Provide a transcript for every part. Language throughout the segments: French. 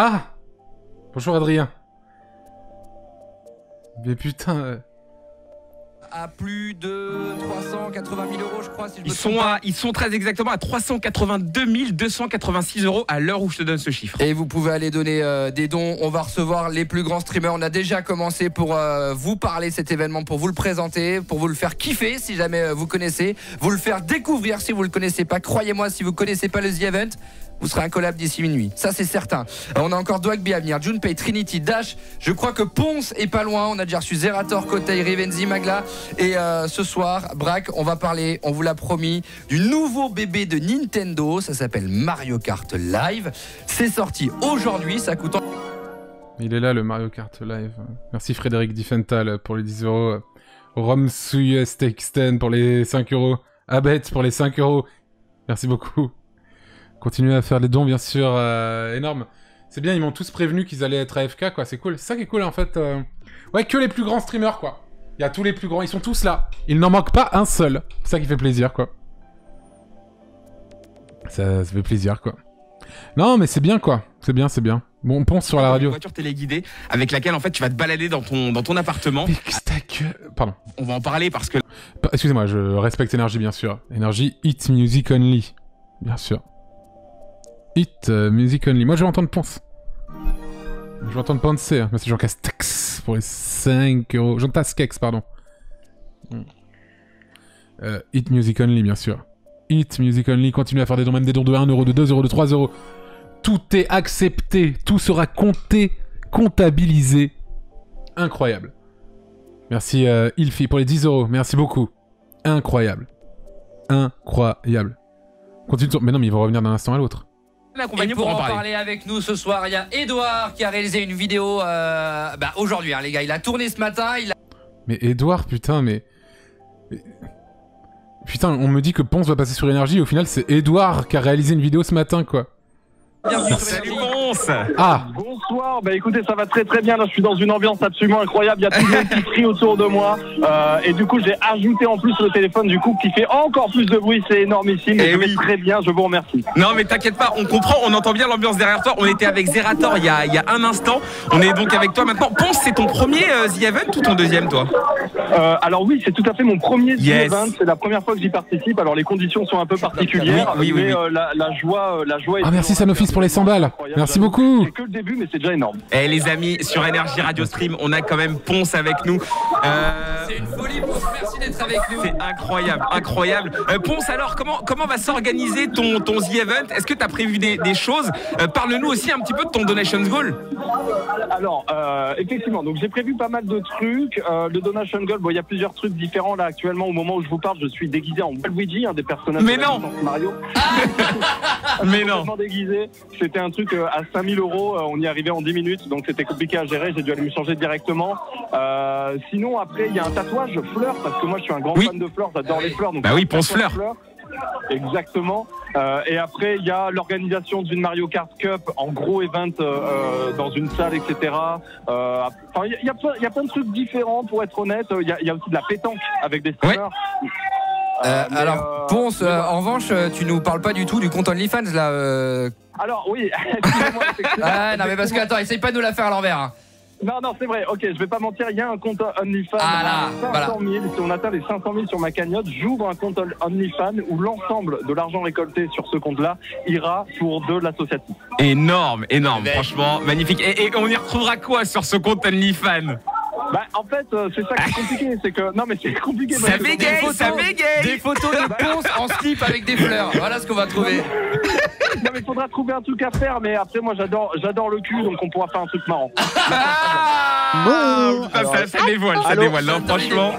Ah Bonjour Adrien. Mais putain. euh, À plus de 380 000 euros, je crois, si je me Ils sont, pas. à, ils sont très exactement à 382 286 euros à l'heure où je te donne ce chiffre. Et vous pouvez aller donner euh, des dons. On va recevoir les plus grands streamers. On a déjà commencé pour euh, vous parler de cet événement, pour vous le présenter, pour vous le faire kiffer si jamais euh, vous connaissez, vous le faire découvrir si vous le connaissez pas. Croyez-moi, si vous connaissez pas le The Event, vous serez incollable d'ici minuit. Ça, c'est certain. Euh, on a encore Dwagby à venir, Junpei, Trinity, Dash. Je crois que Ponce est pas loin. On a déjà reçu Zerator, Kotei, Rivenzi, Magla. Et euh, ce soir, Brack, on va parler, on vous l'a promis, du nouveau bébé de Nintendo. Ça s'appelle Mario Kart Live. C'est sorti aujourd'hui. Ça coûte Il est là le Mario Kart Live. Merci Frédéric Diffental pour les 10 euros. Romsuy Stakes10 pour les 5 euros. Abet pour les 5 euros. Merci beaucoup. Continuez à faire les dons, bien sûr. euh, énorme. C'est bien, ils m'ont tous prévenu qu'ils allaient être AFK, quoi. C'est cool. C'est ça qui est cool, en fait. euh. Ouais, que les plus grands streamers, quoi. Il y a tous les plus grands. Ils sont tous là. Il n'en manque pas un seul. C'est ça qui fait plaisir, quoi. Ça, ça fait plaisir, quoi. Non, mais c'est bien, quoi. C'est bien, c'est bien. Bon, on pense sur la Une radio. voiture téléguidée avec laquelle en fait tu vas te balader dans ton, dans ton appartement. Gueule. Pardon. On va en parler parce que Pa- Excusez-moi, je respecte énergie, bien sûr. Énergie, hit music only. Bien sûr. Hit euh, music only. Moi, je vais entendre Ponce. Je vais entendre penser. Hein. Merci Jean Castex pour les 5 euros. Jean Taskex, pardon. Hmm. Euh, hit music only, bien sûr. Hit music only. Continuez à faire des dons, même des dons de 1 euro, de 2 euros, de 3 euros. Tout est accepté. Tout sera compté, comptabilisé. Incroyable. Merci euh, Ilfi pour les 10 euros. Merci beaucoup. Incroyable. Incroyable. Continue sur... Mais non, mais ils vont revenir d'un instant à l'autre. Et l'accompagner pour pour en parler. parler avec nous ce soir, il y a Edouard qui a réalisé une vidéo euh, bah, aujourd'hui, hein, les gars. Il a tourné ce matin. Il a Mais Edouard, putain, mais... mais- Putain, on me dit que Ponce va passer sur énergie. Au final, c'est Edouard qui a réalisé une vidéo ce matin, quoi. bienvenue sur Salut. Ponce Ah Bonsoir, bah écoutez, ça va très très bien. Là, je suis dans une ambiance absolument incroyable. Il y a tout le monde qui crie autour de moi. Euh, et du coup, j'ai ajouté en plus le téléphone du coup qui fait encore plus de bruit. C'est énormissime. Eh Et je oui. vais très bien. Je vous remercie. Non mais t'inquiète pas, on comprend, on entend bien l'ambiance derrière toi. On était avec Zerator il y a, il y a un instant. On est donc avec toi maintenant. Ponce, c'est ton premier euh, The Event ou ton deuxième toi? Euh, alors oui, c'est tout à fait mon premier The Yes. Event. C'est la première fois que j'y participe. Alors les conditions sont un peu particulières, Oui, oui, oui, mais oui. euh, la, la joie, euh, la joie. est Ah, merci Sanofi pour les 100 balles. incroyable. Merci beaucoup. C'est que le début, mais c'est déjà énorme. Eh les amis, sur Énergie Radio Stream, on a quand même Ponce avec nous. Euh, C'est une folie, Ponce. Merci d'être avec nous. C'est incroyable, incroyable. Euh, Ponce, alors, comment, comment va s'organiser ton, ton The Event? Est-ce que tu as prévu des, des choses? Euh, Parle-nous aussi un petit peu de ton Donation Goal. Alors, euh, effectivement, donc j'ai prévu pas mal de trucs. Euh, le Donation Goal, bon, il y a plusieurs trucs différents là actuellement. Au moment où je vous parle, je suis déguisé en Waluigi, un des personnages Mais de non Mario. Mais non déguisé. C'était un truc à 5000 euros. On y arrivait en 10 minutes, donc c'était compliqué à gérer. J'ai dû aller me changer directement. Euh, sinon, après, il y a un tatouage fleur, parce que moi, je suis un grand Oui. fan de fleurs. J'adore les fleurs. Donc Bah oui, Ponce Fleur. Exactement. Euh, et après, il y a l'organisation d'une Mario Kart Cup en gros event euh, dans une salle, etc. Euh, enfin, il y, a- il y a plein- il y a plein de trucs différents, pour être honnête. Il y a, il y a aussi de la pétanque avec des streamers. Euh, alors, euh, Ponce, euh, en revanche, tu nous parles pas du tout du compte OnlyFans là. Alors, oui. Ah, non, mais parce que, attends, essaye pas de nous la faire à l'envers. hein. Non, non, c'est vrai. Ok, je vais pas mentir. Il y a un compte OnlyFans Ah là, à 500 000. Si on atteint les 500 000 sur ma cagnotte, j'ouvre un compte OnlyFans où l'ensemble de l'argent récolté sur ce compte-là ira pour de l'associatif. Énorme, énorme, Mais- franchement, magnifique. Et, et on y retrouvera quoi sur ce compte OnlyFans? Bah, en fait, euh, c'est ça qui est compliqué. C'est que non, mais c'est compliqué. parce Ça que- bégaye, photos- ça bégaye Des photos de Ponce en slip avec des fleurs. Voilà ce qu'on va trouver. Non, mais il faudra trouver un truc à faire. Mais après, moi, j'adore, j'adore le cul, donc on pourra faire un truc marrant. Ah putain, ça, ça dévoile, ça Allô dévoile, non, franchement.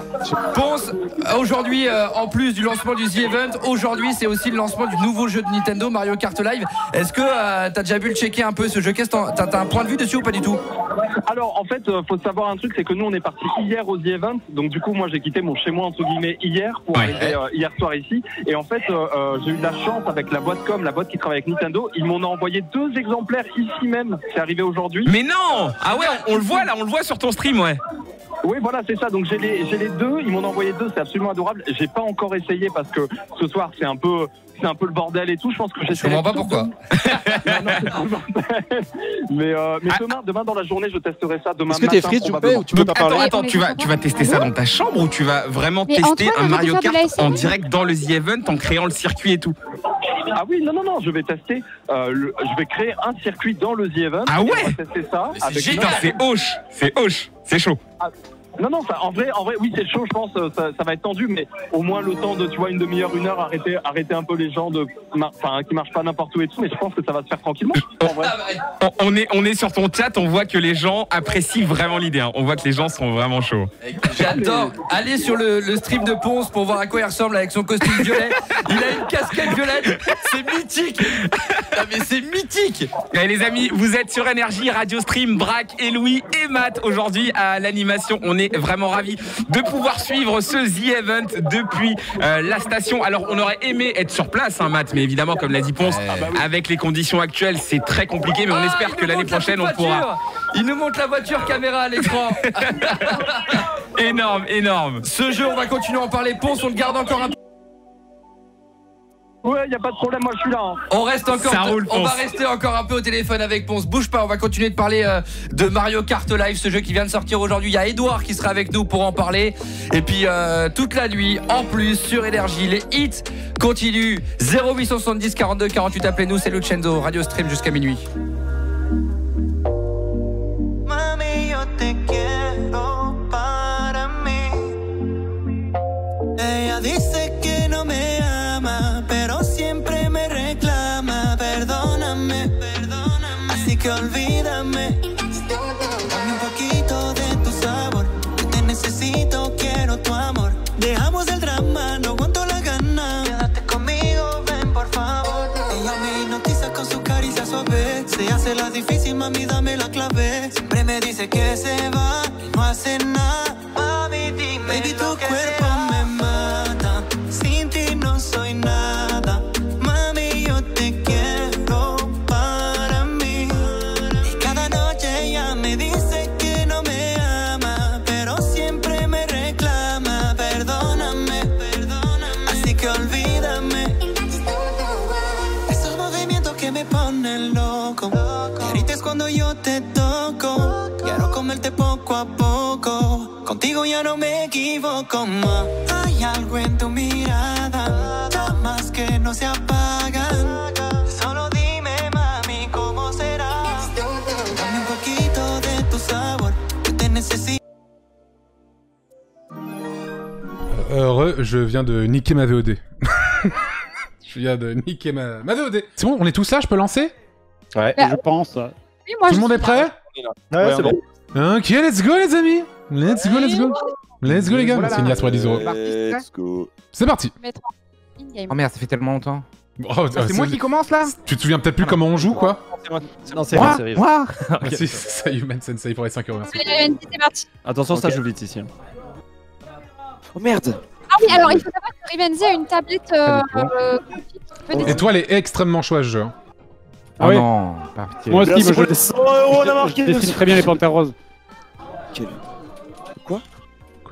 Ponce, aujourd'hui, euh, en plus du lancement du The Event, aujourd'hui c'est aussi le lancement du nouveau jeu de Nintendo, Mario Kart Live. Est-ce que euh, t'as déjà vu le checker un peu ce jeu? Qu'est-ce que t'en- T'as t'as un point de vue dessus ou pas du tout? Alors, en fait, euh, faut savoir un truc, c'est que nous, on est parti hier au The Event. Donc, du coup, moi, j'ai quitté mon chez moi entre guillemets hier pour Ouais. arriver euh, hier soir ici. Et en fait, euh, euh, j'ai eu de la chance avec la boîte com, la boîte qui travaille avec Nintendo. Ils m'en ont envoyé deux exemplaires ici même. C'est arrivé aujourd'hui. Mais non Ah ouais, on, on le voit là, on le voit sur ton stream, ouais. Oui, voilà, c'est ça. Donc j'ai les, j'ai les deux. Ils m'ont envoyé deux. C'est absolument adorable. J'ai pas encore essayé parce que ce soir c'est un peu, c'est un peu le bordel et tout. Je pense que Je comprends pas pourquoi. de- Non, non, c'est pas le bordel. mais euh, mais Ah. demain, demain dans la journée, je testerai ça. Demain Est-ce que t'es free, tu peux ou tu peux pas Attends, parler attends, tu vas, tu vas tester ça dans ta chambre ou tu vas vraiment Mais tester Antoine un Mario Kart en direct dans le The Event en créant le circuit et tout Ah oui, non, non, non, je vais tester. euh, le- je vais créer un circuit dans le The Event. Ah ouais On va tester ça. C'est hoche, c'est hoche, c'est chaud. Non, non, ça, en vrai, en vrai, oui, c'est chaud, je pense, ça, ça va être tendu, mais au moins le temps de, tu vois, une demi-heure, une heure, arrêter, arrêter un peu les gens de, mar- enfin, qui marchent pas n'importe où et tout, mais je pense que ça va se faire tranquillement. En vrai. On, est, on est sur ton chat, on voit que les gens apprécient vraiment l'idée. hein. On voit que les gens sont vraiment chauds. J'adore. Allez sur le, le stream de Ponce pour voir à quoi il ressemble avec son costume violet. Il a une casquette violette. C'est mythique. Ah, mais c'est mythique. Allez les amis, vous êtes sur Énergie, Radio Stream, Braque et Louis et Matt aujourd'hui à l'animation. On est vraiment ravis de pouvoir suivre ce The Event depuis euh, la station. Alors on aurait aimé être sur place, hein, Matt, mais évidemment comme l'a dit Ponce, avec les conditions actuelles c'est très compliqué, mais on Ah, espère que l'année la prochaine on pourra. Il nous montre la voiture caméra à l'écran. Énorme, énorme. Ce jeu, on va continuer à en parler. Ponce, on le garde encore un peu. Ouais, y a pas de problème, moi je suis là. hein. On reste encore, Ça roule, on va rester encore un peu au téléphone avec Ponce. Bouge pas, on va continuer de parler euh, de Mario Kart Live, ce jeu qui vient de sortir aujourd'hui. Il y a Edouard qui sera avec nous pour en parler. Et puis euh, toute la nuit, en plus sur Énergie, les hits continuent. 0870 42 48, appelez-nous, c'est Lucenzo, Radio Stream jusqu'à minuit. Mami, yo te quiero para mí. Ella dice que olvídame. Dame un poquito de tu sabor. Yo te necesito, quiero tu amor. Dejamos el drama, no aguanto la gana. Quédate conmigo, ven por favor. Ella me hipnotiza con su caricia suave. Se hace la difícil, mami, dame la clave. Siempre me dice que se va y no hace nada. Ya no me equivoco más. Hay algo en tu mirada. Llamas que no se apagan. Solo dime, mami, cómo será? Dame un poquito de tu sabor. Yo te necesito. Heureux, je viens de niquer ma VOD. je viens de niquer ma, ma VOD. C'est bon, on est tous là, je peux lancer? Ouais, Bah, je pense. Oui, moi, Tout le monde est prêt? Ouais, c'est bon. Ok, let's go les amis Let's go, let's go Let's go les gars Voilà. C'est une pour les 10 euros. Let's go. C'est parti. Oh merde, ça fait tellement longtemps. Oh, c'est moi qui commence là Tu te souviens peut-être plus comment on joue, quoi Non, c'est Moi. Moi Ah, si, ça, Human Sensei pour les 5 euros, merci. C'est parti. Attention, ça joue vite ici. hein. Oh merde Ah oui, alors il faut savoir que Rivenzi a une tablette euh, euh, Et toi, elle est extrêmement à ce jeu. hein. Oh oui. non, pas pitié. Moi aussi, Merci moi, je les 100 euros, on a marqué. je dessine très bien les panthères roses. Quoi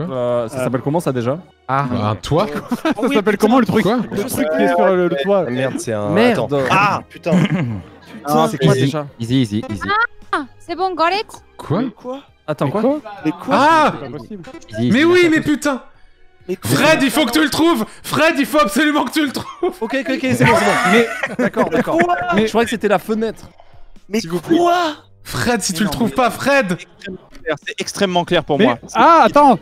Euh, Ça s'appelle comment ça déjà Ah, Un toit Ça s'appelle comment le truc Quoi Le truc qui est sur le, le toit. Ah, merde, c'est un. Merde. Attends. Ah, putain. Ah, c'est quoi easy, déjà easy, easy, easy. Ah, c'est bon, got it Quoi quoi Attends, quoi Mais quoi Ah C'est pas possible. easy, Mais oui, mais putain Mais quoi Fred, il faut que tu le trouves Fred, il faut absolument que tu le trouves Ok, ok, ok, c'est bon, c'est bon. Mais, d'accord, d'accord. Mais je croyais que c'était la fenêtre. Mais quoi Fred, si tu le trouves pas, Fred C'est extrêmement clair pour Mais- moi. Ah, attends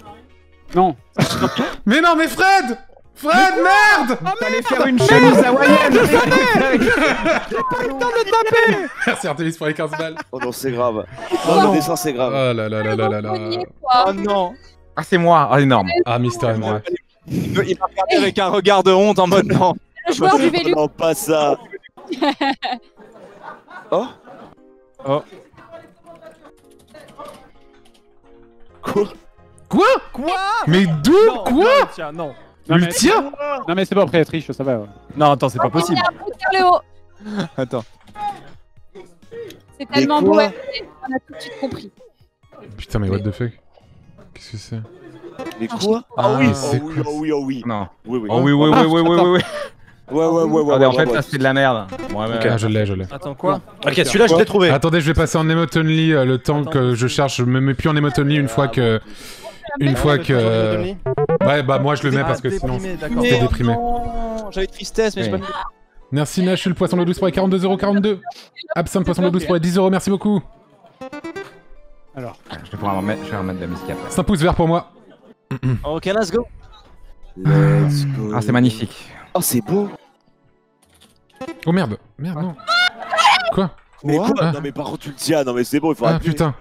Non. Mais non, mais Fred Fred, merde Fallait faire une chemise hawaïenne Merci Artemis pour les 15 balles. Oh non, c'est grave. Oh Non, le dessin, c'est grave. Oh là là là là là. Oh non Ah, c'est moi Ah, énorme Ah, Mister M. ouais. Il m'a regardé avec un regard de honte en mode non. Le joueur du Vélu. Non, pas ça. Oh Oh. Quoi Quoi Mais d'où Quoi Tiens, non. Le mais, tien non, mais c'est pas après, triche, ça va. ouais. Non, attends, c'est pas possible. Attends. C'est tellement beau, quoi ouais, on a tout de suite compris. Putain, mais what the fuck Qu'est-ce que c'est Mais quoi Ah, Ah oui, c'est oh oui, quoi oh oui, oh oui. Non. Oui, oui. Oh oui, oui, Ah, oui, oui, oui, oui, oui. Ouais, ouais, ouais, ouais. En ouais, fait, ouais. ça c'est de la merde. Ouais, Ah, je l'ai, je l'ai. Attends, quoi Ok, celui-là, je l'ai trouvé. Attendez, je vais passer en emote only euh, le temps que je cherche. Je me mets plus en emote only une fois que. Une fois que. Ouais, bah moi je le mets parce que sinon. T'es déprimé. Non, J'avais tristesse, mais j'ai Oui. pas. Merci Nash, le poisson de 12 pour les 42,042. Absinthe, poisson de 12 pour les 10 euros, merci beaucoup. Je vais pouvoir en mettre, je vais en mettre de la musique après. C'est un pouce vert pour moi. Ok, let's go. Let's go. Ah, c'est magnifique. Oh, c'est beau. Oh merde, merde, non. Quoi? Mais quoi? Ah. Non, mais par contre, tu le tiens. Non, mais c'est bon, il faut Ah putain.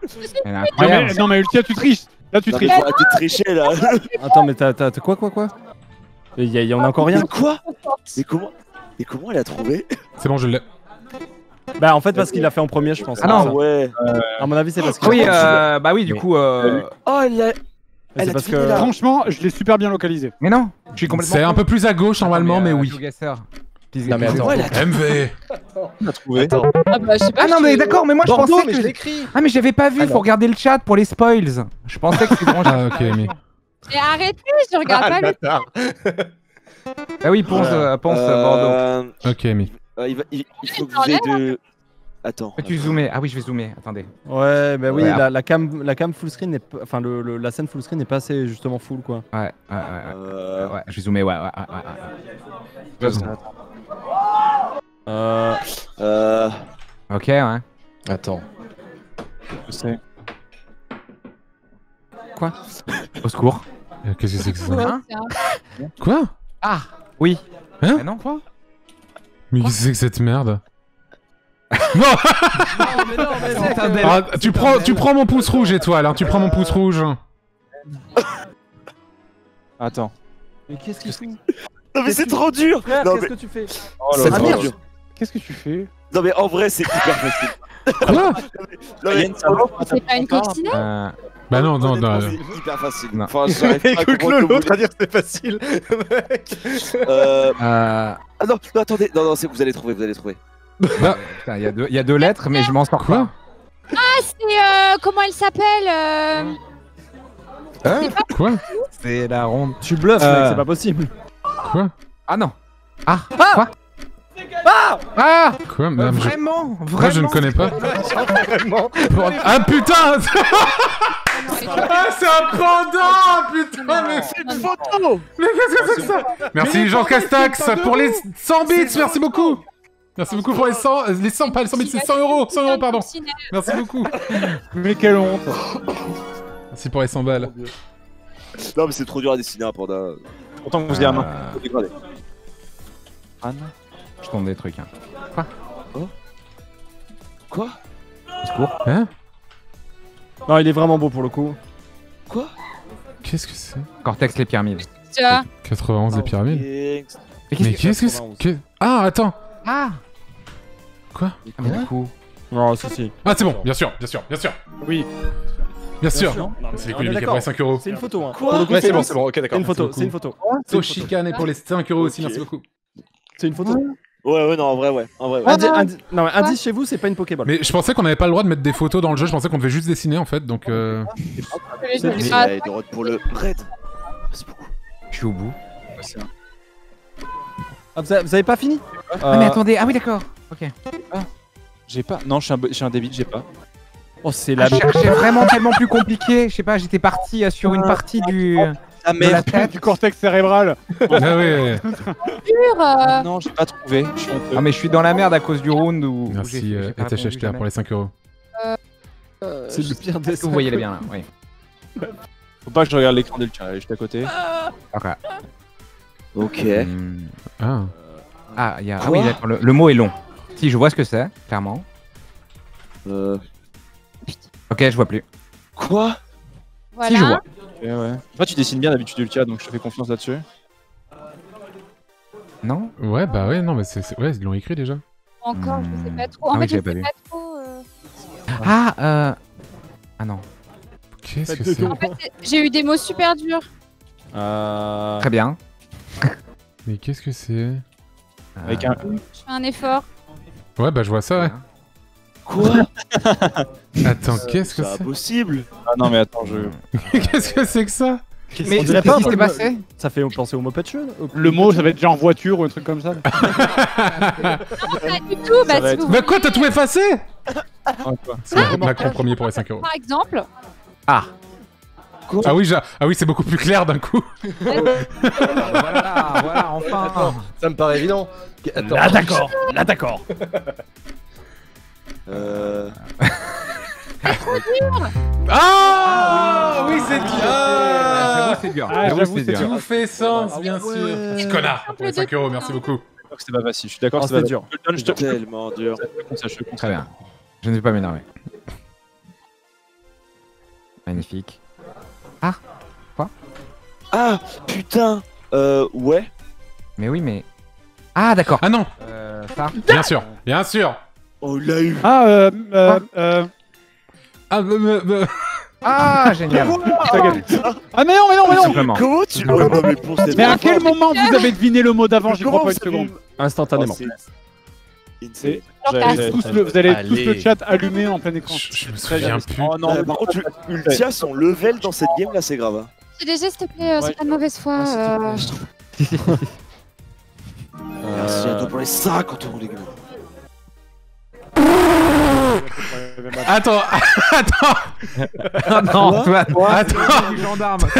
Non mais, non mais Ultia, tu triches Là, tu triches de tricher là. Attends, mais t'as... t'as- t'as- Quoi, quoi, quoi? Il y, a- il y en a encore rien Mais quoi? Mais comment Mais comment elle a trouvé? C'est bon, je l'ai. Bah, en fait, parce qu'il l'a fait en premier, je pense. Ah non. ouais. À mon avis, c'est parce qu'il Ah oui, a fait- euh, bah oui, du coup. Euh... Oh, elle a. C'est elle a parce deviné, que. là. Franchement, je l'ai super bien localisé. Mais non, je suis complètement. C'est un peu plus à gauche normalement, mais oui. Non, mais attends. MV. A trouvé. Ah bah, je sais pas. Ah non, mais d'accord, mais moi je pensais mais que. je écrit. Ah, mais j'avais pas vu, faut regarder le chat pour les spoils. Je pensais que c'était branché. Ah ok, mais. Mais arrêtez, je regarde pas le. Ah oui, Ponce, euh, Ponce Bordeaux. Euh, Ok, mais. euh, il, va- il- il faut que vous ayez de. Attends. Tu zoomer? Ah oui, je vais zoomer. Attendez. Ouais, bah oui, Ouais. la, la cam, la cam full screen n'est pas. Enfin, le, le- la scène full screen n'est pas assez justement full, quoi. Ouais, ouais, ouais. ouais. Euh, Ouais, je vais zoomer, ouais, ouais, ouais. ouais, ouais. Euh. euh, Ok, ouais. Attends. Je sais. Quoi? Au secours. Euh, Qu'est-ce que c'est que ça? Hein? C'est Quoi? Ah Oui. Hein? Mais non, quoi? Mais qu'est-ce que c'est que cette merde? Non mais non, mais C'est un Ah, tu, prends, tu prends mon pouce rouge, étoile, hein, tu prends mon pouce rouge. Attends. Mais qu'est-ce qu'il fout Non, mais c'est trop dur Frère, qu'est-ce mais- que tu fais C'est Ah, trop merde. dur. Qu'est-ce que tu fais Non, mais en vrai, c'est hyper facile. Quoi C'est pas une coccinelle euh... Bah non, non, non. Euh, C'est hyper facile. Non. Enfin, j'arrive pas à Écoute l'autre à dire que c'est facile. Euh... euh... Ah non, non, attendez, non, non, c'est- vous allez trouver, vous allez trouver. Putain, il y, a deux- il y a deux lettres, mais je m'en sors Quoi pas. Ah, c'est. euh, comment elle s'appelle euh, Hein Quoi C'est la ronde. Tu bluffes, Euh. mec, c'est pas possible. Quoi Ah non. Ah Quoi Ah Quoi Euh, Madame, je- Vraiment Moi Vraiment je ne connais pas. Vraiment. Ah putain Ah c'est un pendant Putain mais... une photo Mais qu'est-ce que c'est que ça Merci Jean Castax pour les 100 bits, merci beaucoup Merci beaucoup pour les 100, euh, les 100, pas les 100 bits, c'est 100 euros, 100 euros pardon. Merci beaucoup Mais quelle honte. Merci pour les 100 balles. Non, mais c'est trop dur à dessiner un panda. Pourtant que vous nom. Euh, dégrader. Je tombe des trucs. Hein. Quoi Au secours. Hein Non, il est vraiment beau pour le coup. Quoi Qu'est-ce que c'est Cortex les pyramides. Tiens, 91 des pyramides Et- Mais qu'est-ce que c'est que- Ah attends Ah Quoi Ah, mais du coup. Non, si, si. Ah c'est bon, bien sûr, bien sûr, bien sûr Oui. Bien sûr C'est les qui pour les 5 euros C'est une photo, hein. Quoi c'est bon, une- c'est bon, ok, C'est d'accord. une photo, Merci c'est une photo. Pour les 5 euros aussi, merci beaucoup C'est une photo. Ouais, ouais, non, en vrai, ouais. En vrai, ouais. Indi- indi- non, mais indice chez vous, c'est pas une Pokéball. Mais je pensais qu'on avait pas le droit de mettre des photos dans le jeu, je pensais qu'on devait juste dessiner en fait, donc euh... Ah, route pour le raid. C'est beaucoup. Je suis au bout. Ah, vous, avez, vous avez pas fini? Ah, mais attendez. Ah oui, d'accord. Ok. J'ai pas. Non, je suis un, je suis un débile, j'ai pas. Oh, c'est Ah, la. je cherchais vraiment tellement plus compliqué. Je sais pas, j'étais parti euh, sur une partie du. Ah de la tête. Du cortex cérébral. Ah pur, euh, Non, j'ai pas trouvé. Je suis honteux. Ah, mais je suis dans la merde à cause du round où. Merci euh, jamais. pour les 5 euros. euh, C'est le pire des. Vous voyez les bien là, oui. Faut pas que je regarde l'écran de Ultia, juste à côté. Ok. Ok. Hmm. Ah. Ah, il y a. Ah oui, d'accord. Le, le mot est long. Si, je vois ce que c'est, clairement. Euh. Ok, je vois plus. Quoi? Voilà. Si, je vois. Ouais. Toi, tu dessines bien d'habitude Ultia, donc je te fais confiance là-dessus. Non? Ouais, bah ouais, non, mais c'est... c'est- Ouais, ils l'ont écrit déjà. Encore, je sais pas trop. En Ah oui, fait, je sais pas trop. euh. Ah, euh. Ah non. Qu'est-ce que c'est? En fait, c'est- j'ai eu des mots super durs. Euh... Très bien. Mais qu'est-ce que c'est? Avec Euh, un. Je fais un effort. Ouais, bah je vois ça, ouais. Quoi Attends, qu'est-ce que C'est c'est impossible Ah non, mais attends, je. Qu'est-ce que c'est que ça Mais qu'est-ce pas qui s'est passé Ça fait penser au Show au- Le mot, ça va être genre voiture ou un truc comme ça. Pas du tout. Ça Bah, va si être- vous Mais quoi, t'as tout effacé Ah. C'est Macron premier pour les 5 euros. Par exemple, Ah oui, j'a- ah oui c'est beaucoup plus clair d'un coup. Voilà, voilà, enfin. Ça me paraît évident. Attends. Là d'accord, là d'accord. Euh... Ah oui, c'est dur J'avoue, c'est dur. Ah, J'avoue, c'est c'est dur. Tout fait sens, bien sûr. Petit connard pour les 5 euros, merci beaucoup. Je suis d'accord que C'était pas facile. Je suis d'accord c'était dur. Je te Tellement dur. Très bien. Je ne vais pas m'énerver. Magnifique. Ah, putain. Euh, ouais. Mais oui, mais. Ah, d'accord. Ah non, Euh, ça. bien sûr, bien sûr. Oh, il l'a eu. Ah, euh, euh, euh, Ah, me- me- me- Ah, génial. gueule. Ah mais non, mais non, mais non. simplement. Comment tu l'as mais pour cette Mais à quel moment vous avez deviné le mot d'avant J'y crois pas une seconde. Instantanément. Oh, c'est- Tous le- vous allez tous le chat allumé en plein écran. Je je me souviens plus. Oh non, Euh, par contre, Ultia, son level dans cette game là, c'est grave. hein. GDG, s'il te plaît, euh, Ouais. c'est pas de mauvaise foi. Ah, euh, je trouve. Merci à toi pour les 50 euros, les gars. Attends, attends, Ah non, Antoine. attends, Du gendarme. Et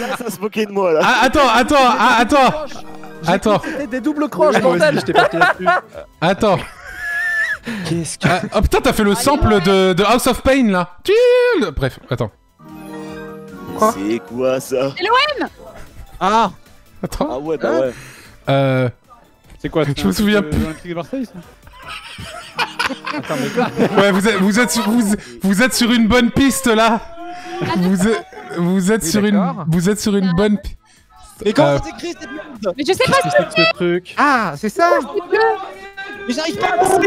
là, ça se moquait de moi là. Ah, attends, attends, ah, attends, attends, C'était des doubles croches, bordel attends. Qu'est-ce que. Ah, oh putain, t'as fait le sample de, de House of Pain là. Tchill Bref, attends, Quoi C'est quoi ça? Ah attends. Ah ouais, bah ouais. Euh, C'est quoi Je me souviens plus. Un truc de Marseille, ça Attends, mais quoi ouais, vous êtes, vous êtes, sur- vous, vous êtes sur une bonne piste là. Vous êtes, vous êtes Oui, sur une, vous êtes sur une bonne. pi- Mais comment Euh, t'écris cette merde Mais je sais pas que c'est que ce truc Ah, c'est ça Mais j'arrive pas à comprendre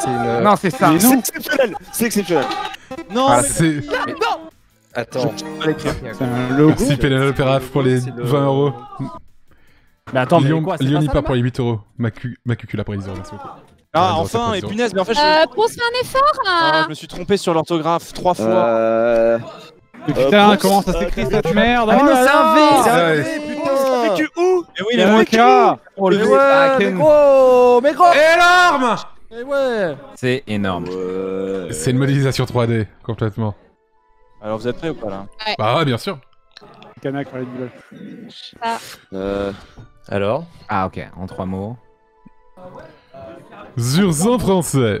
C'est une. Non, c'est ça. C'est non. exceptionnel C'est exceptionnel Non, Voilà, mais C'est Attends. C'est un logo. merci Pénélope pour les C'est le- 20 euros. Mais attends, mais Lyon, quoi c'est Lyon pas pas pour les 8 euros. Ma cu, ma cucula pour les 10 euros, merci beaucoup. Ah, enfin, et punaise, mais en fait, je, Euh, pour se faire un effort, Ah, je me suis trompé sur l'orthographe trois fois. Euh. Mais Putain, Euh, comment ça euh, s'écrit euh, cette merde Ah, mais non, Oh c'est un V, c'est un Ouais. V, putain Mais tu où Mais oui, les cas Oh le Mais V, ouais, mais gros Mais gros Énorme Mais ouais C'est énorme. Ouais. C'est une modélisation 3D, complètement. Alors, vous êtes prêts ou pas là? Bah ouais, bien sûr. Canac les. Euh. Alors Ah, ok, en trois mots. Sur en français.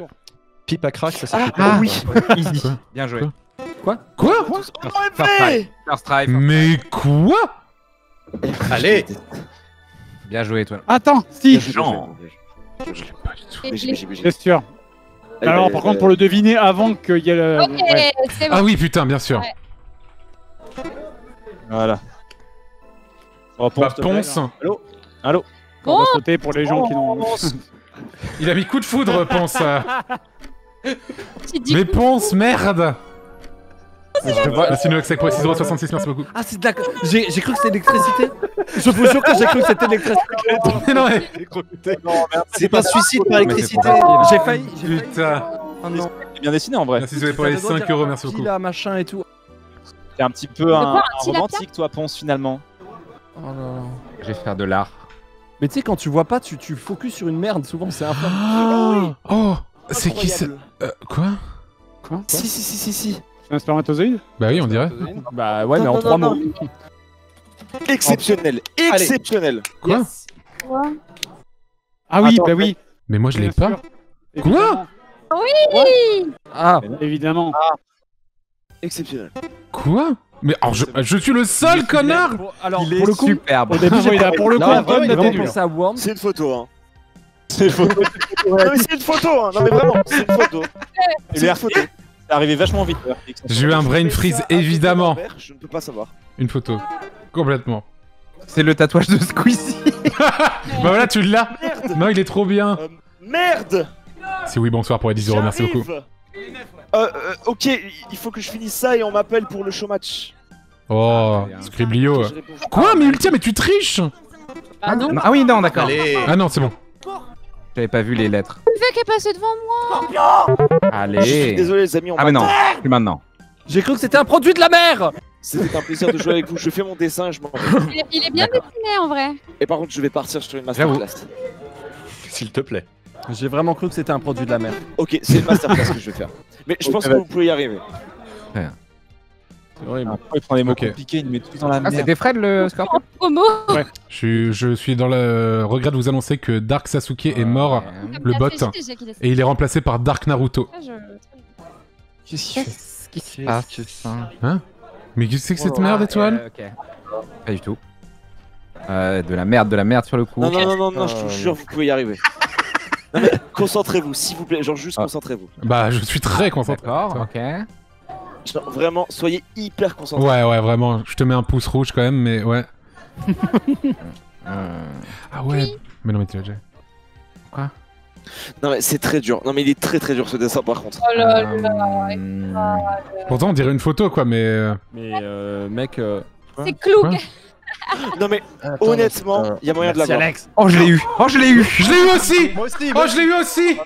Pipe à crack, ça Ah, pas. oui. Easy. Bien joué. Quoi. First try. Mais quoi Allez Bien joué, toi. Attends, si Jean. Je j'ai- l'ai- j'ai- j'ai- Bien sûr. Eh Alors, par euh, contre, pour le deviner avant qu'il y ait le. Ok, Ouais. c'est bon. Ah oui, putain, bien sûr. Ouais. Voilà. Oh, Bah, Ponce. Allô Allô On va sauter pour les gens qui n'ont. Il a mis coup de foudre, Ponce. Mais Ponce, merde Je vois- Merci Nox avec pour les 6 euros 66, merci beaucoup. Ah, c'est de la. J'ai j'ai cru que c'était l'électricité. Je vous jure que j'ai cru que c'était l'électricité. Mais non, mais... C'est pas suicide par c'est électricité. J'ai failli. j'ai failli. Putain. Oh non. C'est bien dessiné en vrai. Merci Zoé pour les 5 euros, merci beaucoup. là, machin et tout. T'es un petit peu un, romantique, toi, Ponce, finalement. Oh là là. Je vais faire de l'art. Mais tu sais, quand tu vois pas, tu, tu focuses sur une merde, souvent c'est un Oh, oh c'est qui ça euh, Quoi Quoi Si, si, si, si, si. C'est un spermatozoïde Bah oui, on dirait. Bah ouais, mais en non, trois non, mots. Exceptionnel Exceptionnel Quoi quoi Ah oui, Attends, bah oui. Mais moi je l'ai pas. Quoi Oui Ah, Évidemment. Exceptionnel. Quoi Mais alors je, je suis le seul connard Pour- Alors, Il pour est le coup, superbe. Au début, j'ai pour le coup, non, vraiment, Antoine, il t'as vraiment nul. pensé à Worms. C'est une photo, hein. C'est faux. Non, mais c'est une photo, hein. Non, mais vraiment, c'est une photo. Et le RT, c'est arrivé vachement vite. le RTX. J'ai eu un brain freeze, évidemment. d'Envers, Je ne peux pas savoir. Une photo. Complètement. C'est le tatouage de Squeezie. Bah voilà, tu l'as Merde Non, il est trop bien Euh, Merde Si oui, bonsoir pour les 10 euros, merci beaucoup. J'arrive. Euh, euh, ok, il faut que je finisse ça et on m'appelle pour le show match. Oh, Scriblio. Je réponds. Quoi Mais Ultia, mais tu triches Ah non Ah oui, non, d'accord. Allez Ah non, c'est bon. J'avais pas vu les lettres. Le qu'elle est passée devant moi Je suis Allez. désolé les amis, on Ah mais non, plus maintenant. J'ai cru que c'était un produit de la mer C'était un plaisir de jouer avec vous. Je fais mon dessin et je m'en vais. Il est, il est bien dessiné en vrai. Et par contre, je vais partir sur une masterclass. S'il te plaît. J'ai vraiment cru que c'était un produit de la merde. Ok, c'est une masterclass que je vais faire. Mais je pense que vous pouvez y arriver. C'est horrible. Après, il prend des mots compliqués, il met tout dans la Ah, merde. c'était Fred le scorpion. Je suis, je suis dans le regret de vous annoncer que Dark Sasuke est mort, le bot, et il est remplacé par Dark Naruto. Je- Qu'est-ce qui se passe Hein Mais qu'est-ce que c'est que cette merde, ah, étoile euh. Pas du tout. Euh, de la merde, de la merde sur le coup. Non, non, non, non, non, je Euh, vous jure, vous pouvez y arriver. Mais concentrez-vous, s'il vous plaît. Genre juste concentrez-vous. Bah, je suis très concentré. D'accord, ok. Genre, vraiment, soyez hyper concentrés. Ouais, ouais, vraiment. Je te mets un pouce rouge quand même, mais ouais. Euh, Ah ouais. Mais non, mais tu l'as déjà. Non mais c'est très dur. Non mais il est très très dur ce dessin par contre. Oh là là. euh, Pourtant, on dirait une photo, quoi, mais. euh, Mais euh, mec. euh, C'est Cloug. Non mais honnêtement, il y a moyen de Merci l'avoir. Alex. Oh, je l'ai eu. Oh, je l'ai eu. Je l'ai eu aussi Moi aussi, Oh, je l'ai eu aussi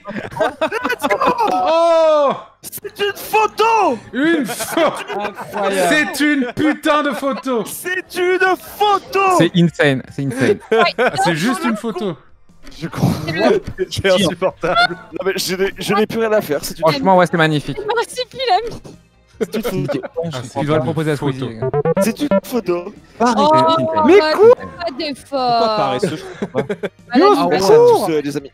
Oh C'est une photo Une photo. C'est une putain de photo C'est une photo C'est insane, c'est insane. Ah, C'est juste une photo. Je crois. C'est insupportable. Non mais je n'ai- plus rien à faire. C'est une, Franchement, ouais, c'est magnifique. Mis. C'est une photo. Ah, c'est Tu dois le une proposer à photo. Squeezie. C'est une photo. Oh, Mais quoi Pas d'effort. Pourquoi paresseux je comprends pas. Ah, Merci à tous euh, les amis.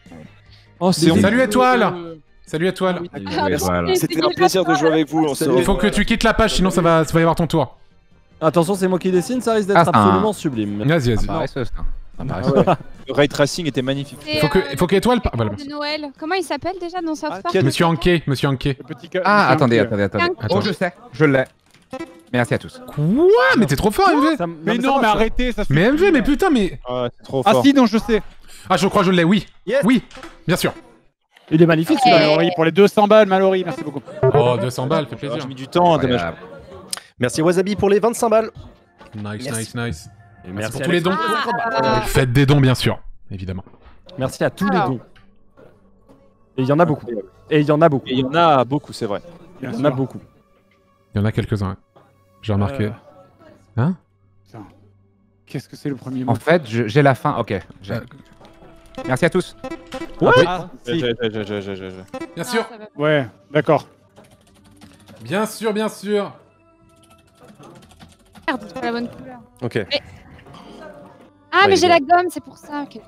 Oh. Salut étoile Salut étoile. Voilà. C'était un plaisir de jouer avec vous. Il faut que tu quittes la page, sinon ça va, ça va y avoir ton tour. Attention, c'est moi qui dessine, ça risque d'être Ah, absolument sublime. Vas-y, vas-y. Ah, Ah paresseuse. ouais. Le ray tracing était magnifique. Il faut que, euh, il faut Voilà. de Noël. Comment il s'appelle déjà dans South Ah, Park? Monsieur Anke, monsieur Ah, attendez, attendez, attendez. Oh, je sais, je l'ai. Merci à tous. Quoi? Mais t'es trop fort, MV Ça- Mais non, mais arrêtez, ça. Mais MV, mais putain, mais. Ah, c'est trop Ah fort. si, non, je sais. Ah, je crois que je l'ai, oui. Yes. Oui, bien sûr. Il est magnifique celui-là. Mallory, pour les 200 balles, Mallory, merci beaucoup. Oh, 200 balles, fait Ah, plaisir. J'ai mis du temps, dommage. Merci Wasabi pour les 25 balles. Nice, Yes. nice, nice. Et Merci pour à tous les dons. Ah, Faites des dons, bien sûr. Évidemment. Merci à tous les dons. Et il y en a beaucoup. Et il y en a beaucoup. Et il y en a beaucoup, c'est vrai. Il y en a beaucoup. Il y en a quelques-uns. ouais. J'ai remarqué. Euh, Hein Qu'est-ce que c'est le premier mot En fait, j'ai la fin. Ok. Euh, Merci à tous. Ah, j'ai- j'ai- j'ai- j'ai- Bien sûr. va. Ouais, d'accord. Bien sûr, bien sûr. Merde, c'est pas la bonne couleur. Ok. Ah, mais j'ai la gomme, c'est pour ça. Quelle.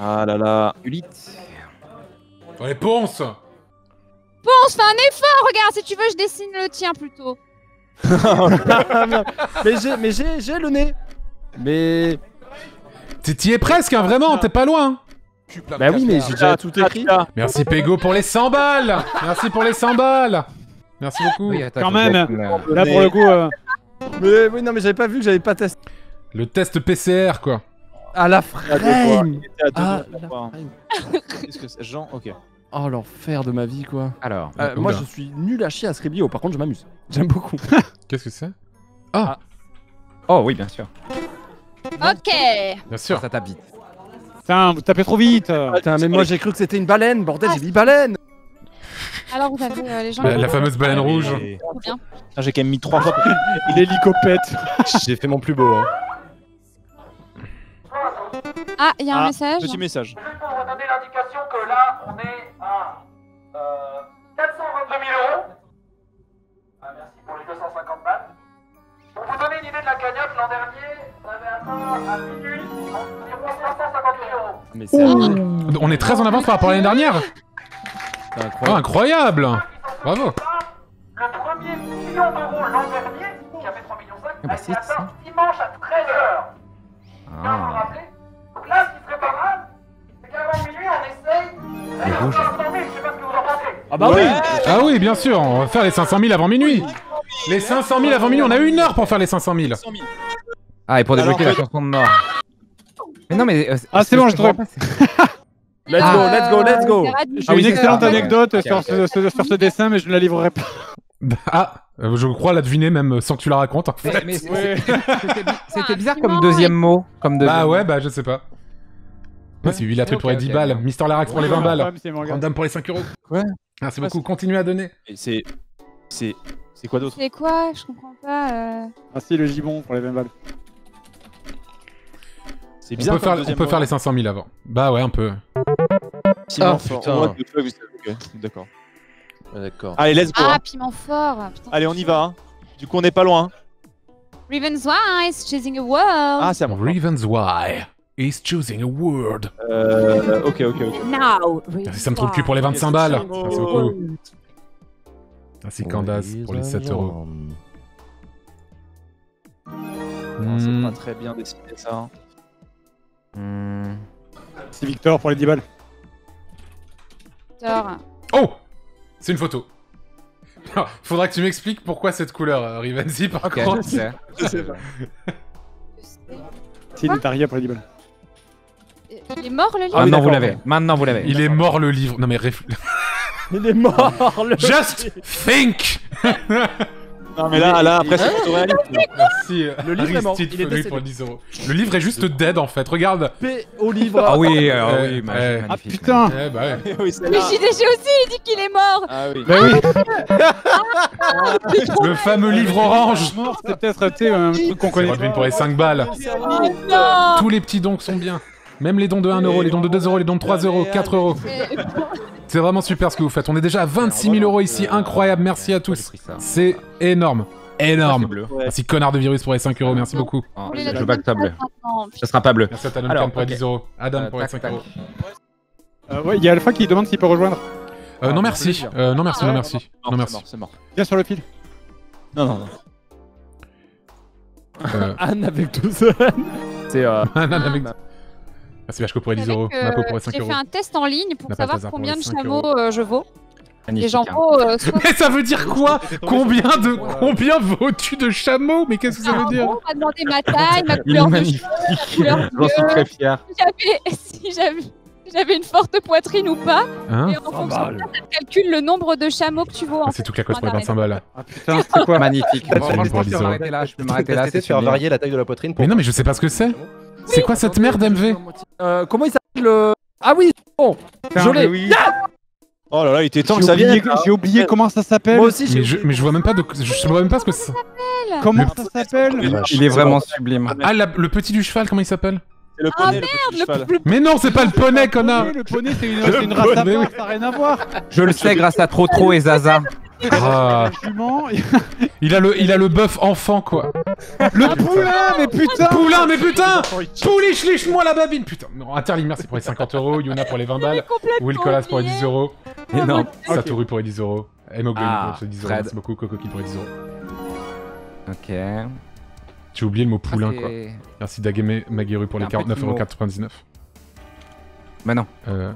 Ah là là. Ulite. Allez, ponce Bon, on se fait un effort, regarde, si tu veux, je dessine le tien plutôt. mais j'ai, mais j'ai, j'ai le nez. Mais. T'y t'y es presque, hein, vraiment, t'es pas loin. Bah oui, mais j'ai déjà tout écrit. Merci Pego pour les 100 balles. Merci pour les 100 balles. Merci beaucoup. Oui, attends, Quand même. Là, pour le coup, euh, Mais oui, non, mais j'avais pas vu que j'avais pas testé. Le test PCR, quoi. Ah la À fois. frame Il était à deux Ah, la frame. Qu'est-ce que c'est Jean Ok. Oh l'enfer de ma vie quoi. Alors, Euh, moi je suis nul à chier à Scribio, par contre je m'amuse. J'aime beaucoup. Qu'est-ce que c'est? Oh oui, bien sûr. Ok. Bien sûr. Ça tape vite. putain, vous tapez trop vite. Putain, mais moi j'ai cru que c'était une baleine, bordel, j'ai dit baleine Alors, vous avez euh, les gens. La, qui- la fameuse baleine rouge. Ah, J'ai quand même mis trois fois. L'hélicopète. J'ai fait mon plus beau. Hein. Ah, il y a un Ah, message. Petit message. Juste pour vous donner l'indication que là, on est à euh, 422 000 euros. Ah, merci pour les 250 balles. Pour vous donner une idée de la cagnotte, l'an dernier, on avait atteint à minuit environ 550 000 euros. Mais c'est. On est très en avance par rapport à l'année dernière. C'est Oh, incroyable. incroyable. Bravo. Le premier million d'euros l'an dernier, qui a fait 3 millions 5, bah, a c'est été atteint bah oui Ah oui, bien sûr. On va faire les 500 000 avant minuit. Les 500 000 avant minuit. On a une heure pour faire les 500 000. Ah, et pour débloquer Alors, la chanson de mort. Mais non, mais. euh, Ah, c'est ce bon, je trouve. Let's Ah, go, let's go, let's go. J'ai Ah oui, une excellente anecdote sur, ce, ce- sur ce dessin, mais je ne la livrerai pas. Ah, euh, je crois la deviner même sans que tu la racontes. c'était bi- c'était bizarre comme deuxième mot. Comme deuxième Bah ouais, mot. bah je sais pas. Ouais, c'est lui la truc pour les ok, 10 balles. Mister Larax pour les 20 balles. Random pour les 5 euros. Quoi Merci Ouais, beaucoup. Continuez à donner. C'est. C'est. C'est quoi d'autre? C'est quoi? Je comprends pas. euh. Ah si, le gibon pour les 20 balles. C'est On peut, faire, on peut faire les 500 000 avant. Bah ouais, un peu. Piment Ah, fort. putain. What the fuck, ok, D'accord. Ouais, D'accord. Allez, let's go. Ah, hein. piment fort. Putain. Allez, on y va. hein. Du coup, on n'est pas loin. hein. Raven's Wise, Chasing a World. Ah, c'est à moi. Raven's Why is choosing a word. Euh, ok, ok, ok. Now, Merci, ça me trouve plus pour les 25 balles. Merci beaucoup. Merci Candace pour les 7 euros. Non, C'est Hmm. pas très bien dessiné ça. Hmm. C'est Victor pour les 10 balles. Victor. Oh C'est une photo. Faudra que tu m'expliques pourquoi cette couleur, euh, Rivenzi, par Ok, contre. je sais. Je sais pas. C'est Netaria pour les 10 balles. Il est mort le livre Ah Maintenant vous l'avez. Maintenant vous l'avez. Il est mort le livre. Non mais réfl... Il est mort, le Just think Non, mais là, là après, c'est photoréaliste. Merci. euh, Le livre est mort, il est décédé. pour 10 euros. Le livre est juste dead en fait, regarde. Paix au livre. Ah oui, ah Euh, oui, ma- euh, Ah magnifique. putain Eh bah ouais. oui, Mais. JDG aussi, il dit qu'il est mort. Ah oui. Bah oui Le fameux livre orange. Mort, c'est peut-être un truc qu'on connaît pour les 5 balles. Oh non. Tous les petits dons sont bien. Même les dons de 1 euro, les dons de 2 euros, les dons de 3 euros, 4 euros. C'est vraiment super ce que vous faites. On est déjà à 26 000 euros ici. Incroyable. Merci à tous. C'est énorme. Énorme. Merci connard de virus pour les 5 euros. Merci beaucoup. Voulait je la veux pas que ça bleu. maintenant. Ça sera pas bleu. Merci à Alors, pour les ok. 10 euros. Adam Euh, pour les tac, 5 tac. euros. Euh, ouais, il y a Alpha qui demande s'il peut rejoindre. Euh, non merci. Euh, non merci, non merci. Non, Non c'est merci. mort, c'est mort. Viens sur le fil. Non, non, non. Euh, Anne avec tout ça. C'est. Euh... non, non, avec- Merci Vachko pour les 10 Vous savez euros. Mapo pour 5 J'ai fait un test en ligne pour savoir combien de 5 chameaux euh, je vaux. Et Magnifique. j'en hein. vaux euh, soit Mais ça veut dire quoi? Combien de combien vaux-tu de chameaux? Mais qu'est-ce que ça veut En dire? on m'a demandé ma taille, ma couleur de cheveux, ma couleur J'en suis très fier. si j'avais une forte poitrine ou pas. Hein? et en fonction de ça, ça te calcule le nombre de chameaux que tu vaux. Ah, C'est toute la cause pour les 25 balles. Ah putain, c'est quoi? Magnifique. Ah, Bon, c'est je 10 peux euros. m'arrêter là. Je peux Tu m'arrêter peux là. tester de C'est faire varier la taille de la poitrine pour. Mais non mais je sais pas ce que c'est. C'est quoi cette merde MV Euh, comment il s'appelle le. Ah oui, bon. Putain, Je l'ai. mais oui. Oh là là, il était temps J'ai que ça oublié, vienne. j'ai oublié comment ça s'appelle. Moi aussi, j'ai. mais je, mais je vois même pas de je vois même pas ce que c'est. Comment ça s'appelle Il est vraiment sublime. Ah la- le petit du cheval comment il s'appelle C'est le Ah, poney, le petit cheval. Mais non c'est pas le poney connard. Le poney, c'est une, une race à poney, part, ça n'a rien à voir. Je le sais grâce à Trotro et Zaza. Ah, il a le il a le bœuf enfant quoi. le poulain, mais putain Poulain mais putain Pouliche liche moi la babine putain. Non Interligne merci pour les 50 euros. Yuna pour les 20 balles. Will Colas pour les 10 euros. Énorme. Satoru pour les 10 euros. Ah, pour les 10 euros. Fred. Merci beaucoup Cocoki pour les 10 euros. Ok. J'ai oublié le mot poulain Ah, quoi. Merci Dagame Maguiru pour les Un petit 49,99€. Bah non. Euh,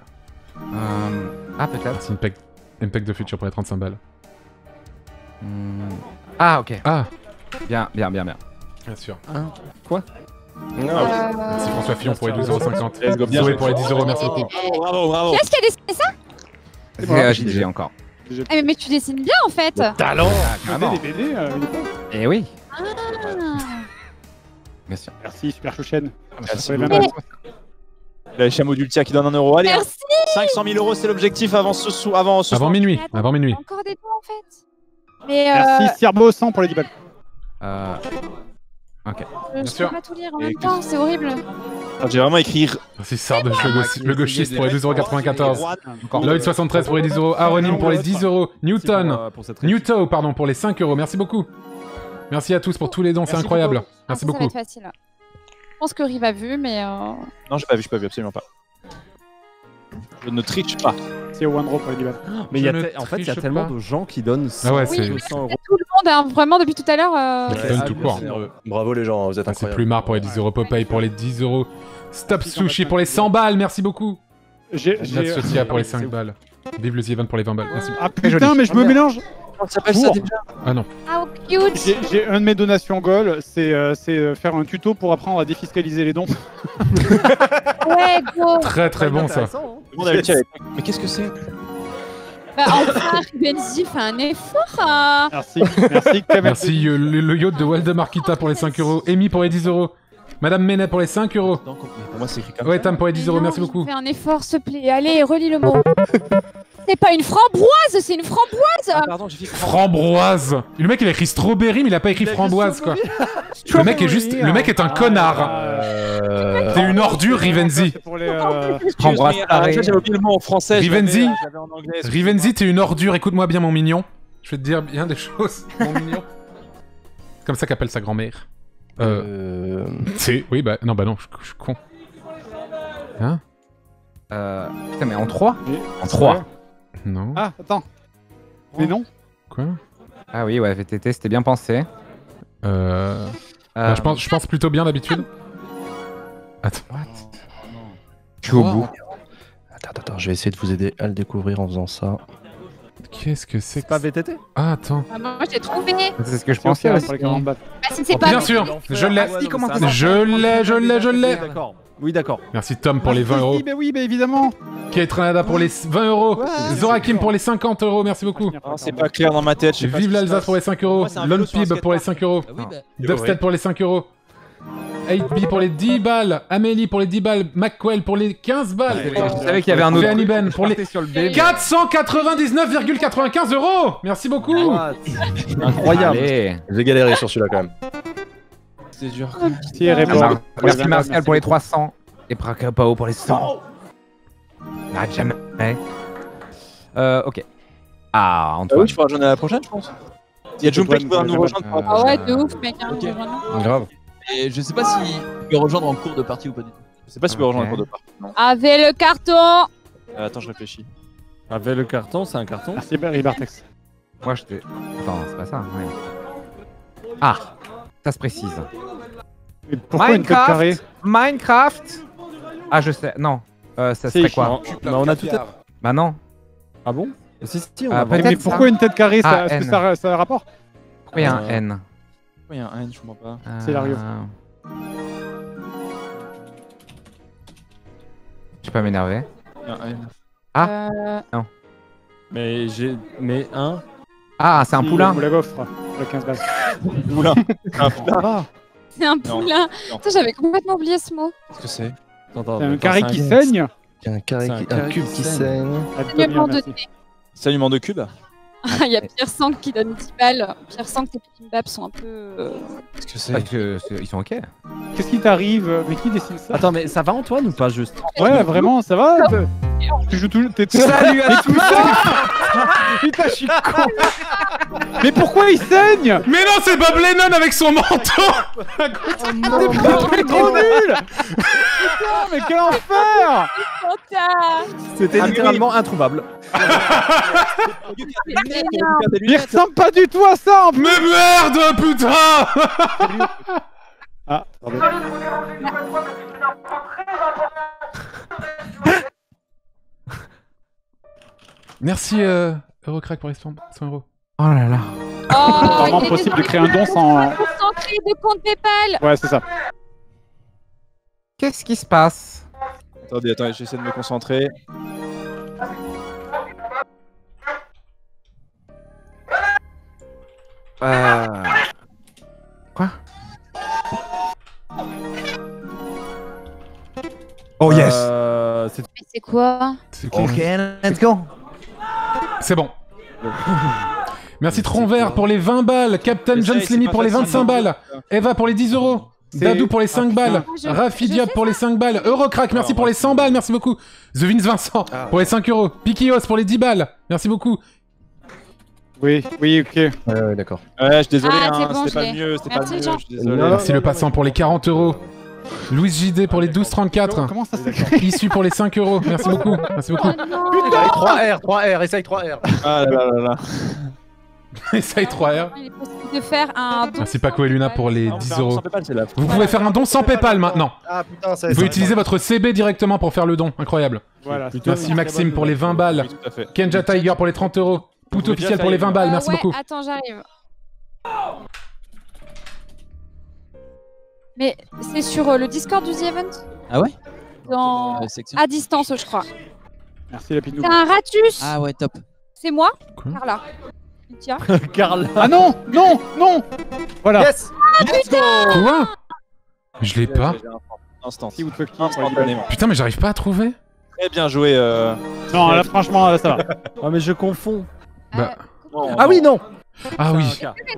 Euh, Ah, peut-être. merci Impec de Future pour les 35 balles. Hmm. Ah, ok. Ah, Bien, bien, bien, bien. bien sûr. Non, Merci François Fillon pour les 12,50€. Let's go, bien Zoé joué. pour les 10 euros, merci beaucoup. Bravo, bravo, bravo. Qui est-ce qui a dessiné ça? C'est euh, j'ai- JDG encore. Ah, mais, mais tu dessines bien en fait. Talent Ah, des BD euh, une époque. Eh oui. Ah. Bien sûr. Merci, super chouchen. Merci vingt balles. Là, les chameaux d'Ultia qui donnent un euro. Allez, Merci. 500 000 euros, c'est l'objectif avant ce sou avant ce Avant soir. minuit, Attends, avant minuit. Encore des en fait. Mais euh, Merci, Sirbo 100 pour les 10 balles. Euh... Ok. je Bien peux sûr. pas tout lire en même temps, c'est horrible. Ah, J'ai vraiment écrit. Merci Sardoche, le, gauchiste- le gauchiste pour les 12,94€. Encore. Lloyd 73 pour les 10 euros. Aronim pour les 10 euros. Newton. Euh, pour cette réussite. Newto, pardon, pour les 5 euros. Merci beaucoup. Merci à tous pour tous les dons, c'est incroyable. beaucoup. Ah, Merci ça, ça va beaucoup. être facile. Je pense que Rive a vu, mais. euh, Non, j'ai pas vu, j'ai pas vu, absolument pas. Je ne triche pas. C'est au One pour les 10 balles. Mais il y a te- en fait, il y a tellement pas. de gens qui donnent 100, Ah ouais, Oui, c'est- 200 euros. Tout le monde, hein, vraiment, depuis tout à l'heure. euh, Ça donne tout court. Bravo les gens, vous êtes Ah, C'est incroyables. Plumard pour les 10 euros. Popeye pour les 10 euros. Stop Sushi pour les 100 balles. Merci beaucoup. J'ai. j'ai- Natsotia pour les c'est 5 ouf. balles. Vive le Event pour les 20 balles. Merci. Ah putain, mais je me mélange Comment ça s'appelle ça, déjà Ah non. Ah, cute. J'ai j'ai un de mes donations goal, c'est euh, c'est, euh, faire un tuto pour apprendre à défiscaliser les dons. Ouais, go. Très très bon ça. Hein. Mais qu'est-ce que c'est? Bah, enfin, Benzi fait un effort. hein. Merci, merci. Merci euh, le, le yacht de Waldemar Kita pour les 5 euros. Amy pour les 10 euros. Madame Menet pour les 5 euros. Non, mais pour moi c'est écrit comme Ouais, Tam pour les 10 euros. Merci beaucoup. Fais un effort, s'il te plaît. Allez, relis le mot. C'est pas une framboise, c'est une framboise Ah, Pardon, j'ai fait Framboise Le mec il a écrit strawberry mais il a pas écrit framboise quoi. Le mec est juste. Le mec est un connard. Euh... T'es une ordure, Rivenzi. Euh, Framboise Ah. J'avais oublié le mot en français. Rivenzi. Rivenzi, t'es une ordure, écoute-moi bien mon mignon. Je vais te dire bien des choses, mon mignon. C'est comme ça qu'appelle sa grand-mère. Euh. Euh... C'est. Oui, bah. Non, bah non, je je suis con. Hein? Euh, putain, mais en 3 mais- En 3. Non. Ah, attends. Mais non. Quoi? Ah oui, ouais, VTT, c'était bien pensé. Euh. Euh, bah, je, pense, je pense plutôt bien d'habitude. Attends. Je suis au bout. Attends, attends, attends, je vais essayer de vous aider à le découvrir en faisant ça. Qu'est-ce que c'est que Pas ça VTT Ah, attends. Ah, Moi, j'ai trouvé. C'est ce que je pensais pour les 40 balles. Bah, si c'est Oh, pas. bien sûr, je l'ai. Ah, ça ça Je l'ai, je l'ai, je l'ai. D'accord. Oui, d'accord. Merci Tom pour les 20 euros. Oui, bah oui, bah évidemment. Kate Renada pour les 20 euros. Zorakim pour les 50 euros, merci beaucoup. C'est pas clair dans ma tête. je sais pas ce Vive l'Alsace pour les 5 euros. Lone Pib pour les skatepark. 5 euros. Ah bah. Dubstep pour les 5 euros. 8B pour les 10 balles. Amélie pour les 10 balles. McQuell pour les 15 balles. Je savais qu'il y avait un autre. Fanny Ben pour les. 499,95 euros. Merci beaucoup. What Incroyable. J'ai galéré sur celui-là quand même. C'est dur. Merci, Martial pour les 300. Et Prakapao pour les 100. Ah, jamais. Euh, ok. Ah, Ah Antoine. oui, je pourrais rejoindre à la prochaine, je pense. Il y a Junpei qui voudra nous rejoindre pour la Ah ouais, de ouf, mec. Hein, vraiment. Grave. Et je sais pas si il peut rejoindre en cours de partie ou pas du tout. Je sais pas si tu peux rejoindre Ok. pour deux parts. Non. Avec le carton. Euh, attends, je réfléchis. Avec le carton, c'est un carton. Merci Barry Bartex. Moi, je t'ai. Attends, c'est pas ça. ouais. Ah, ça se précise. Et Pourquoi une tête carrée Minecraft Ah, je sais. Non. Euh, ça Si, serait quoi suis Bah, on a tout. Bah non. Ah bon Si, si, on Ah, a Mais ça. pourquoi une tête carrée ça, Ah, Est-ce que N. ça, ça a rapport Pourquoi il y a un Euh, N Pourquoi il y a un N, je comprends pas. C'est Lario. Euh, Je vais pas m'énerver. Il y a un N. Ah. Euh, Mais j'ai. Mais un. Ah, c'est un poulain. La offre pour les 15 balles. Ça va. c'est un Non. poulain. Non. J'avais complètement oublié ce mot. Qu'est-ce que c'est? C'est un carré c'est qui saigne? Il y a un, carré C'est un qui- un cube qui saigne. saigne. Saignement de Ah, thé. Saignement de cube? Ah, Il y a Pierre Sang qui donne 10 balles. Pierre Sang, tes petits babs sont un peu. euh, Qu'est-ce que Ah, c'est que- ils sont ok. Qu'est-ce qui t'arrive Mais qui dessine ça? Attends, mais ça va Antoine ou pas juste? Ouais, vraiment, ça va Tu joues tout. T'es Salut à tout ça Putain, je suis con Mais pourquoi il saigne? Mais non, c'est Bob Lennon avec son manteau. C'est trop nul Putain, mais quel enfer C'était Ah, littéralement introuvable. Il ressemble pas du tout à ça en plus Mais merde, putain. Ah, pardon. Merci euh, Eurocrack pour les 100 100 euros. Oh là là. Oh, est possible de créer un don sans. Concentré de compte Paypal Ouais, c'est ça. Qu'est-ce qui se passe? Attendez, attendez, j'essaie de me concentrer. Euh... Quoi? Oh yes Euh, c'est- quoi? C'est Ok, let's go C'est bon. Merci Tronvert pour les 20 balles. Captain John Slimmy pour les facile, 25 non. balles. Eva pour les 10 euros. Dadou pour les 5 Ah, balles. Je- Rafi sais pour les 5 balles. Eurocrack, merci Alors, pour les moi, 100 balles. Merci beaucoup. The Vince Vincent Ah. pour les 5 euros. Pikios pour les 10 balles. Merci beaucoup. Oui, oui, ok. Ouais, ouais, d'accord. Ouais, je suis désolé, Ah, c'est hein, bon, c'était je pas l'ai. mieux, c'était pas Merci, mieux, Jean. je suis désolé. Non, Merci le passant pour les 40 euros. Louise JD pour les 12,34. Comment ça s'écrit Issu pour les 5 euros. Merci beaucoup. Merci beaucoup. Oh non Essaye 3R, 3R, essaye 3R. Ah là là là là. Essaye 3R. Il est possible de faire un don. Merci Paco et Luna pour les Ah, on 10 fait un euros. là. Vous pouvez faire un don sans PayPal maintenant. Ah putain, ça Vous pouvez utiliser votre CB directement pour faire le don. Incroyable. Voilà. Merci Maxime pour les bonne 20 balles. Oui, tout à fait. Kenja Tiger pour les 30 euros. Pout officiel pour les faire 20 balles. Euh, Merci ouais, beaucoup. Attends, j'arrive. Mais c'est sur euh, le Discord du The Event Ah ouais? Dans... Euh. À distance, je crois. Merci Lapinou. C'est un ratus Ah ouais, top. C'est moi? Carla. Tiens. Carla. Ah non Non Non Voilà. Yes Quoi? Je l'ai pas. Instant. Si vous te Instantanément. Putain, mais j'arrive pas à trouver. Très bien joué. euh. Non, là, franchement, là, ça va. Ah, mais je confonds. Bah, Ah oui, non ah oui,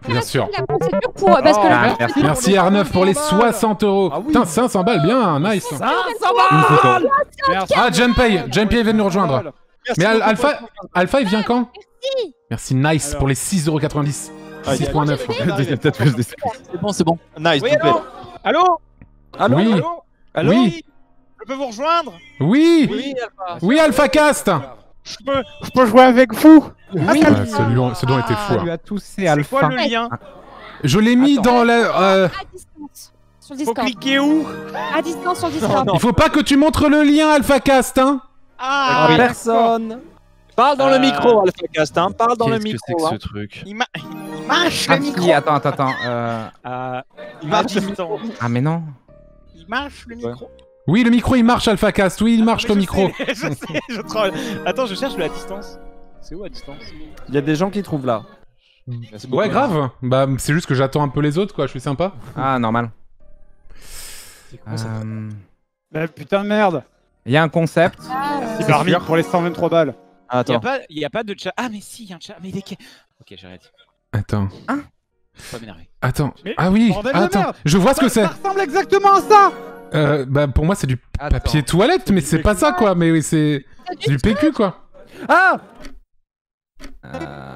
bien sûr. Pour. Parce que Ah, le- merci. Merci R9 pour les 60 euros. Putain, 500 balles, bien, nice. Ça, Une photo. Merci. Ah, Junpei, Junpei vient de nous rejoindre. Mais Al- Alpha, Alpha, il vient quand Merci, nice pour les 6,90€. Ah, il y a- 6.9. Deuxième tatouage d'excuse. C'est bon, c'est bon. Nice, Oui, allô Allô Oui. Allô Allô Oui. Je peux vous rejoindre Oui, Oui, Alpha. oui, Alpha Cast. Je peux, je peux jouer avec vous Ah, celui-là, ce don était fou. Hein. as toussé C'est Alpha. quoi le lien Je l'ai mis dans la. euh, À distance. Sur le Faut Discord. cliquer où? À distance sur le Discord. Il faut pas que tu montres le lien Alpha Cast, hein. Ah Personne Parle dans Euh, le micro, Alpha Cast, hein. Parle dans le Qu'est-ce que c'est micro. que hein. ce truc? Il, ma- il marche Ah le micro si, attends, attends, attends. euh, Ah, Il marche le micro Ah mais non. Il marche le micro Oui, le micro il marche Alpha Cast. Oui, il marche Mais ton je micro. sais, Je sais, je troll. Attends, je cherche la distance. C'est où à distance? Il y a des gens qui trouvent là. Ouais, grave. Bah, c'est juste que j'attends un peu les autres, quoi. Je suis sympa. Ah normal. quoi, ça Euh, Bah, putain de merde Il y a un concept. Ah, C'est Barmy pour les 123 balles. Ah, Il y a Attends. pas, il y a pas de chat. Ah mais si, il y a un chat. Mais il est Ok, j'arrête. Attends. Faut pas m'énerver. Attends. Mais- Ah oui. Bordel de Attends. merde. Je vois ce que c'est. Ça ressemble exactement à ça Euh, bah, pour moi, c'est du Attends. papier toilette, mais c'est pas ça, quoi. Mais oui, c'est du PQ, quoi. Ah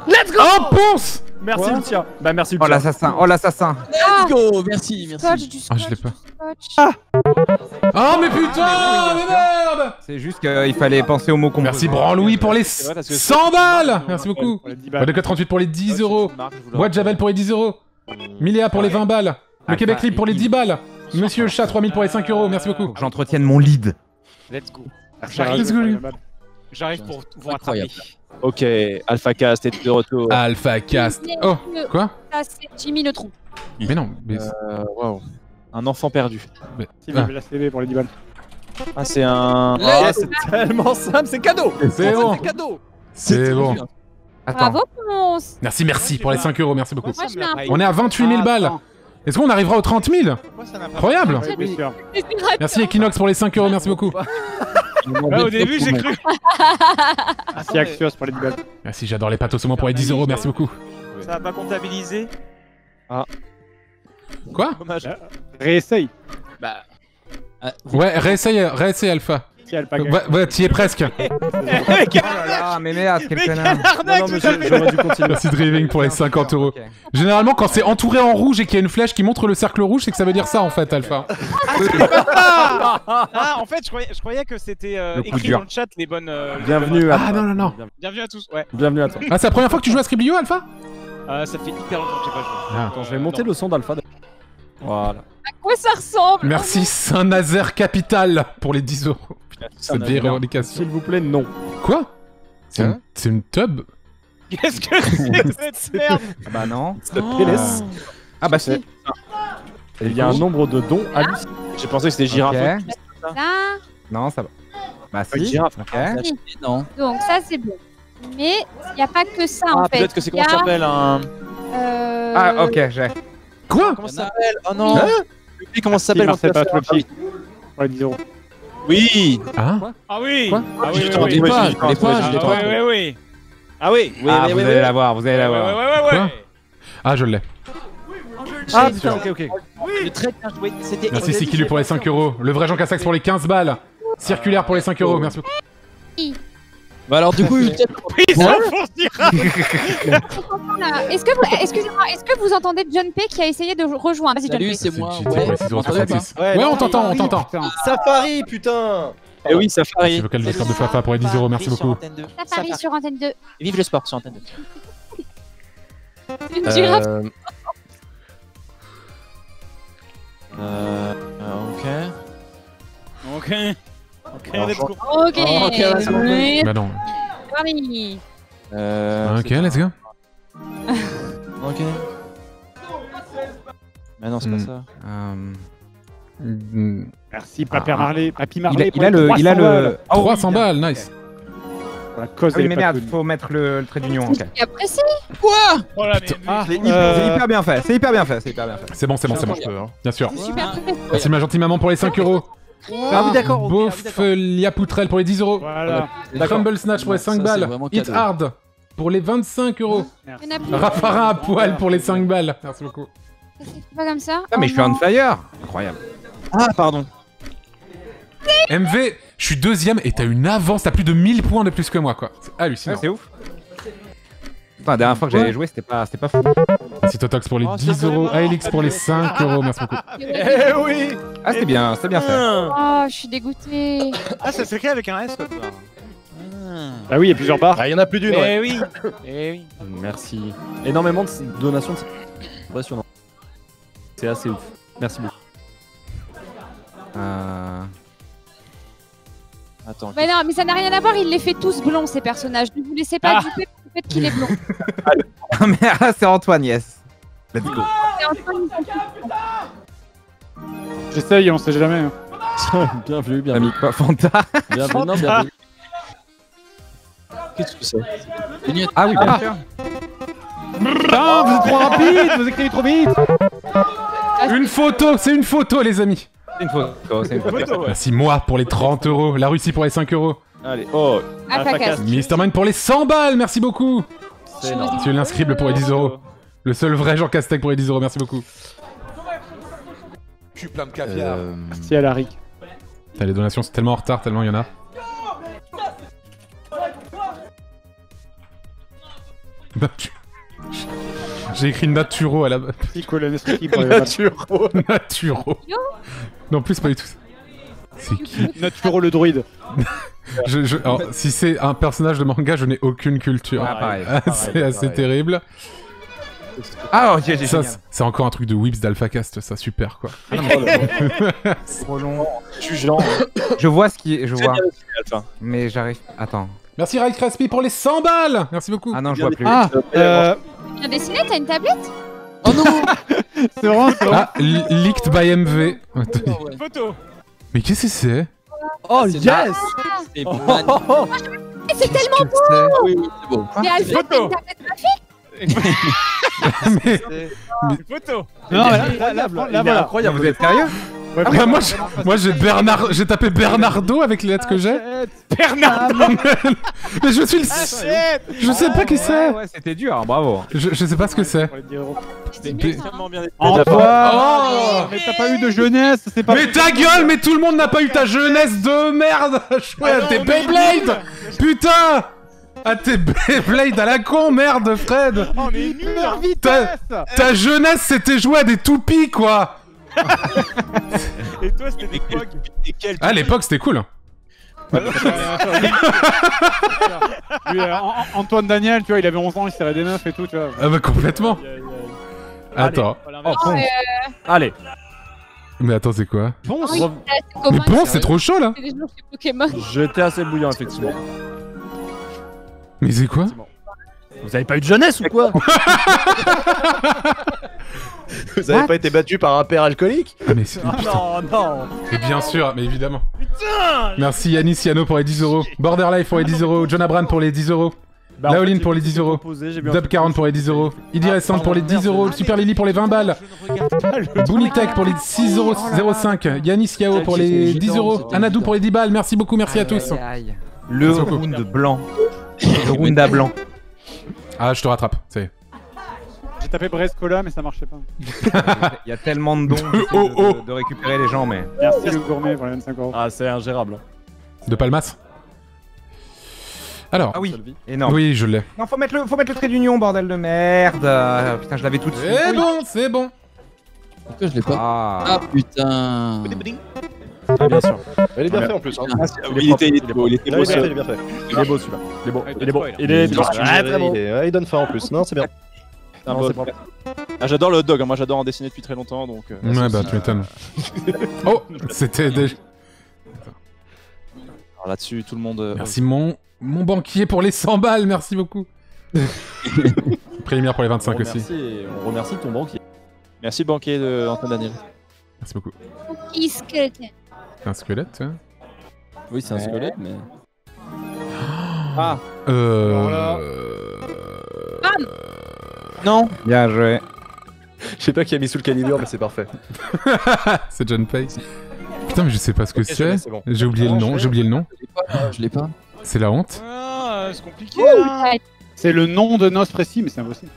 Let's go Oh, ponce Merci Lucia. Bah merci Oh Lucia. l'assassin. Oh l'assassin. Let's go Merci, merci. Scotch, du Ah, je l'ai pas. scotch. Oh, mais putain Mais merde C'est juste qu'il fallait penser au mot qu'on Merci Branlouis pour les C'est vrai, parce que 100 balles Merci beaucoup Pour les 10 Bois balles. de 38 pour les 10 euros Javel pour les 10 euros Miléa pour les 20 balles Le Alpha, Québec Libre pour les il- 10 balles Monsieur le Chat 3000 pour les 5 euros, merci beaucoup Faut que j'entretienne mon lead. Let's go. Let's J'arrive. go, lui. J'arrive pour vous rattraper. Ok, Alpha Cast est de retour. Alpha Cast Oh Quoi Ça, c'est Jimmy Neutron. Mais non, mais... Euh, Waouh. Un enfant perdu. mais- Si, Ah, la CB pour les 10 balles. Ah, c'est un. Let's Ah, C'est tellement simple, c'est cadeau C'est bon C'est cadeau C'est bon Attends. Bravo, Ponce. Merci, merci pour les 5 euros, merci beaucoup Moi, je mets un On est à 28 000 balles Est-ce qu'on arrivera aux 30 000 Pourquoi ça n'a pas Incroyable. Merci Equinox pour les 5 euros, merci beaucoup Ouais, au début, j'ai cru. Merci Axios pour les 10 balles. Merci, j'adore les pâtes au saumon pour les 10 euros, merci beaucoup Ça va pas comptabiliser. Quoi? Dommage. Réessaye. Bah. ah, vous- Ouais, réessaye, réessaye Alpha Ouais, ouais, t'y es presque Ah mais merde, quel connard. arnaque, Non, non, mais à j'ai- fait. j'aurais dû continuer. Merci Driving pour les 50 euros. Généralement, quand c'est entouré en rouge et qu'il y a une flèche qui montre le cercle rouge, c'est que ça veut dire ça en fait, Alpha. Ah, Ah, en fait, je croyais, je croyais que c'était euh, Le coup écrit dur. dans le chat les bonnes. euh, Bienvenue à Ah non, non, non. Bienvenue à tous. Ouais. Bienvenue à toi. Ah, c'est la première fois que tu joues à Scriblio, Alpha? Euh, ça fait hyper longtemps que j'ai pas joué. Ah. Attends, je vais monter le son d'Alpha. Voilà. À quoi ça ressemble? Merci Saint-Nazaire Capital pour les 10 euros. Cette vieille revendication. S'il vous plaît, non. Quoi C'est Hein une, c'est une tub Qu'est-ce que c'est que cette merde Ah bah non. PLS. Ah bah si. Il y a un nombre de dons hallucinant. J'ai pensé que c'était girafe. Ça. Non, ça va. Bah si. girafe. Ok. Si. Non. Donc, ça, c'est bon. Mais il n'y a pas que ça, en Ah, fait. peut-être que c'est comment ça s'appelle un. euh, Ah ok, j'ai. Quoi Comment ça s'appelle? Oh non Oublie Comment ça s'appelle quand tu Pour Oui Hein Ah oui Quoi Ah oui, Je oui, oui. pas, pages, les pages, pas. les Ah pages. oui, oui, oui. Ah oui, oui, Ah oui, vous oui, allez oui. la voir, vous allez la voir. ouais, ouais, Quoi ouais. Ah, je l'ai. Ah putain, ok, ok. Oui, très bien joué. C'était. Merci Sikilu pour les 5 euros. Le vrai Jean Cassax pour les 15 balles. Circulaire pour les 5 euros, merci beaucoup. Bah alors du coup. Là, Est-ce que vous, excusez-moi, est-ce que vous entendez John P qui a essayé de rejoindre? Vas-y, John Salut, P. c'est moi. J'ai dit pour les 6 euros Vous m'entendez pas 66. Ouais, on t'entend, on t'entend. Safari, putain Eh oui, Safari. C'est vocal de score de Fafa pour les 10 euros, merci beaucoup. Safari sur Antenne 2. Vive le sport sur Antenne 2. Une girafe. Euh, Euh. Ok. Ok. Ok, let's go. Ok. c'est bon. Oui. Bah non. Euh. Ok, let's go. Ok. Mais non, c'est pas Hmm. ça. Euh, Mm, Merci, Paper Ah. Marley. Papy Il Marley. a, il a le, il a 300 le. balles. Oh, oui, 300 bien. balles, nice. Pour la cause Ah oui, mais merde, faut mettre le, le trait d'union. Ok. Et après, c'est Oh là, mais. Ah, C'est hyper, euh, c'est hyper bien fait, c'est hyper bien fait, c'est hyper bien fait. C'est bon, c'est bon, c'est bon. Bien sûr. super. Merci ma gentille maman pour les 5 euros. Ah oui, d'accord, ok, ah oui, d'accord. Beaufelia Poutrelle pour les 10 euros. Voilà. Crumble Snatch pour les 5 Ça, c'est balles. vraiment Hit cadeau. Hard pour les 25 euros. Il y en a plus. Raffarin à poil pour les 5 balles. Merci beaucoup. C'est pas comme ça. Ah, mais Oh je suis on fire Incroyable. Ah, pardon. MV, je suis deuxième et t'as une avance, t'as plus de 1000 points de plus que moi, quoi. C'est hallucinant. Ouais, c'est ouf. Putain, la dernière fois que j'avais joué, c'était pas, c'était pas fou. C'est Totox pour les 10 euros, Aelix pour les 5 euros, merci beaucoup. Eh oui Ah, c'était bien, c'était bien fait. Oh, je suis dégoûtée. Ah, ça s'écrit avec un S comme ça. Ah oui, il y a plusieurs barres. Ah, il y en a plus d'une, ouais. Eh oui Eh oui Merci. Énormément de donations. de- Impressionnant. C'est assez ouf. Merci beaucoup. Euh... Attends. Mais non, mais ça n'a rien à voir, il les fait tous blonds ces personnages. Ne vous laissez pas Ah. duper fait qu'il est blond. mais ah, c'est Antoine, yes. Let's go. C'est Antoine. J'essaye, on sait jamais. hein. bien vu, bien vu. mis quoi Fanta? Bien vu, non, bien vu. Qu'est-ce que c'est? Vignette. Ah oui, bien Ah. sûr. Putain, vous êtes trop rapide, vous écrivez trop vite. Une photo, c'est une photo, les amis. C'est une photo, c'est une photo. Merci, moi pour les 30 euros, la Russie pour les 5 euros. Allez, oh. Alpha Cast. Mr. Mine pour les 100 balles, merci beaucoup. C'est énorme. Tu es l'inscrible pour les 10 euros. Le seul vrai Jean Castex pour les 10 euros, merci beaucoup. Je suis plein de caviar. Euh, Merci à Larry. Les donations sont tellement en retard, tellement il y en a. J'ai écrit Naturo à la Naturo. Naturo. Non, en plus, pas du tout. C'est qui Naturo le druide. je, je- alors, Si c'est un personnage de manga, je n'ai aucune culture. Ah, pareil, c'est assez pareil. terrible. Ah, ok, j'ai Ça, c'est- encore un truc de Whips d'AlphaCast, ça, super quoi. Ah, non, mais- Trop long. Genre. Je vois ce qui, je vois, mais j'arrive. Attends. Merci Ray Craspi pour les 100 balles Merci beaucoup. Ah non, je vois plus. Ah, euh, Bien dessiné, t'as une tablette Oh non c'est vraiment. Ah, li- leaked by MV. Oh. Photo Mais qu'est-ce que c'est? Oh yes C'est Oh, oh, oh. C'est tellement beau Oui, oui, c'est beau. Mais t'as une tablette graphique Mais- Photo. Non, mais là, là, là, là, incroyable. Vous êtes sérieux? Ouais, Ah, moi, j'ai- moi j'ai Bernard, j'ai tapé Bernardo avec les lettres que j'ai. Bernard Mais je suis le, Achète je sais pas qui Ouais, c'est. ouais, c'était dur, bravo. Je, je sais pas ce que c'est. Pour les 10 euros. C'est bien, ça, hein. Extrêmement bien Antoine Oh Mais t'as pas eu de jeunesse, c'est pas. Mais ta gueule, mais tout le monde n'a pas eu ta jeunesse de merde jouer Ah tes Beyblade Putain À tes Beyblade à la con, merde, Fred On est nuls Super hein. vitesse Ta jeunesse, c'était jouer à des toupies, quoi Et toi, c'était des À l'époque, c'était cool. Lui, euh, An- An- Antoine Daniel, tu vois, il avait 11 ans, il serrait des meufs et tout, tu vois. Ah bah complètement. Il y a- il y a- Attends. Allez, Oh. Euh, Allez. Mais attends, c'est quoi? Bon, oui, rev- c'est Mais bon, trop chaud, là C'est des jours chez Pokémon. j'étais assez bouillant, effectivement. Mais c'est quoi? Vous avez pas eu de jeunesse ou quoi Vous avez pas été battu par un père alcoolique Ah mais c'est... Ah putain. Non, non Mais bien sûr, mais évidemment. Merci Yanis Yano pour les 10 euros. Border Life pour les 10 euros. John Abram pour les 10 euros. Bah, en fait, Laoline pour les vu 10 ce que euros. vous proposez, j'ai vu un Dub truc 40 dessus. pour les 10 euros. Idi Ah, Restante pour les pardon, 10 euros. Super Lily pour les 20 balles. Boonitech pour les 6 euros 05. Yanis Yao pour les 10 euros. Anadou pour les 10 balles. Merci beaucoup, merci à tous. Le round blanc. Le round à blanc. Ah, je te rattrape. Ça y est. J'ai tapé Brescola, mais ça marchait pas. Il y a tellement de dons De haut, de, haut. de- de récupérer les gens, mais. Merci le gourmet pour les 25 euros. Ah, c'est ingérable. De Palmas. Alors. Ah oui, énorme. Oui, je l'ai. Non, faut mettre le, faut mettre le trait d'union, bordel de merde. Euh, putain, je l'avais tout de suite. C'est Oui. bon, c'est bon. Pourquoi je l'ai pas Ah. Ah putain Ah, bien sûr. Elle est bien fait en plus. Hein. Il était, il était beau, il était Il beau. est bien fait, il est bien fait. Il est beau celui-là. Il est beau. Il est beau. Il Il est très beau. Il il donne faim en plus. Non, c'est bien. Ah, j'adore le hot dog, hein. moi j'adore en dessiner depuis très longtemps donc. euh, Ouais, bah tu m'étonnes. Oh, c'était déjà. alors Là-dessus, tout le monde. euh, Merci mon, mon banquier pour les 100 balles, merci beaucoup. Préliminaire pour les On 25 aussi. remercie, on remercie ton banquier. Merci banquier de Antoine Daniel. Merci beaucoup. C'est un squelette, hein Oui, c'est un squelette, mais. Ah. Euh... Bam Non. Bien joué. Je sais pas qui a mis sous le calibre, mais c'est parfait. c'est John Pay. Putain, mais je sais pas ce que Ok, je c'est. l'ai, c'est bon. J'ai oublié le Non, nom, je j'ai oublié le nom. Je l'ai pas. C'est la honte. Ah, c'est compliqué là. C'est le nom de noces précis, mais c'est impossible.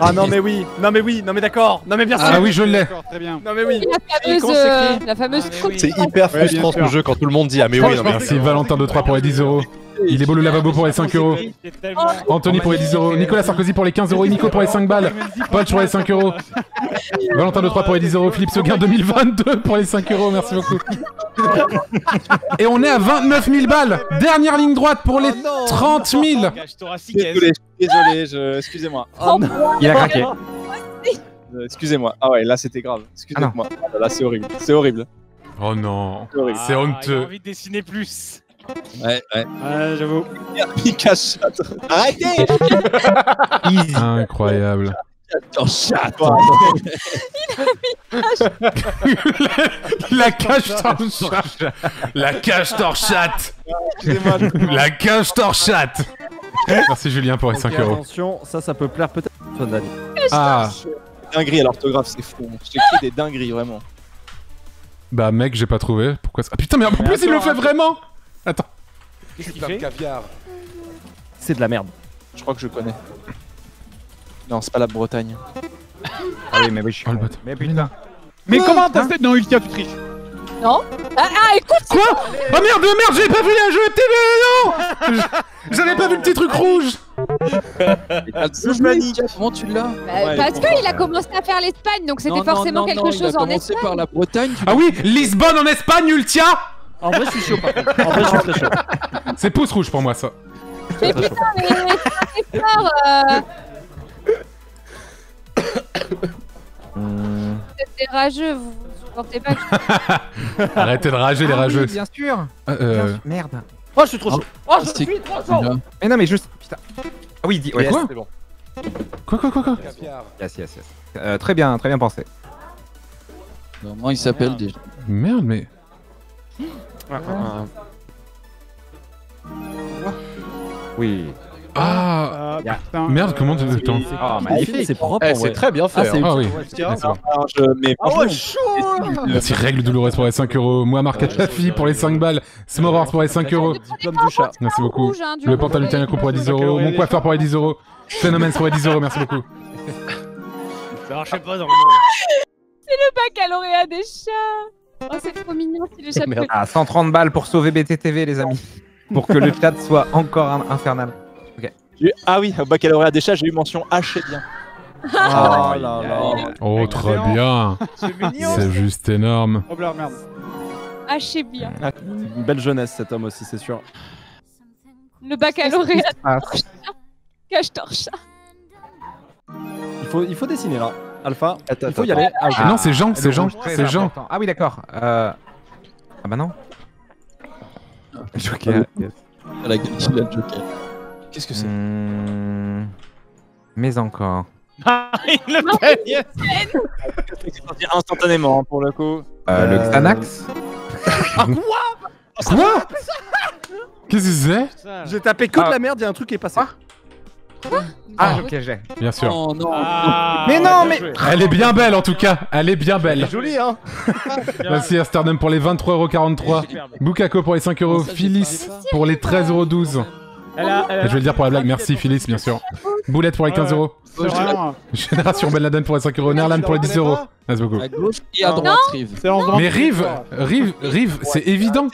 Ah. Ah non mais oui, non mais oui, non mais d'accord, non mais bien sûr. Ah oui, je l'ai. Très bien. Non mais oui. La fameuse, comment euh, la fameuse C'est hyper frustrant ce jeu quand tout le monde dit Ah, mais oui, non, mais Merci Valentin de 3 pour les 10 euros. Il est beau le lavabo pour les 5 euros. Tellement- Anthony pour les 10 euros. Nicolas Sarkozy pour les 15 euros. Nico pour les 5 balles. Paul pour les 5 euros. Valentin de 3 pour les 10 euros. Philippe Seguin 2022 pour les 5 euros. Merci beaucoup. Et on est à 29 000 balles. Dernière ligne droite pour les 30 000. Cage thoracique. Désolé, désolé, excusez-moi. Oh, Il a craqué. Excusez-moi. Ah ouais, là c'était grave. Excusez-moi. Ah là c'est horrible. C'est horrible. Oh non. C'est horrible. C'est J'ai honteux. envie de dessiner plus. Ouais, ouais. Ouais, j'avoue. Chat. Arrêtez Incroyable. Attends, chat. La cage torchate. La cage torchate. La cage torchate. Merci Julien pour les 5 Ok, euros. Attention, ça ça peut plaire peut-être. Toi, Dani. Ah. Dinguerie à l'orthographe, c'est fou. J'écris des dingueries vraiment. Bah mec, j'ai pas trouvé. Pourquoi ça Ah putain, mais en plus il le fait vraiment. Attends. Qu'est-ce qu'il fait C'est de la merde. Je crois que je connais. Non, c'est pas la Bretagne. Ah oui, mais oui, je suis. Oh le bot. Mais putain. Mais comment t'as fait Non, Ultia, tu triches. Non ah, ah, écoute Quoi Oh merde, merde, j'avais pas vu la jeu télé, non J'avais pas vu le petit truc rouge. Comment tu l'as Bah, Parce qu'il a commencé à faire l'Espagne, donc c'était Non, non, forcément non, quelque non, il a chose en commencé Espagne. par la Bretagne. tu Ah oui, Lisbonne en Espagne, Ultia En vrai, je suis chaud par contre. En vrai, je suis très chaud. C'est pouce rouge pour moi ça. Mais putain, mais c'est un effort, euh, vous êtes des rageux, vous vous supportez pas que je... Arrêtez de rager les Ah oui, rageux. bien sûr. Euh, euh, Bien sûr. Merde. Oh, je suis trop chaud. Oh, je suis trop chaud. Mais non, mais juste. Putain. Ah oui, dis. Ouais, Quoi c'est bon. Quoi, quoi, quoi, quoi Yes, yes, yes. Euh, très bien, très bien pensé. Comment il s'appelle déjà Merde, mais. Oui. Ah Ah, putain. Merde, comment tu. Attends. Ah, magnifique. C'est propre. Eh, c'est très bien fait. Ah, c'est hein. Ah oui. D'accord. Mais Ah ouais, chaud Merci Règle douloureuse pour les 5 euros. Muammar Kadhafi pour les 5 balles. Smorors pour les 5 euros. Diplôme du chat. Merci beaucoup. hein, Le pantalon Tianaco pour les 10 euros. Mon coiffeur pour les 10 euros. Phénomène pour les 10 euros. Merci beaucoup. Ça marchait pas dans le monde. Le baccalauréat des chats Oh, c'est trop mignon, c'est de Merde. Ah, 130 balles pour sauver BTTV, les amis. Pour que le chat soit encore un- infernal. Ah oui, au baccalauréat des chats, j'ai eu mention H et bien. Oh là là. Oh, très bien. C'est juste énorme. Oh, merde. Ah, sais bien. Ah, Une belle jeunesse cet homme aussi, c'est sûr. Le baccalauréat Ah, cache torcha. Il faut, il faut dessiner là. Alpha, Attends, il faut y aller. Ah. Ah non, c'est Jean, c'est Jean, c'est Jean. important. Ah oui, d'accord. Euh... Ah bah non. Joker. yes. À la gueule qu'il a le Joker. Qu'est-ce que c'est? Hmm, Mais encore. Ah, il le fait yes. C'est sorti instantanément hein, pour le coup. Euh, Le Euh, Xanax Quoi? Qu'est-ce que c'est? J'ai tapé que Ah. de la merde, il y a un truc qui est passé. Ah, ok, j'ai. Bien sûr. Oh non. Ah, Mais non, bien mais-. Elle est bien belle en tout cas. Elle est bien belle. Joli, hein Merci à Stardom pour les 23,43€. Superbe. Bukako pour les 5 euros. Ça, j'ai Phyllis pas. pour les 13,12€. Elle a- elle a- Je vais le dire pour la blague. Merci Phyllis, bien sûr. Boulette pour les 15 euros. Génération Ben Laden pour les 5 euros. Nerlan pour les 10 euros. Merci beaucoup. À gauche et à droite, Rive. Mais Rive, Rive, Rive, c'est évident.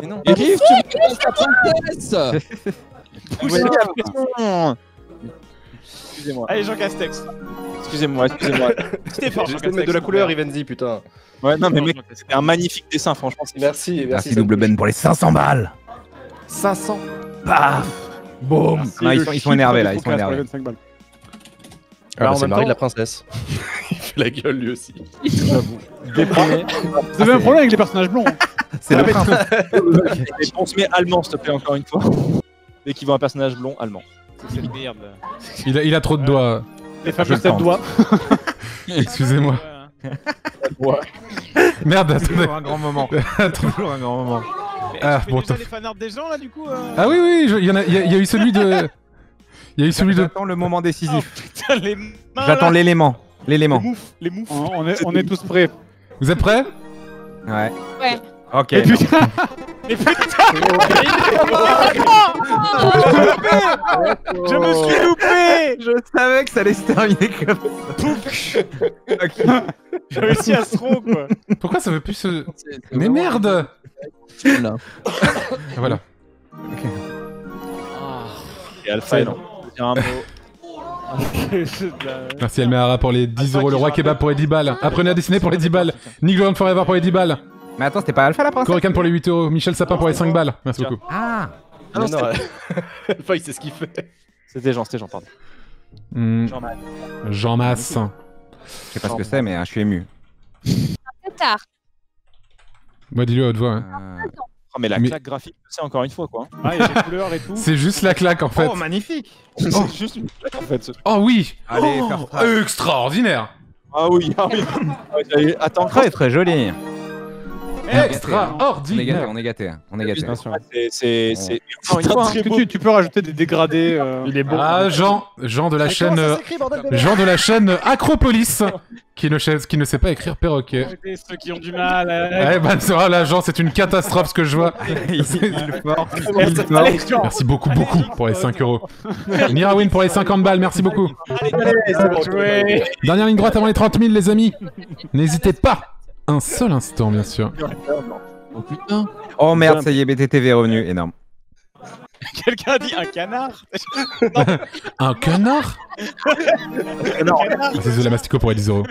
Mais non. Et Rive, tu me casses la princesse Excusez-moi. Allez, Jean Castex. Excusez-moi, excusez-moi. C'était fort, Castex. mettre de la couleur, Ivenzi, putain. Ouais, non, mais mec, c'était un magnifique dessin, franchement. c'est- Merci, merci. Merci double Ben pour les 500 balles. 500. Paf Boum ils le sont, ils sont chiffre énervés là, ils sont énervés. 25 balles. Ah, en bah, c'est Marie temps- de la princesse. Il fait la gueule lui aussi. J'avoue. Déprimé. Vous avez un problème avec les personnages blonds. hein. C'est le prince. Et on se met allemand, s'il te plaît, encore une fois. Dès qu'il voit un personnage blond, allemand. C'est cette merde. Il a, il a trop de doigts. Les fameux le 7 tente. doigts. Excusez-moi. Ouais. Merde, attendez. Toujours un grand moment. Toujours un grand moment. Mais Ah, tu fais bon, déjà les fanarts des gens là du coup euh Ah oui, oui, il y, y y a eu celui de. Il y a eu celui de. J'attends le moment décisif. Putain, les mains J'attends là. l'élément. Les L'élément. moufs, les moufs. On on est, on est tous prêts. Vous êtes prêts? Ouais. Ouais. Ok. Mais putain Mais Je me suis loupé Je savais que ça allait se terminer comme ça. Ok. J'ai réussi à throw quoi Pourquoi ça veut plus se. Mais merde Là. Ah, Voilà. Et Alpha, il en dire un mot. Merci Elmehara pour les 10 euros. Le roi kebab pour les 10 balles. Apprenez à dessiner pour les 10 balles. Nigloland Forever pour les 10 balles. Mais attends, c'était pas Alpha la princesse Corican pour les 8 euros. Michel Sapin pour les 5 balles. Merci beaucoup. Ah Ah non, non, c'est- Alpha, il sait ce qu'il fait. C'était Jean, c'était Jean, pardon. Hmm, Jean Masse. Jean Masse. Je sais pas ce que c'est, mais hein, je suis ému. C'est tard. Moi, dis-le à haute voix. hein. Euh, Oh, mais la Mais- claque graphique, c'est encore une fois quoi. Ah, il y a des couleurs et tout. C'est juste la claque en fait. Oh, magnifique C'est juste une claque en fait. ce- Oh oui Allez, Oh, faire frappe. Extraordinaire Ah oui, ah oui. J'avais- Attends, Très très joli. Extraordinaire on est gâté, on est gâté. Ah, c'est- hein. que tu, tu peux rajouter des dégradés euh, Il est bon. Ah, Jean, Jean de la chaîne, Jean de la chaîne Acropolis, qui ne, chaise- qui ne sait pas écrire perroquet. Ceux qui ont du mal. Ouais, bah, ça va, là, Jean, c'est une catastrophe ce que je vois. Merci beaucoup, beaucoup pour les 5 euros. Nirawin pour les 50 balles, merci beaucoup. Dernière ligne droite avant les 30 000, les amis. N'hésitez pas. Un seul instant, bien sûr. Oh putain. Oh merde, ça y est, BTTV est revenu, énorme. Quelqu'un a dit un canard Un canard? Désolé, la mastico pour les 10 euros.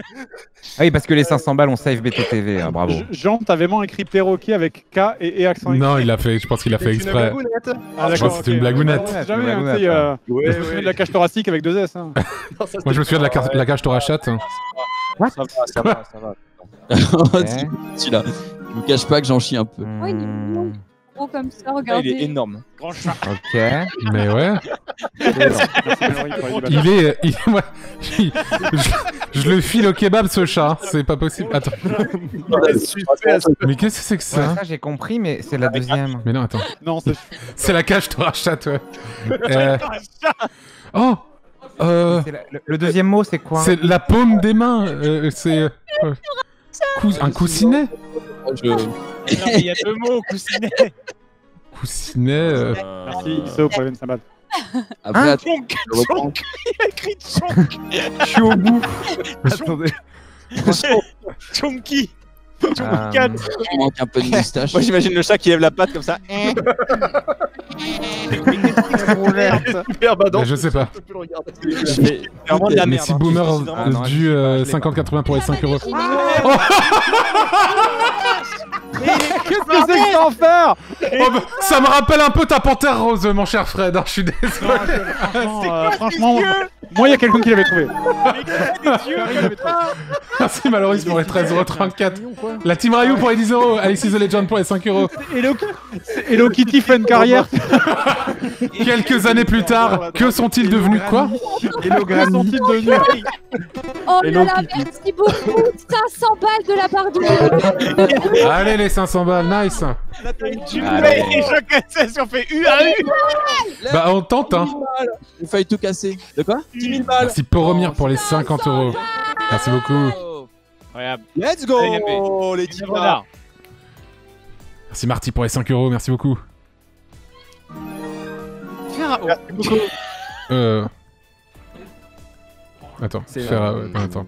Ah oui, parce que les 500 balles, on save BTTV, hein, bravo. Je- Jean, t'as vraiment écrit perroquet avec K et, et accent Non, il a fait, je pense qu'il a fait exprès. Ah, Je pense que c'était une blagounette. C'est jamais, hein, Ouais, je me souviens de la cage thoracique avec deux S. hein. Moi, je me souviens de la, cage Torachat. Ça va, ça va, ça va. Ok. Celui-là. Je vous cache pas que j'en chie un peu. Oh, il est mignon. Gros comme ça, Ah, il est regardez. énorme. Grand chat. Ok. Mais ouais. Il est. il- ouais, je, je le file au kebab ce chat, c'est pas possible. Attends. Mais qu'est-ce que c'est que Ouais, ça ça j'ai compris, mais c'est la deuxième. Mais non, attends. Non, c'est C'est la cage Torachat, ouais. Euh, Oh euh, C'est la- le, le deuxième mot, c'est quoi? C'est la paume des mains. euh, c'est. euh, cous- un coussinet? Je... Non, mais Il y a deux mots, coussinet. Coussinet. euh, Merci, XO pour 25 balles. Après, attends, Chonk, je reprends. chonk. Il a écrit chonk. Je suis au bout. Attendez. Chonky. Ah. Il manque un peu de moustache. Moi j'imagine le chat qui lève la patte comme ça. Super badant. bah, je sais pas. Vraiment de la Mais merde. si hein. Boomer Ah du je euh, 50-80 pour les 5 euros. Il est mignon. Qu'est-ce que c'est que ça en faire Oh, bah, ça me rappelle un peu ta panthère rose, mon cher Fred. hein, je suis désolé. Franchement, euh, franchement, moi, il y a quelqu'un qui l'avait trouvé. Merci Maloris pour les 13,34€. La Team Rayou pour les 10 euros. Alexis The Legend pour les 5 euros. Hello, Hello Kitty fait une carrière. Quelques années plus tard, que sont-ils devenus quoi Hello sont-ils devenus Oh là là, merci beaucoup. 500 balles de la part du Allez les 500 balles, nice. Et je sais si on fait U à U. Bah on tente hein. J'ai failli tout casser. De quoi? 10 000 balles. Merci Poromir pour les 50 euros. Merci beaucoup. Let's go les Il y a 10 renard. Merci Marty pour les 5 euros. Merci beaucoup. Euh. Attends. C'est, Faire, euh, euh, attends.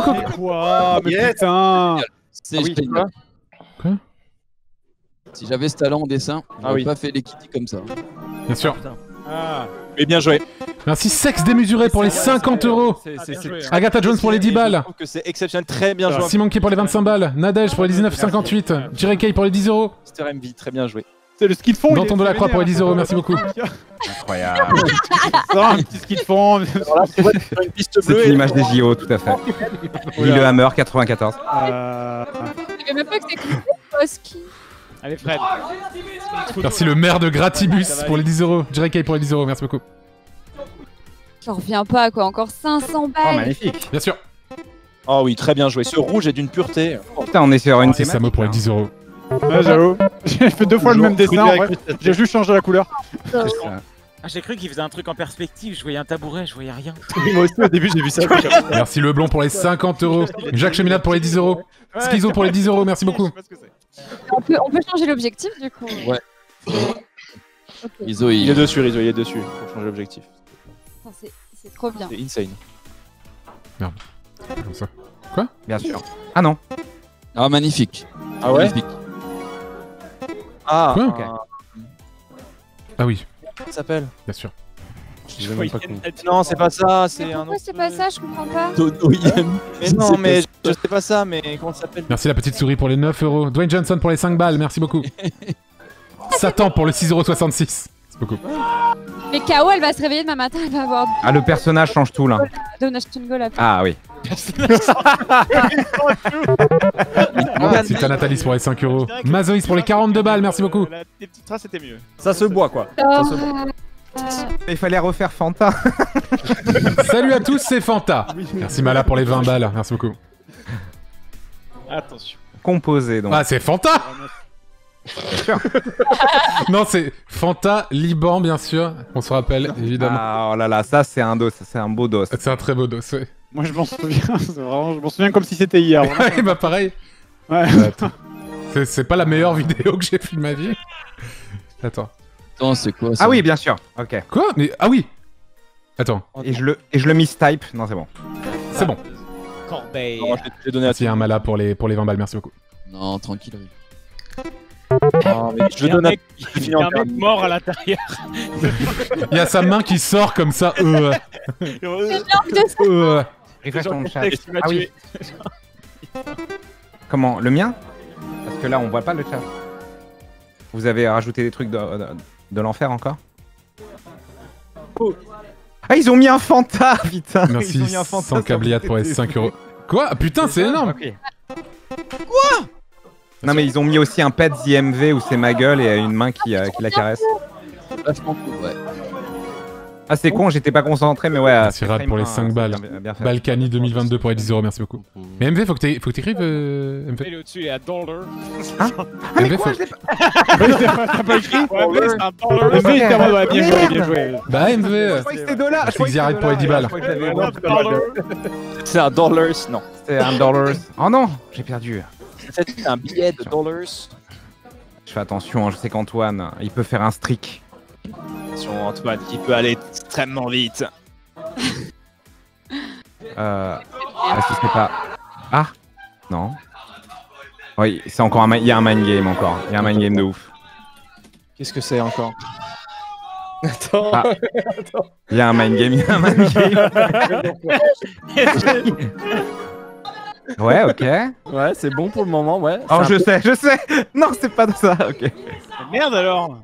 Quoi, quoi Quoi Mais Yes. putain C'est Ah oui, génial. Quoi Si j'avais ce talent en dessin, j'aurais Ah oui. pas fait les kitty comme ça. Bien sûr. Ah, Mais bien joué. Merci Sexe démesuré pour les 50 euros. Ah, hein. Agatha Jones pour les 10 Je balles. trouve que c'est exceptionnel, très bien joué. Simon qui pour les 25 balles. Nadège pour les 19,58. Jiré Kay pour les 10 euros. Mister MV, très bien joué. C'est le ski de fond. Danton de la Croix pour les 10 euros. Merci beaucoup. Incroyable. Ça, un petit ski de fond. C'est une image des JO, tout à fait. Lillehammer 94. Euh, Je savais même pas que c'était au ski. Allez, Fred. Merci le maire de Gratibus pour les 10 euros. Kay pour les 10 euros. Merci beaucoup. J'en reviens pas quoi, encore 500 Oh, balles. magnifique. Bien sûr. Oh oui, très bien joué. Ce rouge est d'une pureté. Putain, on est sur une C'est Samo pour les 10 euros. Ouais, j'avoue. J'ai fait deux fois le même dessin. en vrai. Toujours J'ai juste changé la couleur. Ah, j'ai cru qu'il faisait un truc en perspective, je voyais un tabouret, je voyais rien. moi aussi au début j'ai vu ça. Merci Leblon pour les 50 euros. Jacques Cheminade pour les 10 euros. Schizo pour les 10 euros, merci beaucoup. On peut, on peut changer l'objectif du coup. Ouais. Rizzo, il... est dessus, Rizzo, il est dessus. Faut changer l'objectif. C'est- C'est trop bien. C'est insane. Merde. Comme ça. Quoi? Bien sûr. Ah non. Ah, magnifique. Ah ouais? Magnifique. Ah, Quoi ok. Ah oui, Comment ça s'appelle? Bien sûr. Je pas. Non, c'est pas ça, c'est un Pourquoi c'est pas ça Je comprends pas. Mais non, mais je sais pas ça, mais comment ça s'appelle? Merci la petite souris pour les 9 euros. Dwayne Johnson pour les 5 balles, merci beaucoup. Satan pour le 6,66 euros. C'est beaucoup. Mais KO, elle va se réveiller demain matin, elle va avoir Ah, le personnage change tout là. Ah oui. Merci t'as Nathalie pour les 5 euros. Mazoïs pour les 42 balles, merci beaucoup. Les petites traces c'était mieux. Ça se boit quoi. Ça se boit. Il fallait refaire Fanta. Salut à tous, c'est Fanta. Merci Mala pour les 20 balles, merci beaucoup. Attention. Composé donc. Ah, c'est Fanta Non, c'est Fanta Liban, bien sûr. On se rappelle, évidemment. Ah oh là là, ça c'est un dos, c'est un beau dos. C'est un très beau dos, ouais. Moi, je m'en souviens. Vraiment, je m'en souviens comme si c'était hier. Ouais, bah pareil. Ouais. Bah, attends. C'est- pas la meilleure vidéo que j'ai vue de ma vie. Attends. Attends, c'est quoi ça Ah oui, bien sûr. Ok. Quoi? Mais ah oui. Attends, Et je le et je le mistype. Non, c'est bon. c'est bon. Corbeil. Donné à Merci un Mala pour les pour les 20 balles, merci beaucoup. Non, tranquille. Non, mais je Il y le a un donne mec, il y a un mec mort à l'intérieur. Il y a sa main qui sort comme ça. Euh, euh. Ton chat. Ah oui. Comment Le mien? Parce que là, on voit pas le chat. Vous avez rajouté des trucs de, de, de l'enfer encore? Ah, ils ont mis un Fanta, putain Ils Merci ont mis un Fanta sans sur câbliade pour les le 5 euros. Quoi? Ah, Putain, c'est énorme. Ok. Non, mais ils ont mis aussi un pet IMV où c'est ma gueule et une main qui, euh, qui la caresse. Vachement cool, ouais. Ah, c'est con, j'étais pas concentré, mais ouais. C'est très pour les bien, 5 c'est balles. Balkany 2022 pour les 10 euros, merci beaucoup. Mais MV, faut que t'é- faut que t'écrives. Euh, MV. Et au-dessus, il y a dollar. Ah, mais MV, quoi faut- je l'ai pas- T'as pas écrit mais c'est un dollar. Le mec, t'es en mode, ouais, bien joué, bien joué. Bah MV. Je croyais que c'était dollar. Je croyais que arrête pour les 10 balles. Dollar. C'est un dollars, non. C'était un dollar. Oh non, j'ai perdu. C'est un billet de dollars. Je fais attention, hein, je sais qu'Antoine, il peut faire un streak. Attention, Antoine, qui peut aller extrêmement vite. Euh... Ah, si c'est pas... Ah Non. Oui, c'est encore un... Il y a un mind game encore. Il y a un mind game de ouf. Qu'est-ce que c'est encore? Attends. Ah. Il y a un mind game, il y a un mind game. ouais, ok. Ouais, c'est bon pour le moment, ouais. Oh, je peu- sais, je sais Non, c'est pas de ça, ok. Merde alors.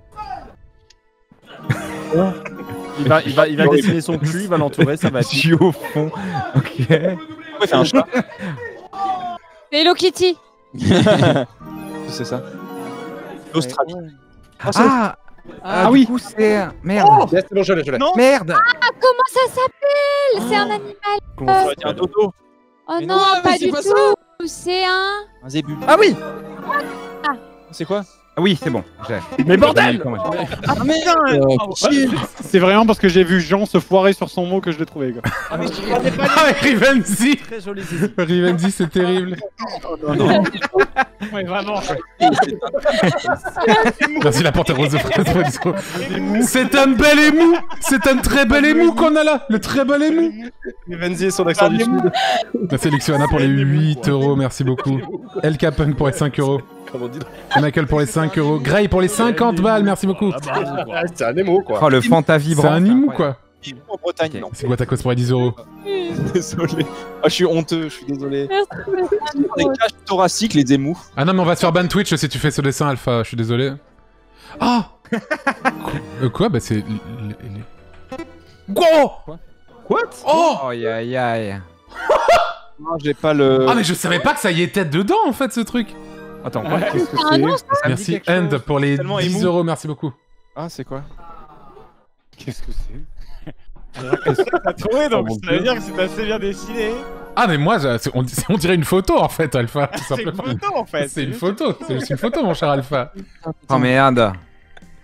Il va, il va, il va dessiner son cul, il va l'entourer, ça va Je être. suis au fond, ok. Ouais, c'est un chat. Hello Kitty. c'est ça. L'Australie. Ah Ah oui coup, c'est... Merde Yes, c'est bon, je l'ai, je l'ai. Non Merde Ah, comment ça s'appelle? C'est un animal. Comment ça va dire un dodo? Oh Mais non, non, mais pas du pas tout. C'est un. Un zébu. Ah oui C'est quoi Ah oui, c'est bon, j'ai. Mais bordel Ah merde C'est vraiment parce que j'ai vu Jean se foirer sur son mot que je l'ai trouvé. Quoi. Ah, Rivenzi Très joli. Rivenzi, c'est terrible. Ouais, vraiment. Merci la porte rose de fraise pour les 10 euros. C'est un bel émou C'est un très bel émou qu'on a là Le très bel émou Venzi et son accent du sud. Merci Luxiana pour les 8 euros, merci beaucoup. El Capunk pour les 5 euros. Comme on dit. Michael pour les 5 euros. Grey pour les 50 balles, merci beaucoup. Ah, C'est un émo, quoi. Oh, le Fanta C'est vibrant. un imou quoi. En Bretagne, non. C'est Guatacos pour les 10 euros. Désolé. Ah, je suis honteux, je suis désolé. Les caches thoraciques, les émous. Ah non mais on va se faire ban Twitch si tu fais ce dessin Alpha, je suis désolé. Ah Euh, Quoi Bah c'est... Gros What? Oh Oh, aïe aïe aïe. Non, j'ai pas le. Ah mais je savais pas que ça y était dedans en fait ce truc Attends, quoi Qu'est-ce que C'est ça me dit Merci quelque chose. End pour les Tellement 10 émou. euros, merci beaucoup. Ah, c'est quoi Qu'est-ce que c'est T'as trouvé donc Oh, ça veut dire que c'est assez bien dessiné. Ah mais moi, je- c'est- on, on dirait une photo en fait Alpha, tout C'est une simplement. photo en fait. C'est une photo, c'est juste une photo mon cher Alpha. Oh merde.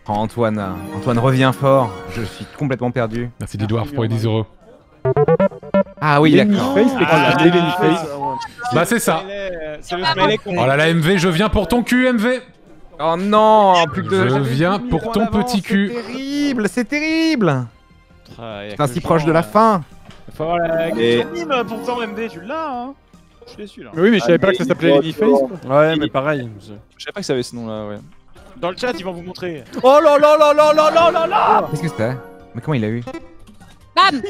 Oh, Antoine, Antoine revient fort. Je suis complètement perdu. Merci Didouard pour les 10 euros. Ah oui, d'accord. Face, Ah, quand il y a Lenny Face? Bah c'est ça. C'est le smiley qu'on Oh là là MV, je viens pour ton cul MV. Oh non, plus que. Je viens pour ton petit cul. C'est terrible, c'est terrible. C'est ainsi proche de la euh, fin. Faut avoir la mime, pourtant MD, tu l'as hein Je suis déçu là. Mais oui, mais je savais pas que ça s'appelait Lenny Face. quoi. Ouais, mais pareil. Je savais pas que ça avait ce nom-là, ouais. Dans le chat, ils vont vous montrer. Oh là là là là là là là là Qu'est-ce que c'était? Mais comment il a eu? Bam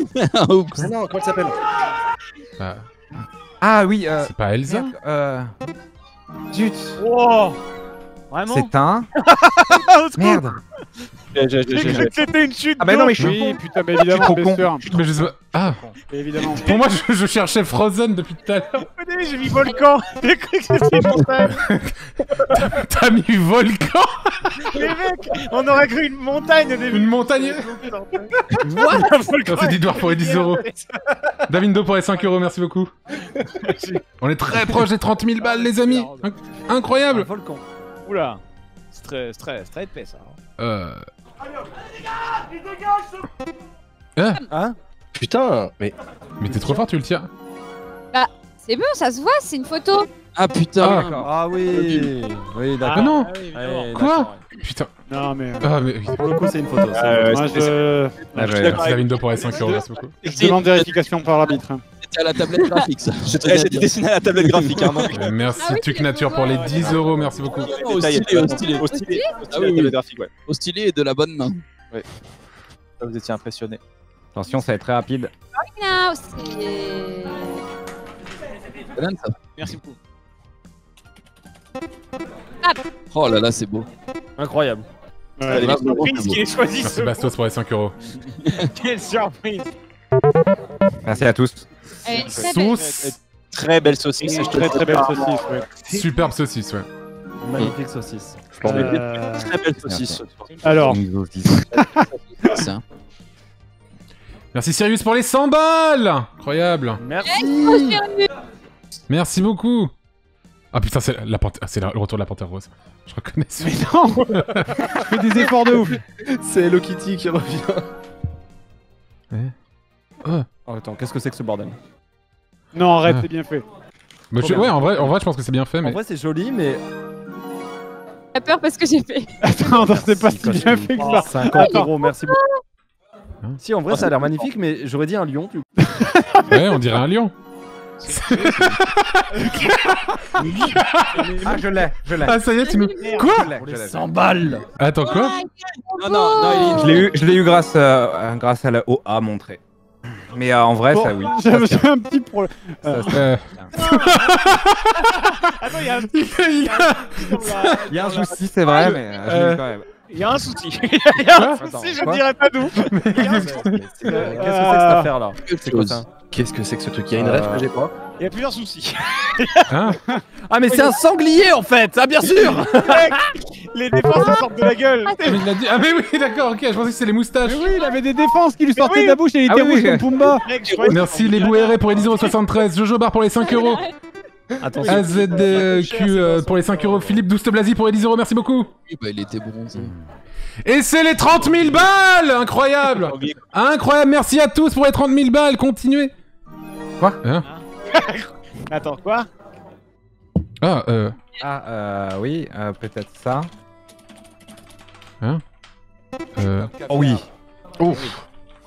Oups. Ah non, comment elle s'appelle? Bah, Ah oui, euh. c'est pas Elsa merde, Euh. Zut. Wow Vraiment C'est un. Merde. J'ai- cru que c'était une chute Ah bah non, mais je suis. Oui, putain, mais évidemment, trop bien con. sûr. Mais je sais pas. Ah, Mais Évidemment. pour moi je, je cherchais Frozen depuis tout à l'heure. J'ai mis volcan J'ai cru que c'était une montagne T'as mis volcan Les mecs On aurait cru une montagne au début Une montagne What? Merci Didouard pour les 10 euros. Davindo pour les 5 euros, merci beaucoup. On est très proche des 30 000 balles, les amis. Inc- Incroyable. volcan Oula C'est très, très, très épais ça. Euh. Hein Hein Putain, mais. Mais t'es trop fort, tu le tiens. Bah, c'est bon, ça se voit, c'est une photo. Ah putain. Ah. Ah oui Oui, d'accord. Ah non Ah oui, d'accord, Quoi ouais. Putain. Non, mais. euh, Ah, mais. Pour le coup, c'est une photo. c'est Euh, Moi, photo. je... Ah, ouais. Merci Davindo pour les 5 euros, merci beaucoup. je demande vérification par l'arbitre. C'était à la tablette graphique ça. J'ai j'ai dessiné à la tablette graphique. Hein. Euh, Merci Ah oui, Tuc tu Nature pour les 10 euros, merci beaucoup. Au stylé, au stylé. Au stylé. Au Ah oui, ouais. Et de la bonne main. Là, Vous étiez impressionné. Attention, ça va être très rapide. Now, c'est. Merci beaucoup. Oh là là, c'est beau. Incroyable. Ouais, Quelle surprise qu'il ait choisi Merci ce Bastos pour les 5 euros. Quelle surprise Merci à tous. Très belle. Sauce. Très belle saucisse. je Très très belle saucisse, ouais. Superbe saucisse, ouais. Magnifique saucisse. Euh, Très belle saucisse. Alors, Ça. Merci Sirius pour les 100 balles Incroyable Merci. Merci beaucoup Ah putain, c'est la ah, c'est la- le retour de la panthère rose. Je reconnais ce... mais non Fais des efforts de ouf C'est Hello Kitty qui revient. Ah. Oh, attends, qu'est-ce que c'est que ce bordel Non, arrête, Ah. c'est bien fait. Je- Ouais, en vrai, en vrai, je pense que c'est bien fait, En mais... vrai, c'est joli, mais. J'ai peur parce que j'ai fait. Attends, c'est pas si bien fait que ça. 50 Attends. euros, merci beaucoup. Hein Si, en vrai, ça a l'air magnifique, mais j'aurais dit un lion. du coup. Ouais, on dirait un lion. Ah, je l'ai, je l'ai. Ah, ça y est, tu nous... Quoi Je l'ai, je l'ai. 100 balles Attends, quoi Non, non, non, il Je l'ai eu, je l'ai eu grâce, euh, grâce à la OA montrée. Mais euh, en vrai, Bon, ça oui. J'ai un petit problème. Euh, Euh... Attends, il y a un il y a- Il y a un souci, c'est vrai, mais euh, je l'ai quand même. Il y a un souci. Il y a un souci, je ne dirais pas d'où. Qu'est-ce que c'est que cette affaire-là quelque C'est quoi ça? Qu'est-ce que c'est que ce truc? Il y a une rêve que j'ai pas? Il y a plusieurs soucis. Hein? Ah, mais c'est un sanglier en fait! Ah, bien sûr! Les défenses elles sortent de la gueule. Mais il l'a dit- Ah mais oui, d'accord, ok, je pensais que c'était les moustaches. Mais oui, il avait des défenses qui lui sortaient oui. de la bouche et il Ah était oui, rouge comme Pumba. Merci les bouérés pour les 10,73€, Jojo Bar pour les 5 euros, Attention. AZQ euh, pour les 5 euros, Philippe Douste Blasi pour les 10 euros, merci beaucoup. Oui, bah il était bronzé. Et c'est les 30 000 balles! Incroyable! Incroyable, merci à tous pour les 30 000 balles, continuez Quoi Hein Attends, quoi Ah, euh... Ah, euh, oui, euh, peut-être ça. Hein Euh... Oh oui. Oh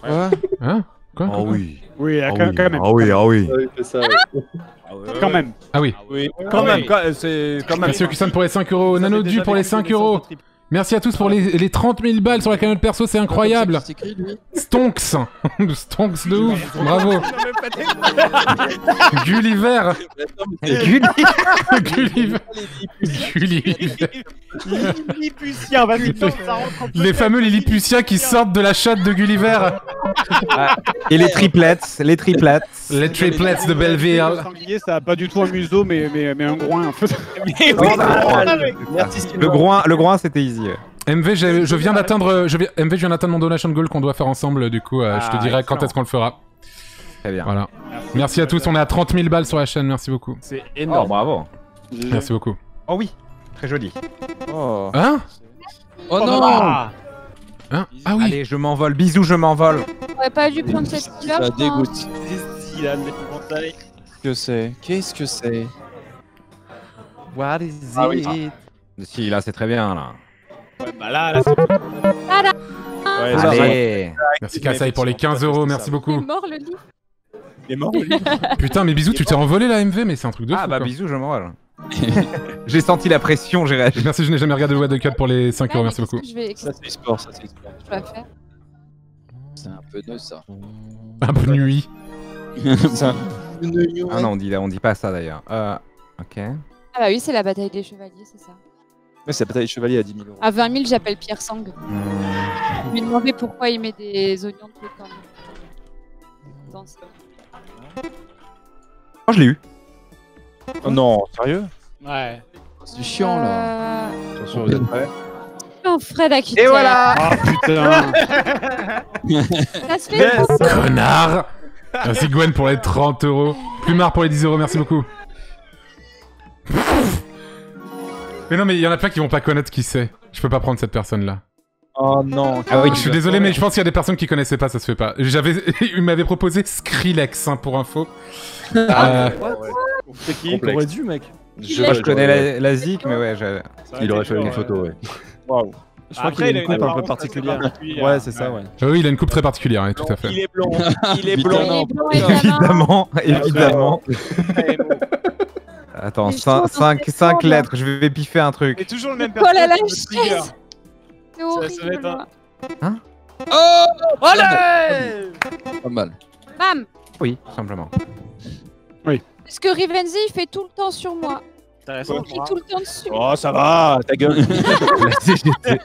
Hein Quoi Oh oui. Oui, Ah quand, oui. quand même. Ah oui, ah oui. Quand même. Ah oui. Oui, quand même, quand- c'est quand même. Merci Okusan pour les 5 euros, Vous avez Nano Du déjà pour les vécu 5 des descentes euros. Merci à tous pour les, les 30 000 balles sur la cagnotte perso, c'est incroyable. Stonks. Stonks de ouf, bravo. Gulliver. Gulliver. Gulliver. Lilliputien, vas-y, tente, ça rentre en Les fameux Lilliputiens qui sortent de la chatte de Gulliver. Ah, Et les triplettes, les triplettes. Les triplets de Le Belleville sanglier, ça a pas du tout un museau, mais, mais, mais un groin en fait. Mais oui, Ah, Le groin, le groin, c'était easy. MV, je viens d'atteindre je viens- MV, je viens d'atteindre mon donation goal qu'on doit faire ensemble, du coup, euh, je te Ah, dirai quand excellent. est-ce qu'on le fera. Très bien. Voilà. Merci à tous, on est à 30 000 balles sur la chaîne, merci beaucoup. C'est Oh, énorme. bravo. Merci beaucoup. Oh oui, très joli. Oh. Hein Oh non Ah. Hein ah oui. Allez, je m'envole. Bisous, je m'envole. J'aurais pas dû prendre cette couleur. Ça je dégoûte. Qu'est-ce que c'est Qu'est-ce que c'est What is Ah oui. it Si, là, c'est très bien, là. Ouais, bah là, là, c'est. Ouais, Allez. Merci Kassai pour les 15 euros, merci Il est beaucoup. mort le lit. Il est mort. Putain, mais bisous, tu t'es envolé la MV, mais c'est un truc de fou. Ah bah quoi. bisous, je m'envole. j'ai senti la pression, j'ai réagi. Merci, je n'ai jamais regardé le What the Cut pour les 5 euros, merci beaucoup. Je vais Ça, c'est sport, ça, c'est sport. je dois faire. C'est un peu de ça. Ah, bonne nuit. Ah non, on dit, on dit pas ça d'ailleurs. Euh, ok. Ah bah oui, c'est la bataille des chevaliers, c'est ça. Ouais, c'est la bataille des chevaliers à 10 000 euros. À 20 000, j'appelle Pierre Sang. Je lui ai demandé pourquoi il met des oignons de pécan. Dans ses- Oh, je l'ai eu. Oh non, sérieux? Ouais. C'est chiant là. Euh... Attention, vous êtes prêts? Oh, Fred a quitté. Et voilà Ah putain. Ça se fait Connard Merci Gwen pour les 30 euros. Plumard pour les 10 euros, merci beaucoup. Mais non, mais il y en a plein qui vont pas connaître qui c'est. Je peux pas prendre cette personne-là. Oh non. Ah oui, Je suis désolé, mais je pense qu'il y a des personnes qui connaissaient pas, ça se fait pas. J'avais, il m'avait proposé Skrillex hein, pour info. Euh, C'est qui. T'aurais dû, mec. Moi, je connais la, la zik, mais ouais, j'ai- Il aurait fallu une photo, ouais. Waouh. Je crois qu'il a une coupe un peu particulière. Ouais, c'est ça, ouais. euh, oui, il a une coupe très particulière, hein, tout à fait. Il est blond. Il est blond. non. Il est blond, évidemment. évidemment, évidemment. Attends, Mais je trouve 5 qu'on fait ça, lettres, je vais piffer un C'est truc. toujours le même Oh là là, personnage qui me trigger. chaise C'est ça va être horrible. un- Oh Allez Pas mal. Bam Oui, simplement. Parce que Rivenzi, il fait tout le temps sur moi. Il crie tout le temps dessus. Oh, ça va, ta gueule. La CGT.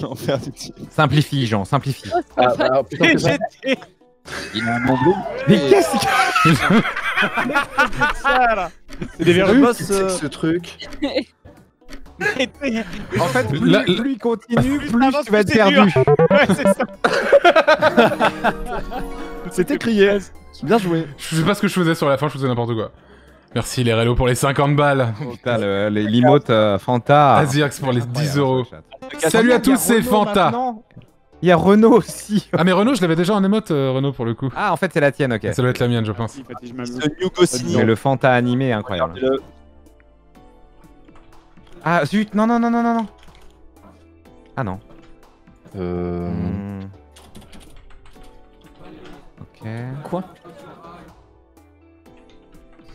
L'enfer du petit. Simplifie, Jean, simplifie. Oh, Ah, bah, putain, c'est ça. GT. Il a un. Mais qu'est-ce que... C'est des verrues boss, que ce truc. En fait, plus, La- plus il continue, Plus tu vas être perdu. Ouais, c'est ça. C'était crié. Bien joué. Je sais pas ce que je faisais sur la fin, je faisais n'importe quoi. Merci les Relo pour les 50 balles. Putain, le- les l'emote euh, Fanta. Azirax pour les 10 euros. Salut à tous, c'est Fanta. Il y a Renault aussi. Ah mais Renault, je l'avais déjà en émote, euh, Renault pour le coup. Ah, en fait, c'est la tienne, ok. Ça doit être la mienne, je pense. Goscinny. Mais le Fanta animé est incroyable. Ah, zut, non, non, non, non, non, non. Ah non. Euh... Hmm. Ok. Quoi?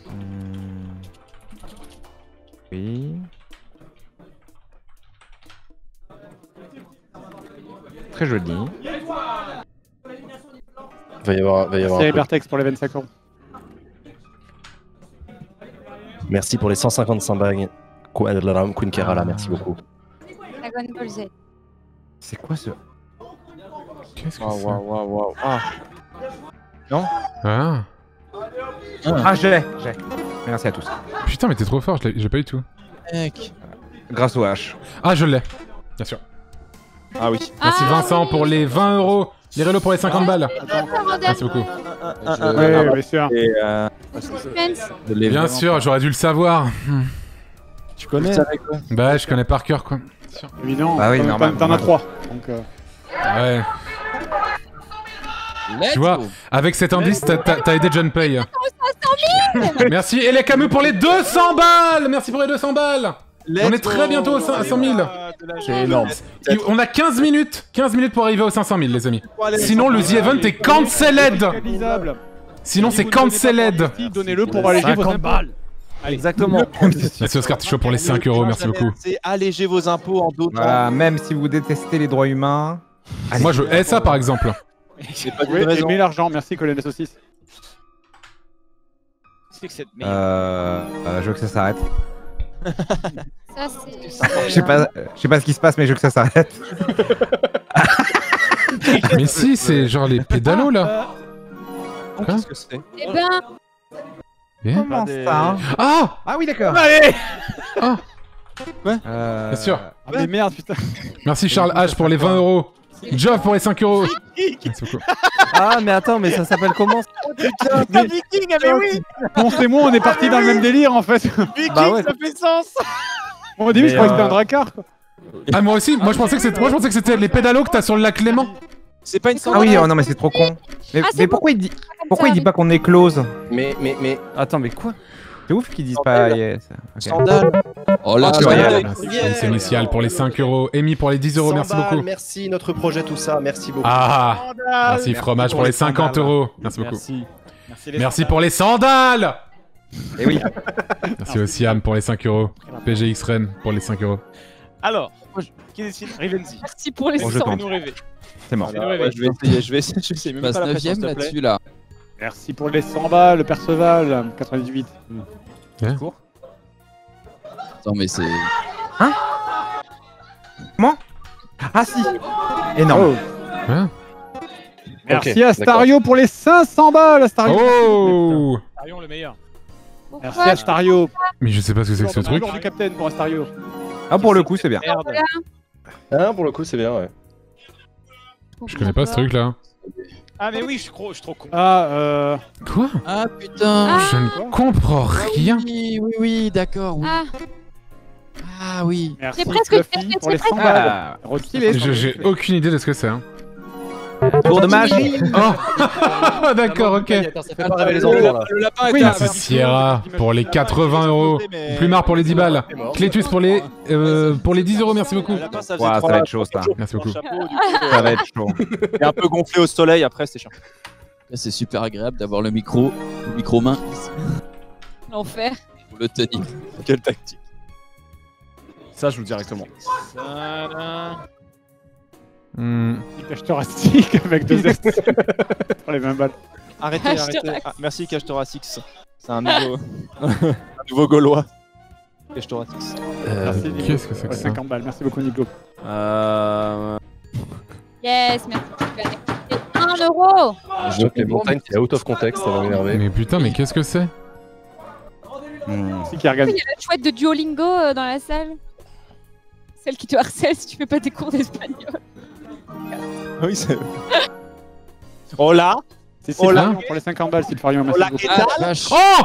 Hmm. Oui. Très joli. Va y avoir, va y avoir. Hypertex pour les 25 ans. Merci pour les 155 bagues. Quadraram Queen Kerala, merci beaucoup. Dragon Ball Z. C'est quoi ce. Qu'est-ce que Waouh, c'est waouh, waouh, waouh. Ah, Ah Ah, j'ai, j'ai. Merci à tous. Putain, mais t'es trop fort, je l'ai- j'ai pas eu tout. mec. Grâce au H. Ah, je l'ai. Bien sûr. Ah oui. Merci Ah, Vincent pour les 20 euros. Les pour les 50 balles. Attends, Merci beaucoup. Bien sûr. Et euh, Bien sûr, j'aurais dû le savoir. Tu connais quoi Bah, je connais par cœur quoi. Évidemment. Bah oui, T'en- normal, T'en t'en as normal. trois. Donc, euh, Ouais. Let's Tu vois, go. avec cet indice, t'as aidé John Pay. Merci. Et les Camus pour les 200 balles Merci pour les 200 balles On est très bientôt aux 500 000. C'est énorme. On a 15 minutes 15 minutes pour arriver aux 500 000, les amis. Sinon, le The Event est cancelled. Sinon, Si c'est cancelled Donnez-le pour alléger vos 50 impôts. balles. Exactement. Merci Oscar Tichot pour les 5 euros, merci beaucoup. C'est alléger vos impôts en d'autres Voilà, même si vous détestez les droits humains. Moi, je hais ça par exemple. C'est pas aimez l'argent, merci Colin la saucisse. C'est que cette merde. Euh, euh, je veux que ça s'arrête. Ça, c'est. Je sais pas, je sais pas ce qui se passe, mais je veux que ça s'arrête. Mais si, c'est genre les pédalos là. Oh, Qu'est-ce que c'est Eh ben, Eh Comment ça hein Ah Ah oui, d'accord. Allez Ah Euh, Bien sûr. Ah, mais merde, putain. Merci Charles H pour les 20 euros. Job pour les 5 euros. Beaucoup. Ah, mais attends, mais ça s'appelle comment Putain, c'est un viking, ah mais oui Ponce et moi, on est partis dans le même délire en fait. Viking, Bah ouais. ça fait sens Au début, je Mais, croyais que c'était euh, un dracard. Ah, moi aussi, moi je pensais que c'était moi, je pensais que c'était les pédalos que t'as sur le lac Clément. C'est pas une Ah oui, oh non, mais c'est trop con. Mais, Ah, mais bon. pourquoi il dit, pourquoi il dit pas qu'on est close Mais, mais, mais. Attends, mais quoi? C'est ouf qu'ils disent pas yes. Oh là, Ah, ouais. Merci pour les initiales pour les 5 euros. Amy pour les 10 euros, merci 100 balles, beaucoup. Merci, notre projet, tout ça, merci beaucoup. Ah, merci fromage pour les 50 euros. Merci beaucoup. Merci. Merci, les Merci pour les sandales. Et oui. Merci aussi Am pour les 5 euros. PGX Ren pour les 5 euros. Alors, qui décide? Rivenzi. Merci pour les Bon, rêver. C'est mort. Ouais, je vais essayer, je vais essayer, je vais essayer. Tu Même pas la pression, 9ème s'il te plaît. là-dessus là. Merci pour les 100 balles, Perceval, 98. Attends, mais c'est. Comment Ah si Énorme. Oh. Hein Merci Ok, Astario pour les 500 balles, Astario. Oh Arion le meilleur. Merci Pourquoi Astario. Mais je sais pas ce que c'est que ce truc. Du capitaine pour Astario. Ah pour le coup c'est bien. Hein, pour le coup, c'est bien, ouais. Je connais pas ce truc là. Ah, mais oui, je suis trop, je suis trop con. Ah, euh. Quoi Ah putain. Je ne comprends rien. Oui, oui, oui, d'accord. oui. Ah, Ah oui. Merci presque- Fluffy pour les 100 presque- balles. Ah, J'ai aucune idée de ce que c'est. hein. Tour de magie. Oh D'accord, ok. Ça fait pas rêver les enfants, là. Le lapin est Oui, Merci Sierra pour les 80 euros. Plumard pour les 10 balles. Clétus pour les, euh, pour les 10 euros, merci beaucoup. Le lapin, ça ça va être chaud ça. Merci beaucoup. Coup. Ça va être chaud. Et un peu gonflé au soleil, après, c'est chiant. C'est super agréable d'avoir le micro, le micro main ici, l'enfer. pour le tenir. Quelle tactique. Ça, je joue directement. Hmm. Cache thoracique avec deux S. pour les 20 balles. Arrêtez, arrêtez. Ah, merci, Cache Thoracix. C'est un nouveau. un nouveau gaulois. Cache Thoracix. Merci Nico. Qu'est-ce que c'est que ça 50 balles. Merci beaucoup Nico. Euh... Yes, merci. Et 1 euro. Je note les montagnes, c'est out of context, ça va m'énerver. Mais putain, mais qu'est-ce que c'est C'est qui regarde. Il y a la chouette de Duolingo euh, dans la salle. Celle qui te harcèle si tu fais pas tes cours d'espagnol. Oui, c'est. Oh là C'est Oh là. Pour les 50 balles. Merci Oh là, Ah. Oh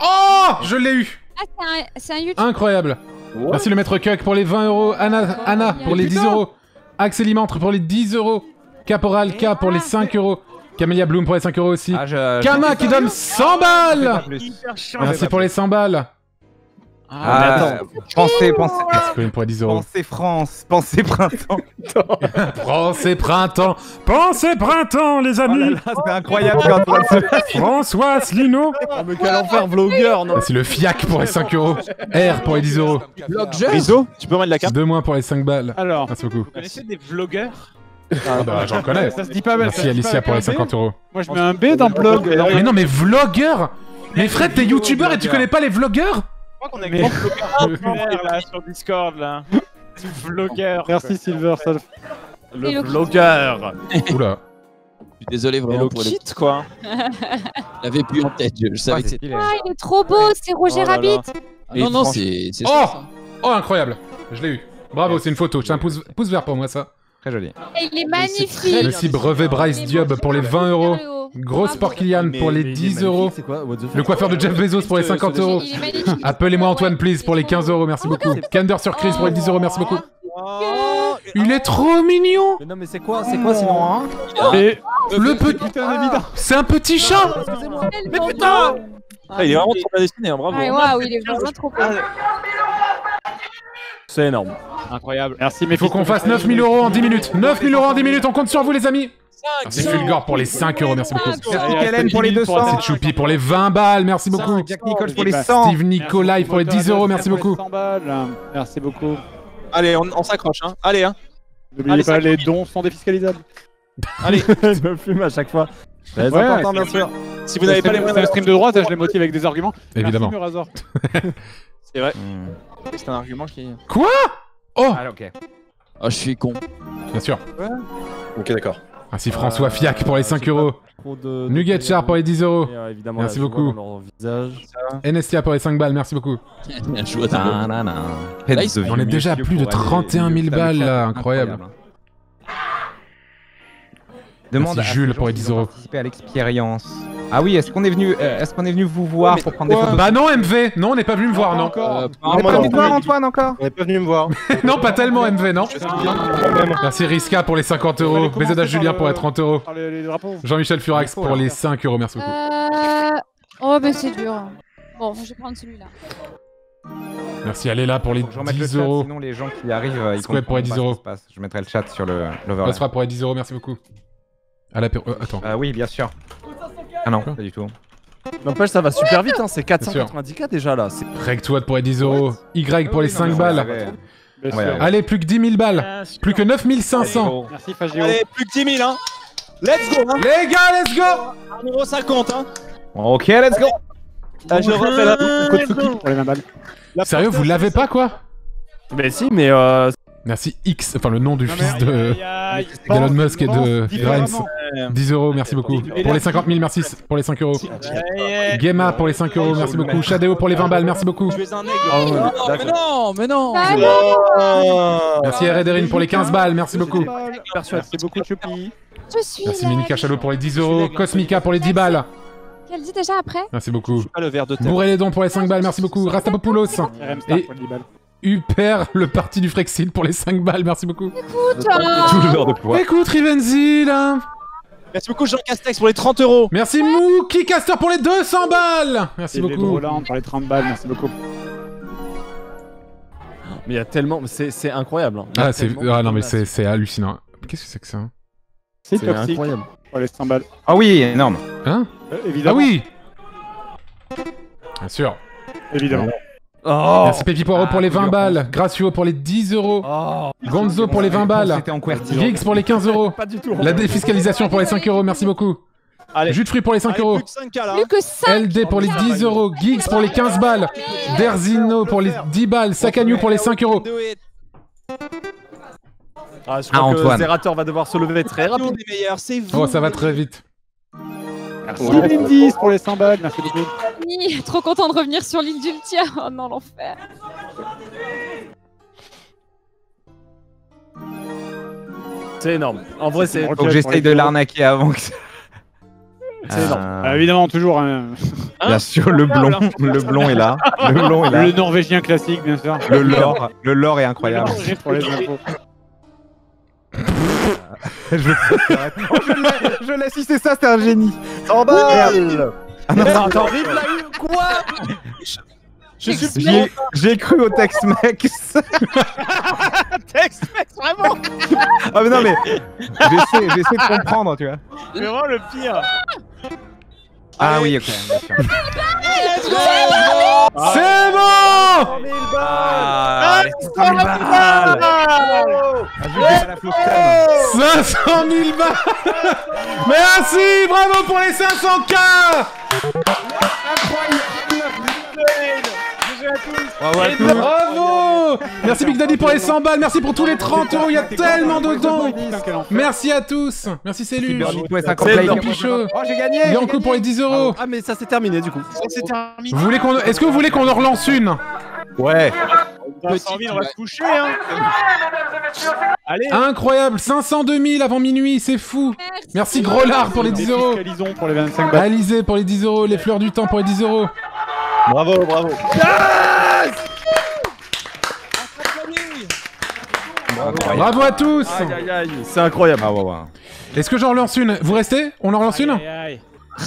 Oh Je l'ai eu Ah, c'est un, c'est un YouTube. Incroyable Merci le maître Cuck pour les 20 euros. Anna, Anna pour les 10 euros. Axelimantre pour les 10 euros. Caporal K pour les 5 euros. Camélia Bloom pour les 5 euros aussi. Ah, je- Kama qui donne 100 Pas balles plus. Merci pour les 100 balles. Ah, pensez, pensez, Merci Colin pour les 10 euros. pensez France, pensez printemps. Pensez printemps Pensez printemps, les Oh amis là, c'est incroyable ce qui est en train de se passer. François Asselineau Ah, mais quel enfer, vlogueur, non Merci le FIAC pour les 5 euros. R pour les 10 euros. Riso, tu peux mettre la carte Deux moins pour les 5 balles. Alors, Merci beaucoup. Vous connaissez des vlogueurs Ah bah j'en connais. ça se dit pas mal. Merci Alicia pour les B. 50 euros. Moi je mets un B dans blog. Mais non mais vlogueur Mais Fred t'es youtubeur et tu connais pas les vlogueurs? Crois qu'on a Mais- grand vlogueur là sur Discord là. Vlogueur. Merci Silver. ça- Le le- vlogueur Oula. Je suis désolé vraiment Hello pour le. Kit, quoi. Je l'avais plus en tête. Je, je savais Ouais, que c'était. Ah, il est trop beau, c'est Roger Oh là là. Rabbit. Ah, non, non, c'est c'est Oh. Oh incroyable Je l'ai eu. Bravo, c'est une photo. Tiens, pouce, pouce vert pour moi ça. Très joli. Et il est magnifique. Merci brevet Bryce Diop pour les 20 euros. Gros Sport Kylian pour les 10 euros. Le coiffeur de Jeff Bezos pour les 50 euros. Appelez-moi Antoine, please, pour les 15 euros, merci beaucoup. Candor sur Chris pour les 10 euros, merci beaucoup. Oh, Il est trop mignon Mais non, mais c'est quoi C'est quoi sinon hein Et Le petit... C'est un petit chat Mais putain Ah, il est vraiment trop bien dessiné, hein, bravo. Ah, waouh, il est vraiment trop beau. C'est énorme. Incroyable. Merci mais Il faut qu'on fasse 9000 euros en 10 minutes. 9000 euros en 10 minutes, on compte sur vous les amis Merci Fulgore pour les 5 euros, merci beaucoup. Merci Kellen pour les 200. Merci Choupi pour les 20 balles, merci beaucoup. Jack Nichols pour les Bah, 100. Steve Nicolai pour les 10 euros, merci beaucoup. 100 balles. Merci beaucoup. Allez, on, on s'accroche, hein. Allez, hein. N'oubliez pas, les dons sont défiscalisables. Allez, Je me fume à chaque fois. Très Ouais, important, c'est- bien sûr. si vous n'avez pas les C'est moyens le stream de droite, je les motive avec des arguments. Évidemment. C'est vrai, Hmm. c'est un argument qui. Quoi? Oh Ah, ok. Oh, je suis con. Bien sûr. Ok, d'accord. Merci François Fiac pour les 5 euros. De- Nugget Char pour les 10 euros. Euh, évidemment, Merci beaucoup. Enestia pour les 5 balles, merci beaucoup. On est déjà à plus de 31 000 balles là, incroyable. Demande Merci à Jules pour les qui 10 ont euros. à l'expérience. Ah oui, est-ce qu'on est venu, euh, est-ce qu'on est venu vous voir pour prendre des photos Bah non, MV, non, on n'est pas venu me voir, non. Euh, On est pas venu te voir Antoine encore On est pas venu me voir. non, pas tellement MV, non. Merci Riska pour les 50 euros. BZ à Julien pour les 30 euros. Jean-Michel Furax pour les 5 euros, merci beaucoup. Euh... Oh, mais c'est dur. Bon, je vais prendre celui-là. Merci, allez là pour les Je vais remettre le 10 chat, euros. sinon les gens qui arrivent, euh, ils Squad pour les 10 comprendront euros. Je mettrai le chat sur le l'overlay. Pour les 10 euros, merci beaucoup. À la euh, attends. Euh, oui, bien sûr. Ah non, pas du tout. N'empêche, ça va super vite, hein. c'est sûr. 490k déjà là. C'est- pour les 10 euros. Y pour les 5 balles. Bien sûr. Ouais, ouais. Allez, plus que 10 000 balles. Plus que 9500. Merci Fagio. Allez, plus que 10 000, hein. Let's go, hein. Les gars, let's go 1,50€, hein. Ok, let's go Ah, je rappelle, hein. Pour les 20 balles. La Sérieux, vous l'avez pas quoi? Mais si, mais euh. Merci X, enfin le nom du Non, fils de d'Elon Musk et de Grimes. différemment. 10 euros, merci beaucoup. Pour les 50 000, merci pour les 5 euros. Gema pour les 5 euros, merci beaucoup. Shadeo pour les 20 balles, merci beaucoup. Ah mais non, mais non. Bah, Merci Rederin pour les 15 balles, merci beaucoup. Merci beaucoup Choupi. Je suis. Merci là. Mini Cachalot pour les 10 euros. Cosmica pour les 10 balles, Quelle dit déjà après merci beaucoup. Ah, le verre de terre. Bourré les dons pour les 5 balles, merci beaucoup. Rastapopoulos. Et- pour les 10 balles. Uper, le parti du Frexit pour les 5 balles, merci beaucoup. Écoute, Tout le verre de poids. Écoute Rivenzi là. Merci beaucoup, Jean Castex, pour les 30 euros. Merci Mookie Caster pour les 200 balles. Merci Et les beaucoup. Roland pour les 30 balles, merci beaucoup. Mais il y a tellement. C'est c'est incroyable. hein. Ah, c'est ah, non mais c'est c'est hallucinant. Qu'est-ce que c'est que ça C'est C'est incroyable. pour les 100 balles. Ah oui, énorme. Hein? Euh, Ah évidemment. oui. Bien sûr. Évidemment. Oh Merci Pépi Poirot pour les 20 Ah, balles. Gracio pour les 10 euros. Oh Gonzo pour les 20 balles. Giggs pour les 15 euros. Pas du tout. La défiscalisation pour les 5 euros, merci beaucoup. Allez. Jus de fruits pour les 5 Allez, euros. plus que 5K là. plus que 5 LD pour les 10 euros. Giggs pour les 15 balles. Derzino pour les 10 balles. Sakagnou pour les 5 euros. Ah, je Ah, crois que Antoine. Zerator va devoir se lever très rapidement. Oh, ça va très vite. Merci Lindis pour les 100 balles, merci beaucoup. Ni- Trop content de revenir sur l'île d'Ultia. Oh non, l'enfer. C'est énorme. En vrai, c'est. Que j'essaye de l'arnaquer avant que ça. C'est énorme. Euh, Ah, évidemment, toujours. hein. Bien sûr, le blond, le blond est là. Le blond est là. Le norvégien classique, bien sûr. Le lore, le lore est incroyable. Le pour les infos. je oh, je l'ai, je l'ai, si c'est ça, c'est un génie. 100 balles Ah non, Attends, Quoi j'ai cru au Tex-Mex. Tex-Mex, vraiment. Ah mais non mais j'essaie, j'essaie de comprendre, tu vois. Vraiment le pire. Ah oui, ok. C'est bon. Ah, les 100 000 balles. Ah, je vais faire la fausse crème. 500 000 balles. Merci Bravo pour les 500K Bravo à tous. Bravo Merci Big Daddy pour les 100 balles, merci pour tous les 30 euros, il y a tellement de dons Merci à tous Merci Célu Bernie, toi, 50 C'est bon. Pichot Oh, j'ai gagné. Bianco pour les 10 euros Ah, mais ça c'est terminé du coup. C'est terminé. Vous voulez qu'on... Est-ce que vous voulez qu'on en relance une? Ouais. Dans 100 000, on va se coucher, hein. Allez. Incroyable 502 000 avant minuit, c'est fou Merci Grolard pour les 10 euros pour les 25 balles. Alizé pour les 10 euros, les fleurs du temps pour les 10 euros Bravo, bravo. Bravo à tous Aïe aïe aïe, c'est incroyable. Ah ouais, ouais. Est-ce que j'en relance une? Vous restez? On en relance une? Aïe, aïe.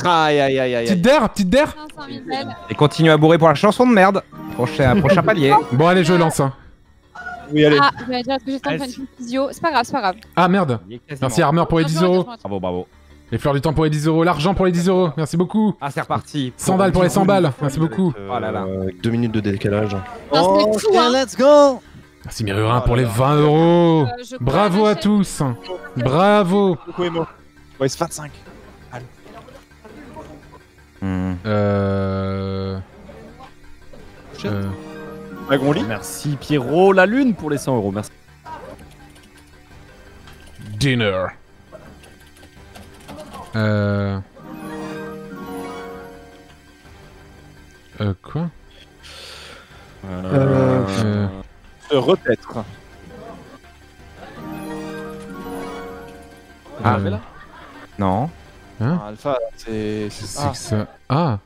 Aïe aïe aïe. Petite der Petite der 500 000 balles. Et continue à bourrer pour la chanson de merde. Prochain, prochain palier. Bon allez, je lance. hein. Oui, allez. Ah, je vais dire que j'étais en train de faire une physio. C'est pas grave, c'est pas grave. Ah merde Merci Armor pour les 10 euros. Bravo, bravo. Les fleurs du temps pour les 10 euros. L'argent pour les 10 euros. Merci beaucoup. Ah, c'est reparti. 100 balles pour les 100 balles. Merci beaucoup. Oh là là. Euh, deux minutes de décalage. C'est fou, hein. let's go Merci Mirurin pour les 20 euros. Euh, Bravo à tous. Bravo. Ouais, c'est 25. Hmm. Euh... euh, Agronly. Merci Pierrot, la lune pour les 100 euros. Merci. Dinner. Euh... Euh, quoi Euh, Euh... euh, Repaître. Ah, euh, Non. Hein Alpha, c'est. Ah. ça... Ah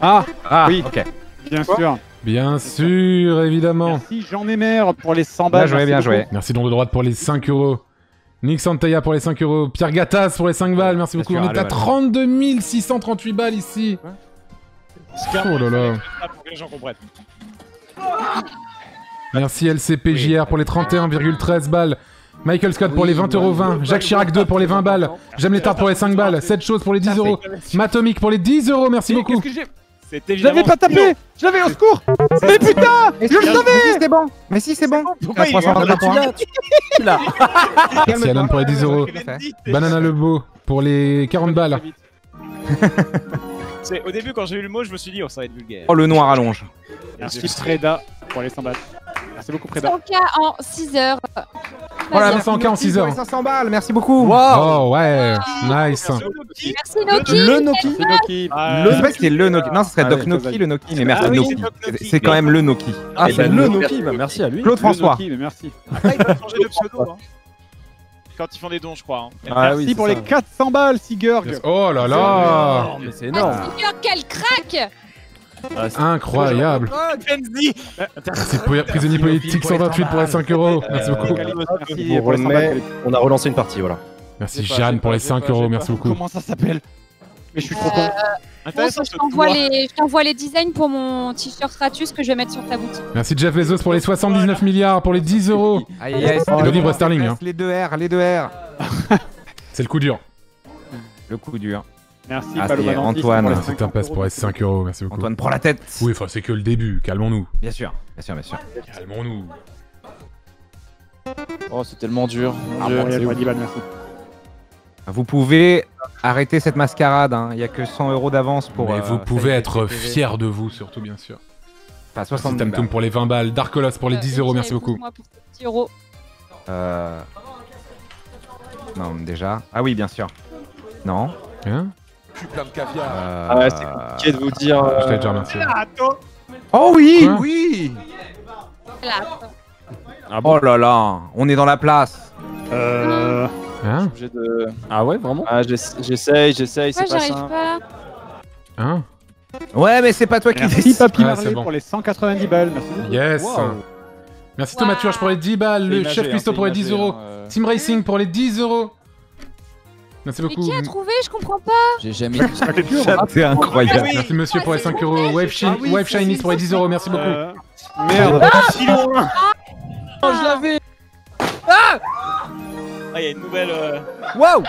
Ah, Ah, oui, ok. bien Quoi sûr. Bien sûr, évidemment. Merci Jean Némer pour les 100 balles. Bien joué, merci bien joué. Merci don de droite pour les 5 euros. Nick Santaya pour les 5 euros. Pierre Gattaz pour les 5 balles. Merci beaucoup. On est à allez. 32 638 balles ici. Oh là là. Merci LCPJR pour les 31,13 balles. Michael Scott pour les 20 euros 20. Jacques Chirac 2 pour les 20 balles. J'aime les tartes pour les 5 balles. 7 choses pour les 10 euros. Matomic pour les 10 euros. Merci beaucoup. C'est Je l'avais pas tapé Je l'avais au secours Mais putain Mais Je le si, savais c'est bon. Mais si, c'est bon. Pourquoi il 323 points. Merci Alan pour les 10 euros. Banana Lebeau pour les 40 balles. C'est- Au début, quand j'ai eu le mot, je me suis dit, oh, ça va être vulgaire. Oh, le noir à longe. Merci Freda pour les 100 balles. Merci beaucoup Freda. 100K en 6 heures. Voilà, Vas-y. 500K en 6 heures. 500 balles, merci beaucoup. Oh ouais, nice. Merci Noki. Le Noki. C'est Noki. Ah, Je sais pas si c'était le Noki. Non, ce serait Ah Doc Noki, c'est le Noki, mais Ah merci oui, Noki. c'est. C'est- C'est quand même le Noki. Ah, c'est le Noki. Bah merci à lui. Claude Le François. Noki, mais merci. Après, ils peuvent changer de pseudo. Hein. Quand ils font des dons, je crois. hein. Ah Merci oui, pour ça. les 400 balles, Sigurg. Oh là là. Mais c'est énorme. Ah, Sigurd, quel crack Ah, c'est- Incroyable. Merci po- prisonnier politique 128 pour les 5 euros. Merci beaucoup. Merci Pour pour les 100 balles. mais on a relancé une partie, voilà. Merci Jeanne pour les j'ai 5 pas, euros. Merci beaucoup. Comment ça s'appelle? Mais je suis trop con. Bon, Intéressant je t'envoie les, designs pour mon t-shirt Stratus que je vais mettre sur ta boutique. Merci Jeff Bezos pour les 79 milliards, pour les 10 euros. Aïe, aïe, aïe, Le livre sterling. hein. Les deux R, les deux R. C'est le coup dur. Le coup dur. Merci Ah, Antoine. les C'est un passe pour les 5 euros. Merci beaucoup. Antoine, prends la tête. Oui, enfin, c'est que le début. Calmons-nous. Bien sûr, bien sûr, bien sûr. Calmons-nous. Oh, c'est tellement dur. Mon Ah Dieu, bon, Vous pouvez arrêter cette mascarade. hein. Il y a que 100 euros d'avance pour. Mais euh, vous pouvez être TV. fiers de vous, surtout, bien sûr. Enfin, Merci 70 Tam Toum balles. pour les 20 balles. Darkolos pour les 10 euros. Merci beaucoup. Moi pour ces petits euros. Euh... Non, déjà. Ah oui, bien sûr. Non. Hein Plein de caviar. Euh... Ah ouais, c'est compliqué de vous dire. Je t'ai euh, déjà remercié. Oh oui, Quoi oui. Là. Oh là là, on est dans la place. Euh... Hein obligé de. Ah ouais, vraiment Ah, j'ess- j'essaye, j'essaye, c'est pas j'arrive simple. pas. Hein Ouais, mais c'est pas toi qui Merci décide. Papy Ah, Marley c'est bon. pour les 190 balles. Merci beaucoup. Yes. Wow. Merci Thomas Turge pour les 10 balles. C'est Le imagé, chef hein, Cuistot c'est pour les imagé, 10 euros. hein, euh. Team Racing pour les 10 euros. Merci Mais beaucoup. qui a trouvé? Je comprends pas. J'ai jamais vu ça. C'est incroyable. Merci monsieur pour les 5 euros. Wave, Shin- Wave Shinies pour les 10 euros. Merci beaucoup. Euh, Merde. Si loin. Oh, je l'avais Ah Ah, il y a une nouvelle. euh, Waouh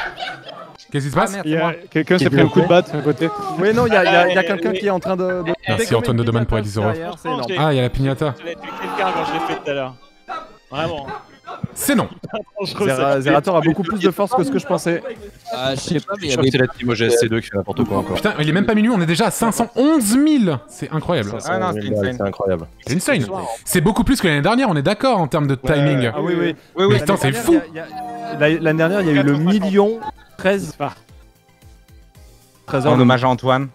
Qu'est-ce qui se passe Il y a- Quelqu'un s'est pris un coup de batte à côté. Oui, non, il y a, a- a Ah, quelqu'un oui. qui est en train de. de- Merci Antoine de Domaine pour les 10 euros. Ah, il y a la pignata. J'allais tuer quelqu'un quand je l'ai fait tout à l'heure. Vraiment. C'est non. Zerator a beaucoup plus de force que ce que je pensais. Ah, je sais pas, mais Je crois que c'est la team OGSC2 qui fait n'importe quoi encore. Putain, il est même pas minuit, on est déjà à 511 000. C'est incroyable. Ah non, c'est insane. C'est incroyable. C'est insane. C'est beaucoup plus que l'année dernière, on est d'accord en termes de timing. Ah oui, oui. Oui, oui. Mais putain, c'est L'année fou. L'année dernière, il y a eu le million 13. Ah. 13 En hommage à Antoine.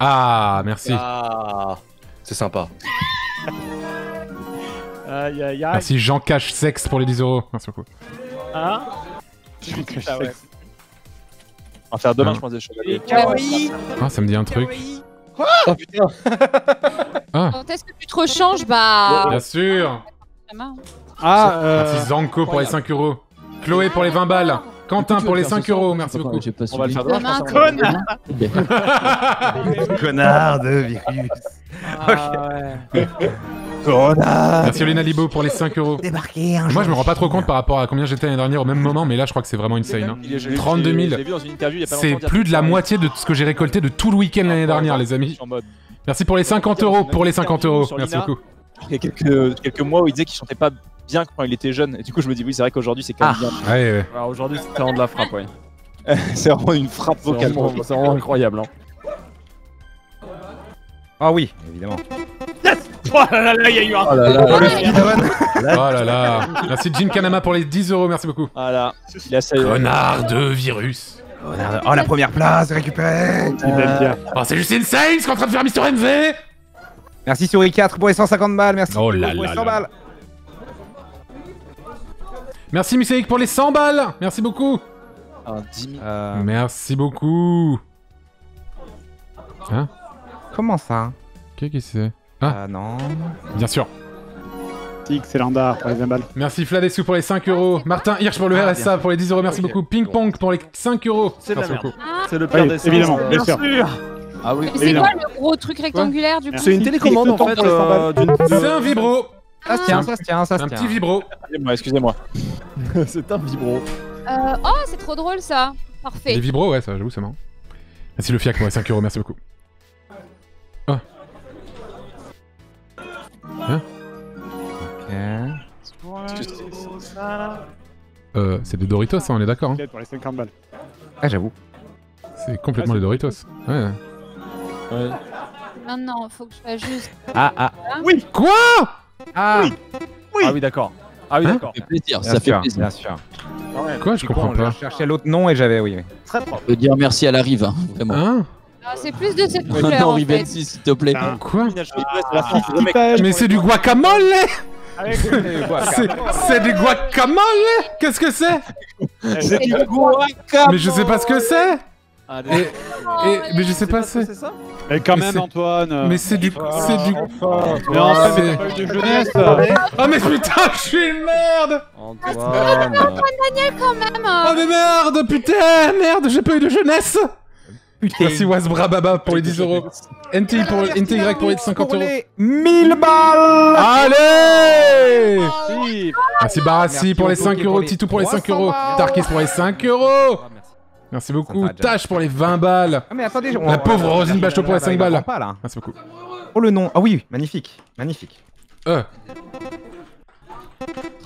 Ah, merci. Ah. C'est sympa. Aïe aïe aïe. Merci Jean Cache Sex pour les 10 euros. Merci beaucoup. Hein Ah ouais. On va faire demain, Hein. je pense, des chevaliers. Ah, ça me dit un truc. Oh putain Ah, Quand est-ce que tu te rechanges Bah. bien sûr. Ah, euh... Merci Zanko pour les 5 euros. Chloé pour les 20 balles. Quentin pour les 5 euros. Merci beaucoup. J'ai pas On va le suivi. faire demain. Connard Connard de virus. Ah ouais. Merci Olena Libo pour les 5 euros. Débarquer un Moi, je me rends pas trop compte par rapport à combien j'étais l'année dernière au même moment, mais là, je crois que c'est vraiment insane. hein. Il est- je l'ai- 32 000. Je l'ai vu dans une interview il y a pas C'est longtemps, plus de la moitié de ce que j'ai récolté de tout le week-end l'année dernière, les amis. En mode. Merci pour les 50 euros. Pour les 50 euros. Merci beaucoup. Il y a quelques, quelques mois où il disait qu'il chantait pas bien quand il était jeune. Et du coup, je me dis, oui, c'est vrai qu'aujourd'hui, c'est quand même Ouais, ouais. Alors aujourd'hui, c'est vraiment de la frappe, ouais. bien. c'est vraiment une frappe C'est vocale. vraiment, c'est vraiment incroyable. Hein. Ah oui, évidemment. Oh là là là, il y a eu un. Oh là là. Le speedrun. Oh là là. Merci Jim Kanama pour les 10 euros. Merci beaucoup. Voilà. Il a ça. Connard de virus. Oh, la première place récupérée. Oh, c'est juste insane ce qu'est en train de faire Mister MV. Merci Souris 4 pour les 150 balles. Merci Oh là pour les là 100 là. balles. Merci Muséic pour les 100 balles. Merci beaucoup. Un 10 000. Euh, Merci beaucoup. Hein? Comment ça? Qu'est-ce que c'est? Ah, Euh, non. bien sûr. L'andard pour les 20 balles. Merci Fladessu pour les 5 euros. Martin Hirsch pour le Ah, RSA pour les 10 euros. Merci beaucoup. Ping Pong pour les 5 euros. C'est. C'est le pire Oui, des évidemment, bien sûr. Ah oui. C'est quoi le gros truc rectangulaire du coup? C'est une télécommande en fait euh. C'est un vibro. Ça se tient, ça se tient, ça se Un tient. petit vibro. Excusez-moi, excusez-moi. C'est un vibro. Euh, Oh, c'est trop drôle ça. Parfait. Les vibros, ouais, ça, j'avoue, c'est marrant. Merci le FIAC pour les 5 euros. Merci beaucoup. Hein Euh, c'est des Doritos, hein, on est d'accord. hein. Pour les 50 balles. Ah, j'avoue. C'est complètement Ah, des Doritos. Ouais. Ouais. Maintenant, faut que je fasse juste. Ah, ah. Oui Quoi? Ah Ah oui, d'accord. Ah oui, Hein d'accord. Ça fait plaisir, Bien ça fait sûr, plaisir. bien sûr. Quoi? Je comprends Con, pas. Je cherchais l'autre nom et j'avais, oui, oui. Très propre. Je veux dire merci à la rive, hein, vraiment. Hein? C'est plus de cette couleur non, en fait. Rivensi, s'il te plaît. Quoi. Mais c'est du guacamole Avec C'est c'est du guacamole Qu'est-ce que c'est C'est du Mais je sais pas ce que c'est Et, et- mais je sais pas c'est. C'est ça Mais quand Mais même, c'est- Antoine. euh, Mais c'est du c'est du Mais enfin, mais c'est- pas eu de jeunesse. Oh mais putain, je suis une merde Antoine. Daniel quand même. Oh mais merde, putain, merde, j'ai pas eu de jeunesse. Merci Wasbra Baba pour les 10 euros. NTI pour NTY pour les 50 Pour euros. les 1000 balles Allez. Merci Barassi Merci pour les beaucoup, 5 qui euros, Titou pour les 5 300 euros. Tarkis pour les 5 euros. Ah, merci. Beaucoup. Tâche pour les 20 balles. Ah, mais attendez, on- La pauvre Rosine Bachelot pour les Ah, 5 il en balles. prend Pas, là. Merci beaucoup. Oh, le nom. Ah oui, magnifique. Magnifique. Euh,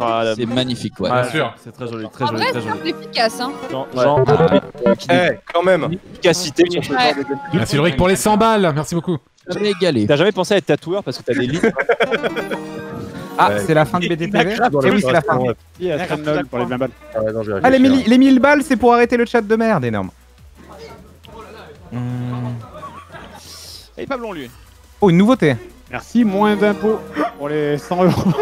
Ah, C'est magnifique, ouais. bien sûr. C'est très joli, très En joli, vrai, très c'est joli. efficace. Hein. Jean, Ouais. Jean, Eh, quand même efficacité sur ce genre de. Merci Ulrich pour les 100 balles. Merci beaucoup. T'as jamais pensé à être tatoueur parce que t'as des livres Ah, Ouais. c'est la fin du BDTV oui, c'est la fin. Il y a Scramble pour les 20 balles. Ah les réfléchir. 1000 les 1000 balles, c'est pour arrêter le chat de merde, énorme. Il est pas blond lui. Oh, une nouveauté. Merci, moins d'impôts pour les 100 euros.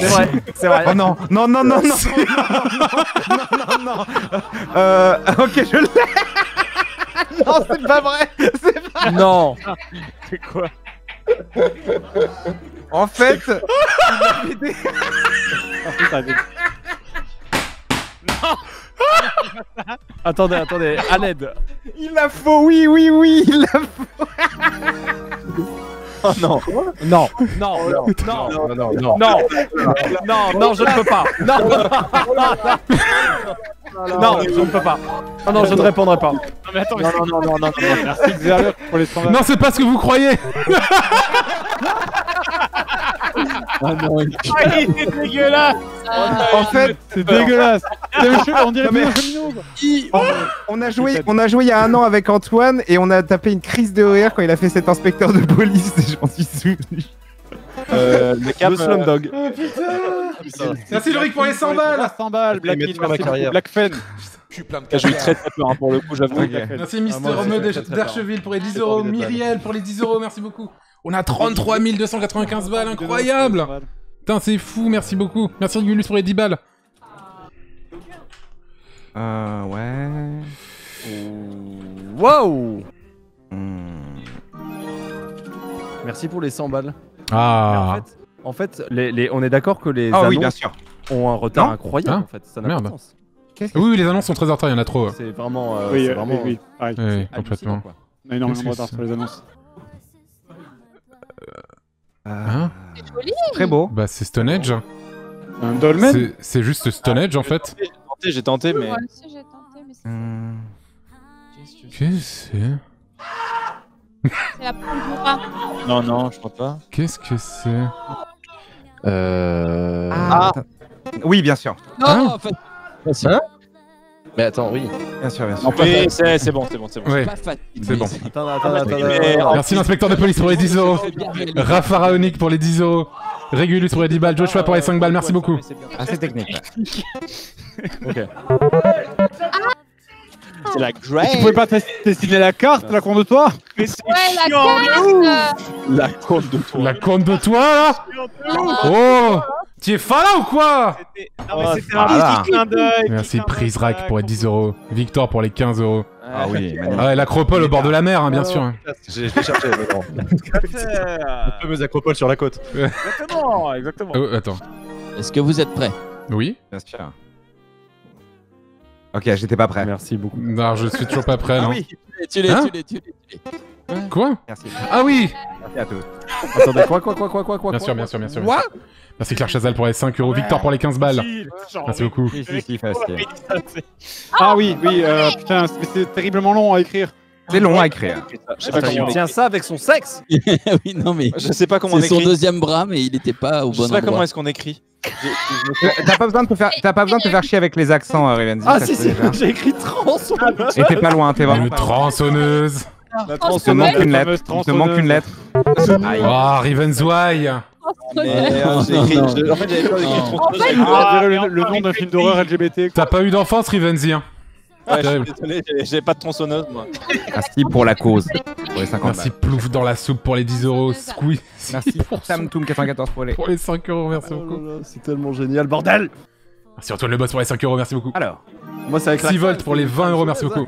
C'est vrai, c'est vrai. Oh non, non, non, non, non, non, non, non, non. Euh, ok, je l'ai. non, c'est pas vrai. C'est pas. Non. C'est quoi? En fait, a été- Attendez, attendez, à l'aide. il la faut. Oui, oui, oui, il la faut. Oh non. Non, non, non, non, Non, non, non, non. non, je ne peux pas. Non, non, je ne peux pas. Oh non, je ne répondrai pas. Non, mais attends, Non, non, non, non, non, non. Merci, Xavier, pour les 100 balles. Non, c'est pas ce que vous croyez. Ah, il est dégueulasse. En fait, C'est dégueulasse. On dirait Non, mais- plus un cheminot. quoi. il- on a joué, on a joué il y a un an avec Antoine et on a tapé une crise de rire quand il a fait cet inspecteur de police. et Je m'en suis souvenu. Euh, le cap, Le Slumdog. Merci Ulrich pour les 100 balles. 100 balles. Black Fen. Cul plein de J'ai eu très très peur hein, pour le coup, j'avoue. Merci Mister j'ai très, très d'Archeville pour les 10 J'ai euros. Myriel pour les 10 euros. Merci beaucoup. On a 33 295 balles. Incroyable. Putain, c'est fou. Merci beaucoup. Merci Régulus pour les 10 balles. Euh, ouais. Wow. Hmm. Merci pour les 100 balles. Mais Ah. en fait, en fait les, les- on est d'accord que les Ah oui, bien sûr. ont un retard Non incroyable Ah, en fait. Ça n'a merde. pas de sens. Oui, oui, les annonces sont très en retard. Il y en a trop. C'est vraiment. euh, Oui, c'est euh, vraiment oui, oui, pareil. Oui, complètement. quoi. On a énormément de retard sur les annonces. Hein C'est joli. Très beau. Bah, c'est Stonehenge. Un dolmen C'est- C'est juste Stonehenge en fait. J'ai tenté, j'ai tenté, mais. Moi aussi, j'ai tenté, mais c'est Hmm. Qu'est-ce que c'est c'est la Pandora. Non, non, je crois pas. Qu'est-ce que c'est Euh... Ah. Oui, bien sûr. Non, Hein en fait, Hein Mais attends, oui. Bien sûr, bien sûr. C'est bon, c'est bon, c'est bon. Ouais, pas fatigué. c'est bon. Attends, attends, attends. mais- attends. Merci l'inspecteur de police pour les 10 euros. Rafa Raonic pour les 10 euros. Régulus pour les 10 balles. Joshua pour les 5 balles. Merci beaucoup. Assez technique. ouais. C'est la Et Tu pouvais pas dessiner la carte, là, contre toi Mais c'est Ouais, la chiant, carte. La côte de toi. La compte de toi là Oh Tu es fin là ou quoi Non, mais Oh, c'était un petit clin d'œil. Merci Prise Rack pour les 10 euros. Victor pour les 15 euros. Ah oui. Ah ouais, l'acropole au bord de la mer, hein, bien sûr. hein. J'ai cherché maintenant. La fameuse acropole sur la côte. Exactement, exactement. Oh, attends. Est-ce que vous êtes prêts? Oui Bien sûr. Ok, j'étais pas prêt. Merci beaucoup. Non, je suis toujours pas prêt, Ah non. oui, tu l'es, Hein tu l'es, tu l'es, tu l'es. Quoi? Merci. Ah oui Merci à tous. Attendez, quoi, quoi, quoi, quoi, quoi, quoi Bien quoi sûr, bien sûr, bien sûr. bien Quoi sûr. Merci Claire Chazal pour les 5 euros. Victor pour les 15 balles. Merci beaucoup. Si, si, si, facile. Ah oui, oui, euh, putain, c'est terriblement long à écrire. C'est long à écrire. Je sais pas Attends, comment il tient ça avec son sexe oui, non, mais. Je sais pas comment on C'est son écrit. deuxième bras, mais il était pas au Je bon sais pas comment endroit. est-ce qu'on écrit. T'as pas besoin de te faire, t'as pas besoin de te faire chier avec les accents, euh, Rivenzi. Ah si, si, j'ai écrit tronçonneuse. Et t'es pas loin, t'es vraiment Une pas loin. tronçonneuse. La Il te manque une lettre. Te manque une lettre. Oh, écrit- je- En fait, j'avais. On dirait le, le nom d'un film d'horreur LGBT. T'as pas eu d'enfance, Rivenzi hein Ouais, je suis désolé, j'ai- j'avais pas de tronçonneuse moi. Merci pour la cause. Pour les 50 Merci balles. Plouf dans la soupe pour les 10 euros. Squeeze. Merci pour Samtoum 94 pour les. Pour les 5 euros, merci Oh beaucoup. C'est tellement génial, bordel Merci Antoine Le Boss pour les 5 euros, merci beaucoup. Alors, Moi, c'est avec la 6 volts pour les 20 euros, merci beaucoup.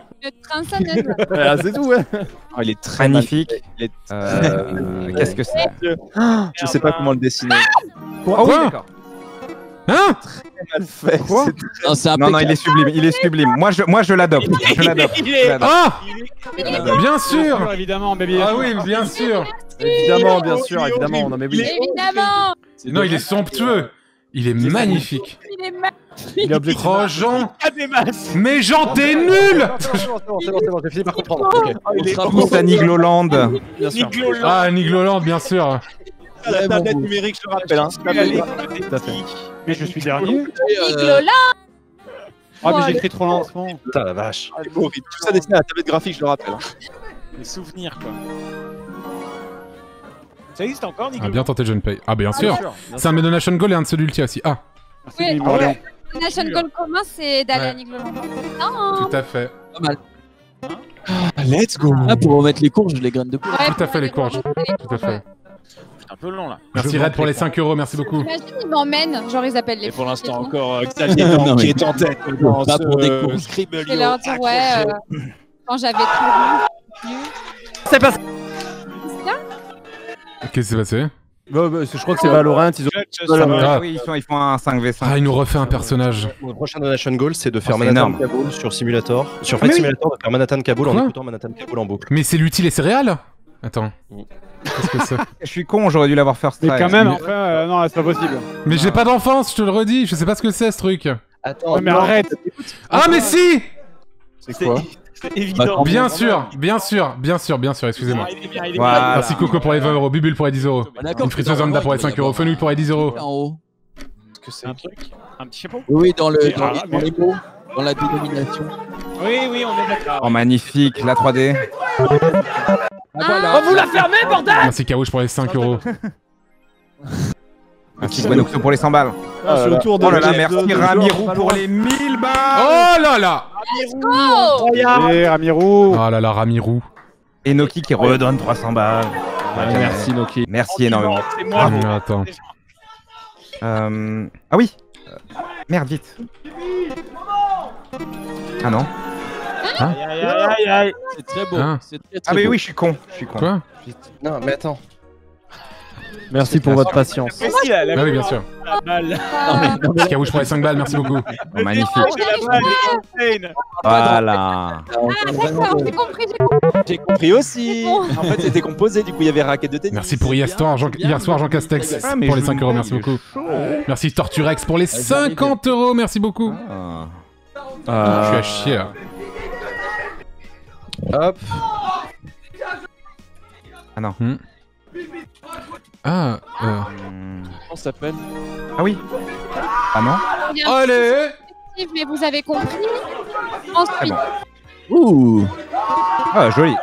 Ah, c'est tout, ouais. Oh, il est très magnifique. est Euh, Qu'est-ce que c'est Je sais pas comment le dessiner. Oh oui, Quoi d'accord. Hein Très mal fait. Quoi Non, c'est Non, non, il est sublime, il est sublime. Moi, je, moi, je l'adopte. Je l'adopte. Ah Bien sûr évidemment, baby. Ah oui, bien sûr Évidemment, bien sûr, évidemment. Non, mais oui. Évidemment. Non, il est somptueux Il est magnifique Il est mal. Il est. Oh, Jean Ah, des masses. Mais Jean, t'es nul C'est bon, c'est bon, c'est bon, c'est bon, j'ai fini par comprendre. Ok. Il est Bravo. Pour Nick Land. Bien sûr. Nick Loland. Ah, Nick Loland, bien sûr Ah, la tablette numérique, je le rappelle. Hein. Mais je suis dernier. Lola. Ah, mais j'écris trop lentement. Putain, la vache. Ah, c'est horrible. Tout ça dessiné à la tablette graphique, je le rappelle. hein. Les souvenirs, quoi. Ça existe encore, Nick Ah, bien tenté, Junpei. Ah, bien Bien sûr C'est un Donation Goal et un de ceux d'Ultia aussi. Ah, Oui. Morléon. Le Nation Goal commun, c'est d'aller Ouais. à. Non. tout à fait. Pas mal. Let's go. Ah, pour remettre les courges, les graines de courge. Ouais, Tout à fait, les courges. Tout à fait. Un peu long, là. Merci Red pour les 5 euros, merci beaucoup. Imagine, ils m'emmènent. Genre, ils appellent les Et pour l'instant, encore euh, Xavier qui est en tête dans Pas ce pour des euh, vais leur dire, ouais, euh, quand j'avais tout lu. C'est passé. Qu'est-ce qui s'est passé? Bah, bah, je crois que c'est Valorant. Ils ont. Ah. Oui, ils, sont, ils font un 5v5. Ah, il nous refait un personnage. Mon prochain donation goal, c'est de faire Oh, Manhattan énorme. Kaboul sur Simulator. Sur Ah, Flight oui. Simulator, de faire Manhattan Kaboul en écoutant Manhattan Kaboul en boucle. Mais c'est l'utile et céréales Attends. Qu'est-ce que c'est Je suis con, j'aurais dû l'avoir first Mais try. quand même, Mais- enfin, euh, non, c'est pas possible. Mais j'ai pas d'enfance, je te le redis, je sais pas ce que c'est ce truc. Attends, mais arrête. Ah, mais si C'est quoi C'est évident. Bah, Bien sûr, bien sûr, bien sûr, bien sûr, excusez-moi. Voilà. Merci Coco pour les 20 euros, Bubule pour les 10 euros. Ah, Une friteuse pour les 5 euros, Fenouil pour les 10 euros. En haut. Que c'est un truc Un petit chapeau Oui, dans, le, dans, ah, les, dans mais- les mots, dans la dénomination. Oui, oui, on est d'accord. Oh, magnifique, la 3D. Ah, voilà. vous la fermez, bordel Merci Karouche pour les 5 euros. Merci Guanoxo pour les 100 balles. Ah, je suis autour de. Oh là là, merci Ramirou pour les 1000 balles. Oh là là Oh Et Ramirou. Oh là là, Ramirou. Et Noki qui redonne 300 balles. Ouais, Merci, Noki. Merci énormément. C'est moi. Ah, attends. Euh... Ah oui Euh, Merde, vite. Ah non Aïe, aïe, aïe, aïe. C'est très beau. Hein C'est très, très Ah mais beau. oui, je suis con. Je suis con. Quoi Non, mais attends. Merci pour votre patience. La, la Ah oui, bien sûr. la balle. Non, mais, non, Karouche pour les 5 balles, merci beaucoup. Oh, magnifique. Voilà. Ah, d'accord, j'ai compris, aussi. En fait, c'était composé, du coup, il y avait raquette de tennis. Merci pour hier soir, Jean, hier soir Jean Castex Ah, pour les je 5 euros, merci beaucoup. Merci Torturex pour les 50 euros, merci beaucoup. Ah. Je suis à chier là. Hop. Ah non. Hmm. Ah, euh... Comment ça s'appelle Ah oui. Ah non Bien Allez sûr, mais vous avez compris. Ensuite, Ouh. Ah joli.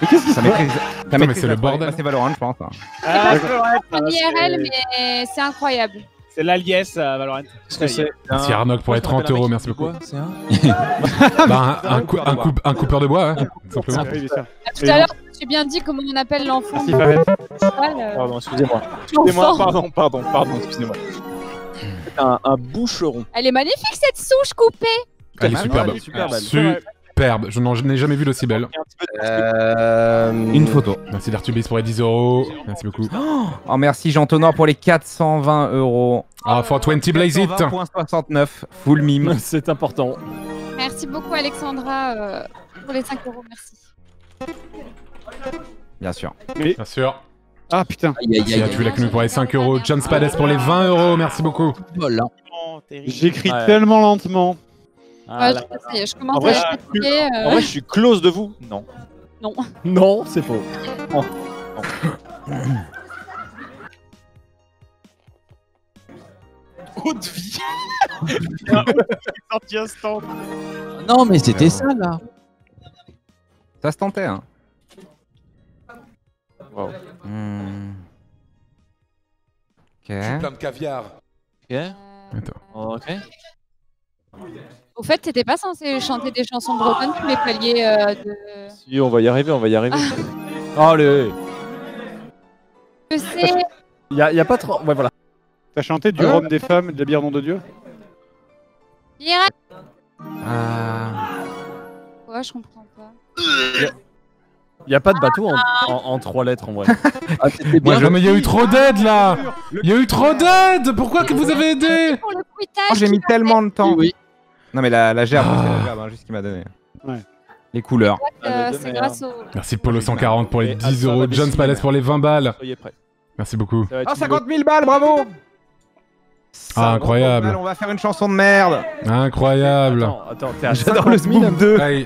Mais qu'est-ce que ça maîtrise mais c'est le bordel. C'est Valorant, je pense. hein. Ah, c'est IRL, mais c'est incroyable. C'est l'alias à Valorant. Qu'est-ce que c'est Merci pour les 30 euros, merci beaucoup. C'est un Bah, un, un, cou- un, coup- un coupeur de bois, hein, tout simplement. Oui, bien sûr. Tout à l'heure, j'ai bien dit comment on appelle l'enfant Merci, euh, Pardon, excusez-moi. Excusez-moi, pardon, pardon, pardon, excusez-moi. Un, un boucheron. Elle est magnifique cette souche coupée. Elle est Ah, superbe. Superbe. Je n'en ai jamais vu d'aussi belle. Une photo. Merci d'Artubis pour les 10 euros. Merci beaucoup. Oh merci Jean Tonor pour les 420 euros. Ah, 420 Blaze It. 420.69, full mime. C'est important. Merci beaucoup Alexandra euh, pour les 5 euros, merci. Bien sûr. Bien sûr. Ah putain. Merci à tu la pour les 5 euros. John Spades pour les 20 euros. Merci beaucoup. J'écris Ouais. tellement lentement. Ouais, je, je commence En vrai, à je suis euh, En vrai, je suis close de vous. Non. Non. Non, c'est faux. Oh. Haute vie. sorti instant. Non, mais c'était ça là. Ça se tentait, hein. Wow. Hmm. Ok. plein de caviar. Ok. Attends. Ok. Au fait, t'étais pas censé chanter des chansons bretonnes tous les paliers euh, de. Si, on va y arriver, on va y arriver. Allez Que c'est. Il y a, y a pas trop. Ouais, voilà. T'as chanté du Hein rhum des femmes et de la bière nom de Dieu? Euh, Quoi, je comprends pas. Il y a pas de bateau en, en, en trois lettres en vrai. Ah, Moi, bien. je... mais il y a eu trop d'aide là. Il y a eu trop d'aide. Pourquoi que vous avez aidé Oh, j'ai mis tellement de temps. Oui, Non mais la, la gerbe, Ah. c'est la gerbe, hein, juste qui m'a donné. Ouais. Les couleurs. Euh, c'est grâce au. Merci Polo 140 pour les Et 10 Alpha euros. décider. Spades pour les 20 balles. Soyez prêts. Merci beaucoup. Oh, une 50 000 balles, bravo Ah, incroyable. 50 balles, On va faire une chanson de merde. Incroyable. Attends, attends, t'es à J'adore le 50 000. Smoop 2. Ouais,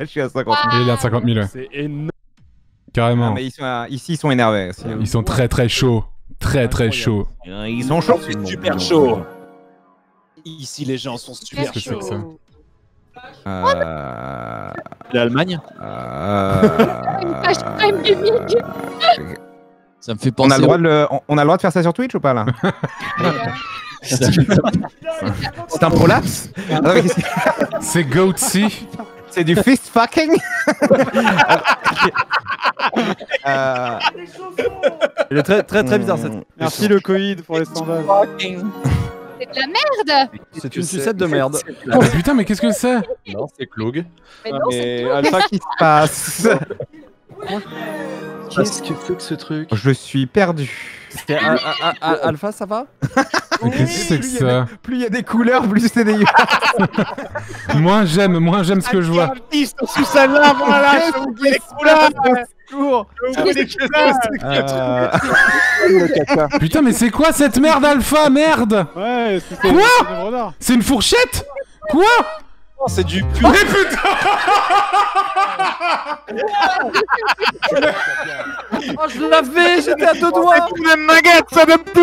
je suis à 50 000. il est à 50 000, ouais. C'est énorme. Ah, carrément. mais ils sont, à- ici, ils sont énervés. aussi. Ils sont très très chauds. Très très chauds. Ils sont chauds. C'est super chaud. Ici, les gens sont super Qu'est-ce que c'est que ça Euh... L'Allemagne euh, Une page crème du midi. Ça me fait On penser. a, le droit de le- on- on a le droit de faire ça sur Twitch ou pas là? C'est un prolapse? Que- C'est Goatsy. C'est du fist fucking? Euh, Il est très très très bizarre cette. Merci le Coïd pour les 100 balles. C'est de la merde. C'est une sucette de merde. Oh, putain, mais qu'est-ce que c'est Non, c'est Clog. Mais Ah, non, c'est mais tout. Alpha qui se passe Qu'est-ce que c'est que ce truc Je suis perdu. Al- Al- Al- Alpha, ça va Mais Qu'est-ce que c'est que Plus il y a ça des- Plus il y a des couleurs, plus c'est dégueulasse. Moins j'aime, moins j'aime ce que je vois. Artiste sous sa lave, voilà, je vous les couleurs. Couleurs. Euh, Putain, mais c'est quoi cette merde alpha? Merde! Ouais, c'est Quoi? c'est une fourchette? Quoi? C'est du pur. Mais putain Oh, je l'avais, j'étais à deux doigts. Même Maguette, ça me pue.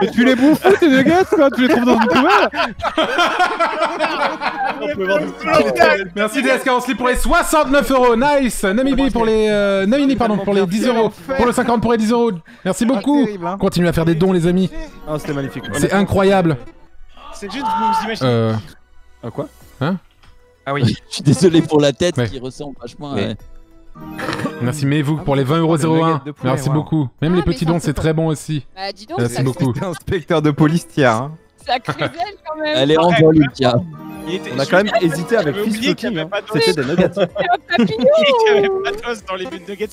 Mais tu les bouffes tes nuggets quoi Tu les trouves dans une poubelle Merci DSK on slip pour les 69 euros, nice Namibi pour les... Euh, Namini pardon, pour les 10 euros, pour le 50 pour les 10 euros, merci beaucoup terrible, hein. Continuez à faire des dons les amis, Ah, c'était magnifique. c'est incroyable C'est juste, vous imaginez. Euh... Ah quoi Ah oui. Je suis désolé pour la tête Ouais. qui ressemble vachement. Mais- ouais. Merci mais vous pour les 20 euros Le 01, nugget de poulet, merci wow. beaucoup Même Ah, les petits dons c'est très bon aussi Bah, dis donc, Merci beaucoup C'était inspecteur de police tiers. Hein. ça créselle quand même. Elle est en vol, Lucas. On a quand même hésité avec Fist Fucking. avait hein. C'était des nuggets. Il y avait pas d'os dans les buts de nuggets.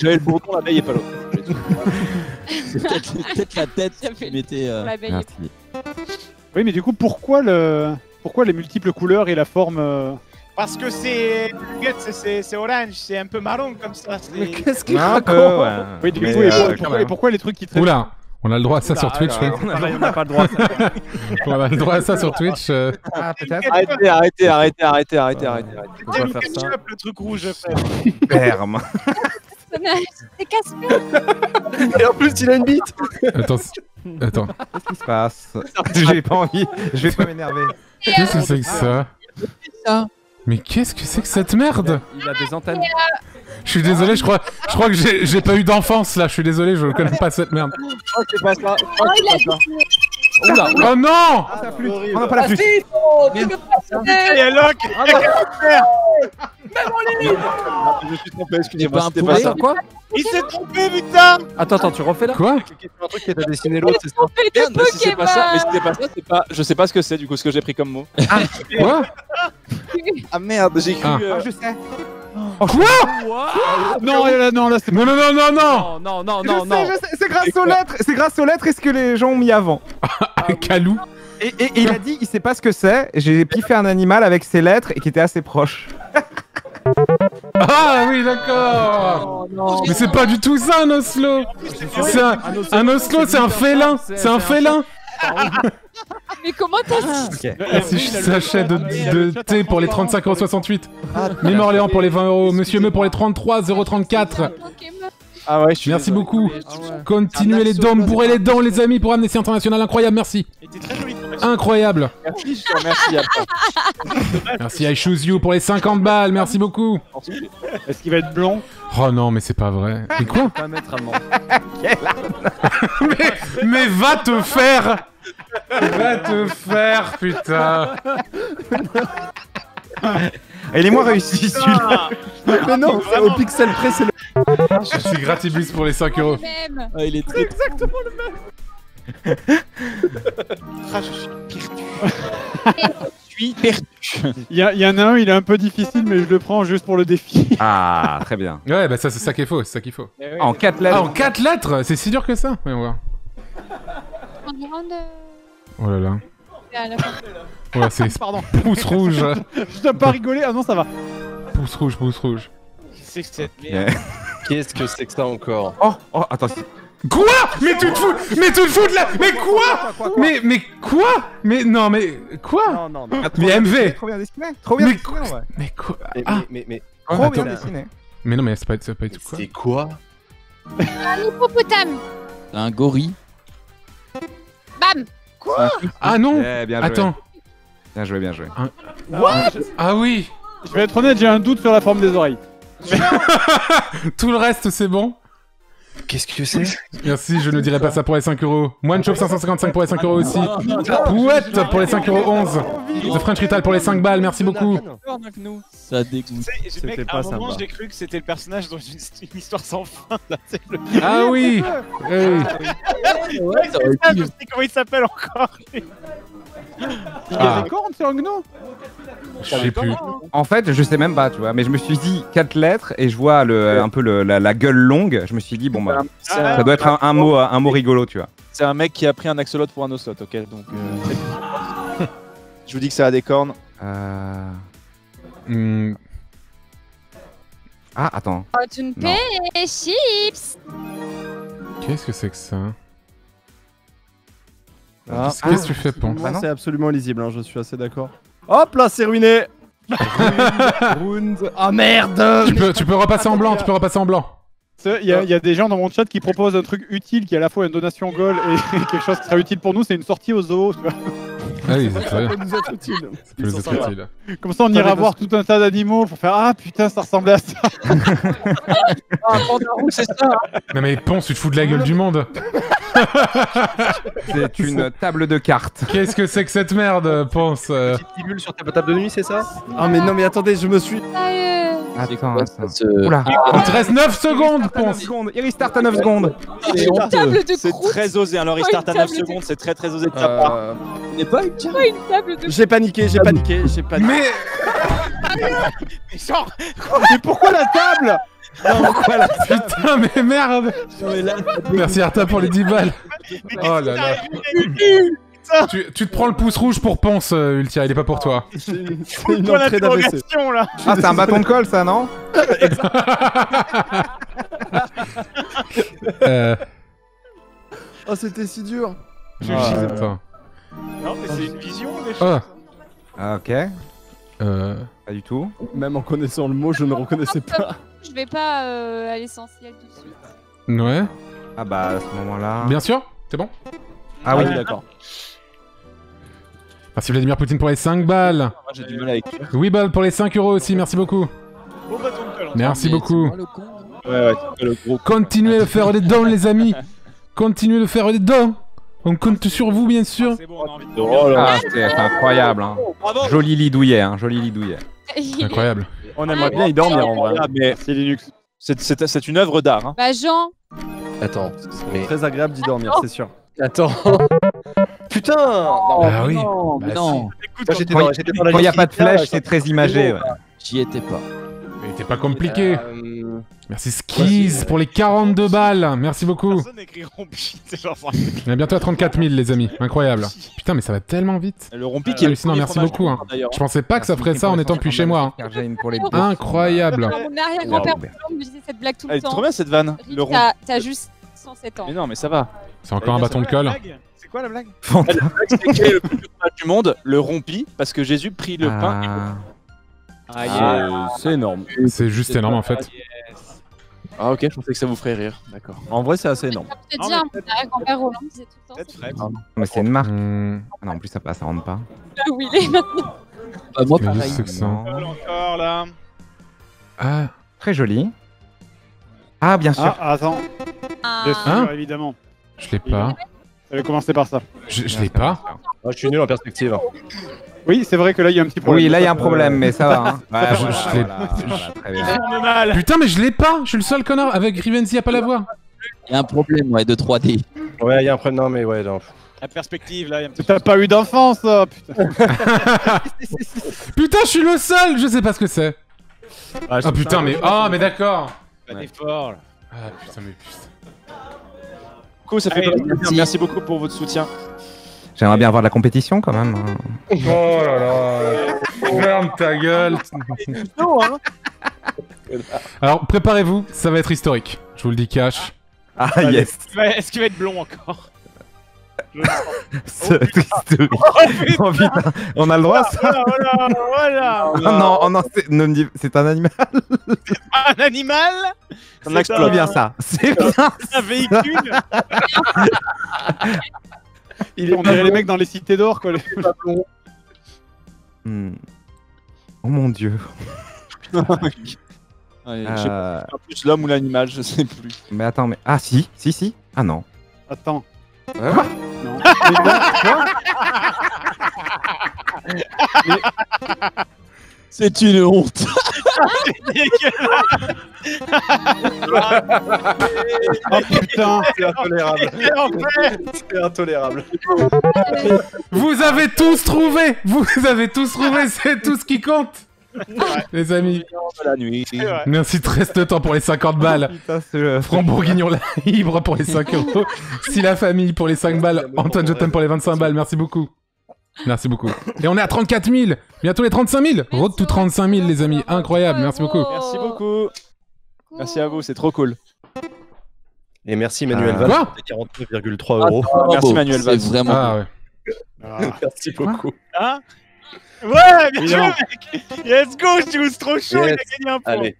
J'avais le bourdon, la veille et pas l'autre. C'est peut-être peut-être la tête Ça qui fait- Oui, mais du coup, pourquoi le pourquoi les multiples couleurs et la forme euh, Parce que c'est c'est- orange, c'est un peu marron comme ça. Mais qu'est-ce qu'il raconte peu, ouais. Oui, du coup, Mais, et, euh, pourquoi, même. et pourquoi les trucs qui traitent Oula on a le droit à ça sur Oula, Twitch, alors, ouais. Pareil, on n'a pas le droit. à ça. On a le droit à ça sur Twitch. euh. Ah. Arrêtez, arrêtez, arrêtez, arrêtez, arrêtez, arrêtez. Ketchup, le truc rouge, frère. Perme. C'est Casper. Et en plus, il a une bite. Attends, attends. Qu'est-ce qui se passe J'ai pas envie. Je vais pas m'énerver. Qu'est-ce que c'est que ça. Mais qu'est-ce que c'est que cette merde Il a des antennes. Je suis désolé, je crois, je crois que j'ai pas eu d'enfance là, je suis désolé, je connais pas cette merde. Je crois que c'est pas ça. Je Oh, crois que il a c'est pas ça. Oula, oula. Oh non Ah, la flûte. On n'a pas la flûte. Et Locke, Ah, non. Je suis trompé, excusez-moi, c'était pas ça. Quoi Il s'est trompé, putain Attends, attends, tu refais là Quoi Un truc qui t'a dessiné l'autre, c'est ça Merde, mais si c'est pas ça, mais si c'est pas ça, c'est pas. Je sais pas ce que c'est du coup, ce que j'ai pris comme mot. Quoi Ah merde, j'ai cru. Ah. euh, je sais. Quoi Non, là, non, là, c'est Non, non, non, non, non Non, non, Je non, sais, non. je sais, c'est grâce aux lettres, c'est grâce aux lettres et ce que les gens ont mis avant. Calou. Et, et- et il a dit, il sait pas ce que c'est. J'ai piffé un animal avec ses lettres et qui était assez proche. Ah oui, d'accord. Mais c'est pas du tout ça un Oslo. C'est un, un Oslo, c'est un félin. C'est un félin Mais comment t'as Ok. Merci, sachet de, de thé pour les 35,68€. Mime Orléans pour les 20 euros. Monsieur Me pour les 33,034€. Ah ouais, je suis Merci désolé. beaucoup. Continuez les dents, bourrez les dents, les amis, pour Amnesty International. Incroyable, merci. Incroyable. Merci, je te remercie. après. Merci I Choose You pour les 50 balles. Merci beaucoup. Est-ce qu'il va être blond? Oh non, mais c'est pas vrai. Mais quoi? Mais va te faire Va te faire, putain Il est moins réussi celui-là. Mais non, au pixel près, c'est le. Merci Gratibus pour les 5 euros. Ah, il est très. exactement le même. Ah, je suis perdu. Je suis perdu. Il y, a- il y en a un, il est un peu difficile, mais je le prends juste pour le défi. Ah, très bien. Ouais, bah ça, c'est ça qu'il faut, c'est ça qu'il faut. En 4 Ah, lettres. en 4 lettres C'est si dur que ça va voir. De- Oh là là. Ouais, c'est Pardon. pouce rouge. Je dois pas rigoler. Ah non, ça va. Pouce rouge, pouce rouge. C'est que cette merde. Yeah. Qu'est-ce que c'est que ça encore? Oh, oh, attends. Quoi? Mais tu te fous Mais tu te fous de la... Mais quoi? Mais, mais quoi? Mais non, mais... Quoi? Non, non, non. Mais MV Trop bien dessiné. Trop bien Mais dessiné quoi? Mais, Ah mais, mais, mais, Trop bien dessiné. Mais non, mais pas du tout quoi? c'est quoi? Un hippopotame. Un gorille. Bam. Ah non Eh, bien joué. Attends. Bien joué, bien joué. Ah oui Je vais être honnête, j'ai un doute sur la forme des oreilles. Tout le reste, c'est bon Qu'est-ce que c'est? Merci, je ne dirai pas ça pour les 5 euros. One Shop 555 pour les 5 euros aussi. Pouette pour les 5 euros 11. The French Rital pour les 5 balles, merci beaucoup. Ça dégoûte. C'était à un pas moment, sympa. j'ai cru que c'était le personnage dans une, histoire sans fin. Là, c'est le... Ah oui Oui. Ouais, comment il s'appelle encore. Il y Ah. a des cornes sur un gnou Je sais plus. En fait, je sais même pas, tu vois, mais je me suis dit 4 lettres et je vois le, un peu le- la, la gueule longue. Je me suis dit, bon bah, C'est Ah, ça doit être un, un mot, un mot rigolo, tu vois. C'est un mec qui a pris un axolot pour un ocelot, ok Donc. euh, Je vous dis que ça a des cornes. Euh... Hmm, Ah, attends. Oh, tu chips. Qu'est-ce que c'est que ça? Ah. Qu'est-ce que tu fais, Ah C'est absolument lisible, hein, je suis assez d'accord. Hop là, c'est ruiné Rund. Ah merde tu peux, tu peux repasser en blanc, tu peux repasser en blanc. Il y, a- il y a des gens dans mon chat qui proposent un truc utile qui est à la fois une donation goal et quelque chose qui serait utile pour nous, c'est une sortie au zoo. Ah oui, c'est Ça vrai. peut nous être utile. Ça peut nous être utile. Comme ça, on ira voir tout un tas d'animaux pour faire Ah putain, ça ressemblait à ça. Ah, pandarou, c'est ça Non mais Ponce, tu te fous de la gueule du monde. C'est une table de cartes. Qu'est-ce que c'est que cette merde, Ponce euh Petite sur ta table de nuit, c'est ça? Ah mais non mais attendez, je me suis... Attends, attends. ce- Oula. Il te reste 9 secondes, À 9 Ponce. secondes. Il restart à 9 secondes. C'est Une table de C'est croûte. très osé, alors il Oh, start à une 9 table de- secondes, c'est très très osé de ta part. Euh... N'est pas. Pas une table de J'ai paniqué, j'ai paniqué, j'ai paniqué. Mais Mais genre, mais pourquoi la table? Pourquoi là putain, mais merde. Merci Arta pour les 10 balles. Oh là là. Tu, tu te prends le pouce rouge pour Ponce, euh, Ultia, il est pas pour toi. C'est une Point entrée là Ah, c'est un bâton de colle, ça, non? Euh, Oh c'était si dur ah, attends. Non, mais c'est une vision des choses. Ah, Ah, ok. euh, Pas du tout. Même en connaissant le mot, je ne reconnaissais pas. Je vais pas euh, à l'essentiel tout de suite. ouais. Ah bah, à ce moment-là... Bien sûr, c'est bon. Ah oui, d'accord. Merci Vladimir Poutine pour les 5 balles. Moi j'ai du mal. 8 balles pour les 5 euros aussi, merci beaucoup. Hein. Merci beaucoup. Ouais, ouais, le gros. Continuez de faire des dons, les amis. Continuez de faire des dons. On compte sur vous, bien sûr. C'est bon, on a envie de Oh là Ah, c'est incroyable, hein. Bravo Joli lit douillet, hein. Joli lit douillet. Incroyable. On aimerait bien y dormir en vrai. Ah, mais C'est Linux. c'est- une œuvre d'art. Hein. Bah, Jean, Attends, mais. Très agréable d'y dormir, c'est sûr. Attends. Putain non, Ah oui. non, Bah non. Quand il n'y a pas de flèche, c'est très imagé. ouais. J'y étais pas. Mais t'es pas compliqué. Euh, Merci Skis pour les 42 balles. Merci beaucoup. On est bientôt à 34 000 les amis. Incroyable. Putain mais ça va tellement vite. Le rompi Ah, qui est hallucinant, merci beaucoup. hein. Je pensais pas que ça ferait ça en étant depuis chez moi. hein. Incroyable. mon arrière-grand-père me disait cette blague tout Elle le est temps. trop bien cette vanne. Rick, Le rompi. T'as juste 107 ans. Mais non, mais ça va. C'est encore un bâton de colle. C'est quoi la blague est le plus du monde, le rompi, parce que Jésus prit le pain. et le- Ah. Ah, C'est- C'est énorme. C'est juste énorme en fait. Ah ok, je pensais que ça vous ferait rire. D'accord. En vrai, c'est assez énorme. Je te dis, hein, mon arrière-grand-père Roland disait tout le temps. Peut-être Fred. Mais c'est une marque. Ah non, en plus, ça passe, ça rentre pas. Là où il est maintenant. Bah, moi, pareil. Encore là. Ah, Très joli. Ah, bien sûr. Ah, attends. Bien sûr, Hein évidemment. je l'ai pas. Va commencer par ça. Je, je l'ai pas. ah, je suis nul en perspective. Oui, c'est vrai que là, il y a un petit problème. Oui, là, il y a un problème, mais ça va. Hein. Ouais, Je- je l'ai- voilà, voilà. Putain mais je l'ai pas. Je suis le seul connard avec Rivenzi à pas l'avoir. Il y a un problème, ouais, de 3D. Ouais, il y a un problème. Non, mais ouais, non. La perspective là, il y a un petit. T'as pas eu d'enfance, ça, putain. Putain je suis le seul. Je sais pas ce que c'est. Ah, Ah putain mais ah mais d'accord. Pas d'effort là. Ah putain mais putain. Cool, ça fait Allez, plaisir. merci. Merci beaucoup pour votre soutien. J'aimerais bien avoir de la compétition quand même. Oh là là. Ferme ta gueule. Alors préparez-vous, ça va être historique. Je vous le dis cash. Ah, yes. Est-ce qu'il va être blond encore Ce history. Oh putain, on a le droit à ça Voilà, voilà, voilà. Oh non, oh non, c'est un animal. Un animal. C'est bien ça. C'est bien. Un véhicule Il est- on dirait les mecs dans les cités d'or, quoi. les- Hmm. Oh mon dieu. Allez, je sais pas Euh, si c'est plus l'homme ou l'animal, je sais plus. Mais attends, mais ah si, si, si. Ah non. Attends. Non. Mais non, quoi? C'est une honte. Oh putain. C'est intolérable. En fait, C'est intolérable. Vous avez tous trouvé Vous avez tous trouvé, c'est tout ce qui compte Les amis, De la nuit. merci très de temps pour les 50 balles. Putain, ce Franck Bourguignon libre pour les 5 euros. Si la famille pour les 5 balles. Antoine t'aime pour les 25 balles. Merci beaucoup. Merci beaucoup. Et on est à 34 000. Bientôt les 35 000. Road to 35 000, les amis. Incroyable. Merci beaucoup. Merci beaucoup. Merci à vous, c'est trop cool. Et merci Manuel Valls quoi pour tes 49,3 euros. Merci, Manuel C'est Valls. vraiment. Ah ouais. Ah. Merci beaucoup. Hein Ouais, bien Évidemment. mec Let's go, je suis trop chaud, il a gagné un point Allez.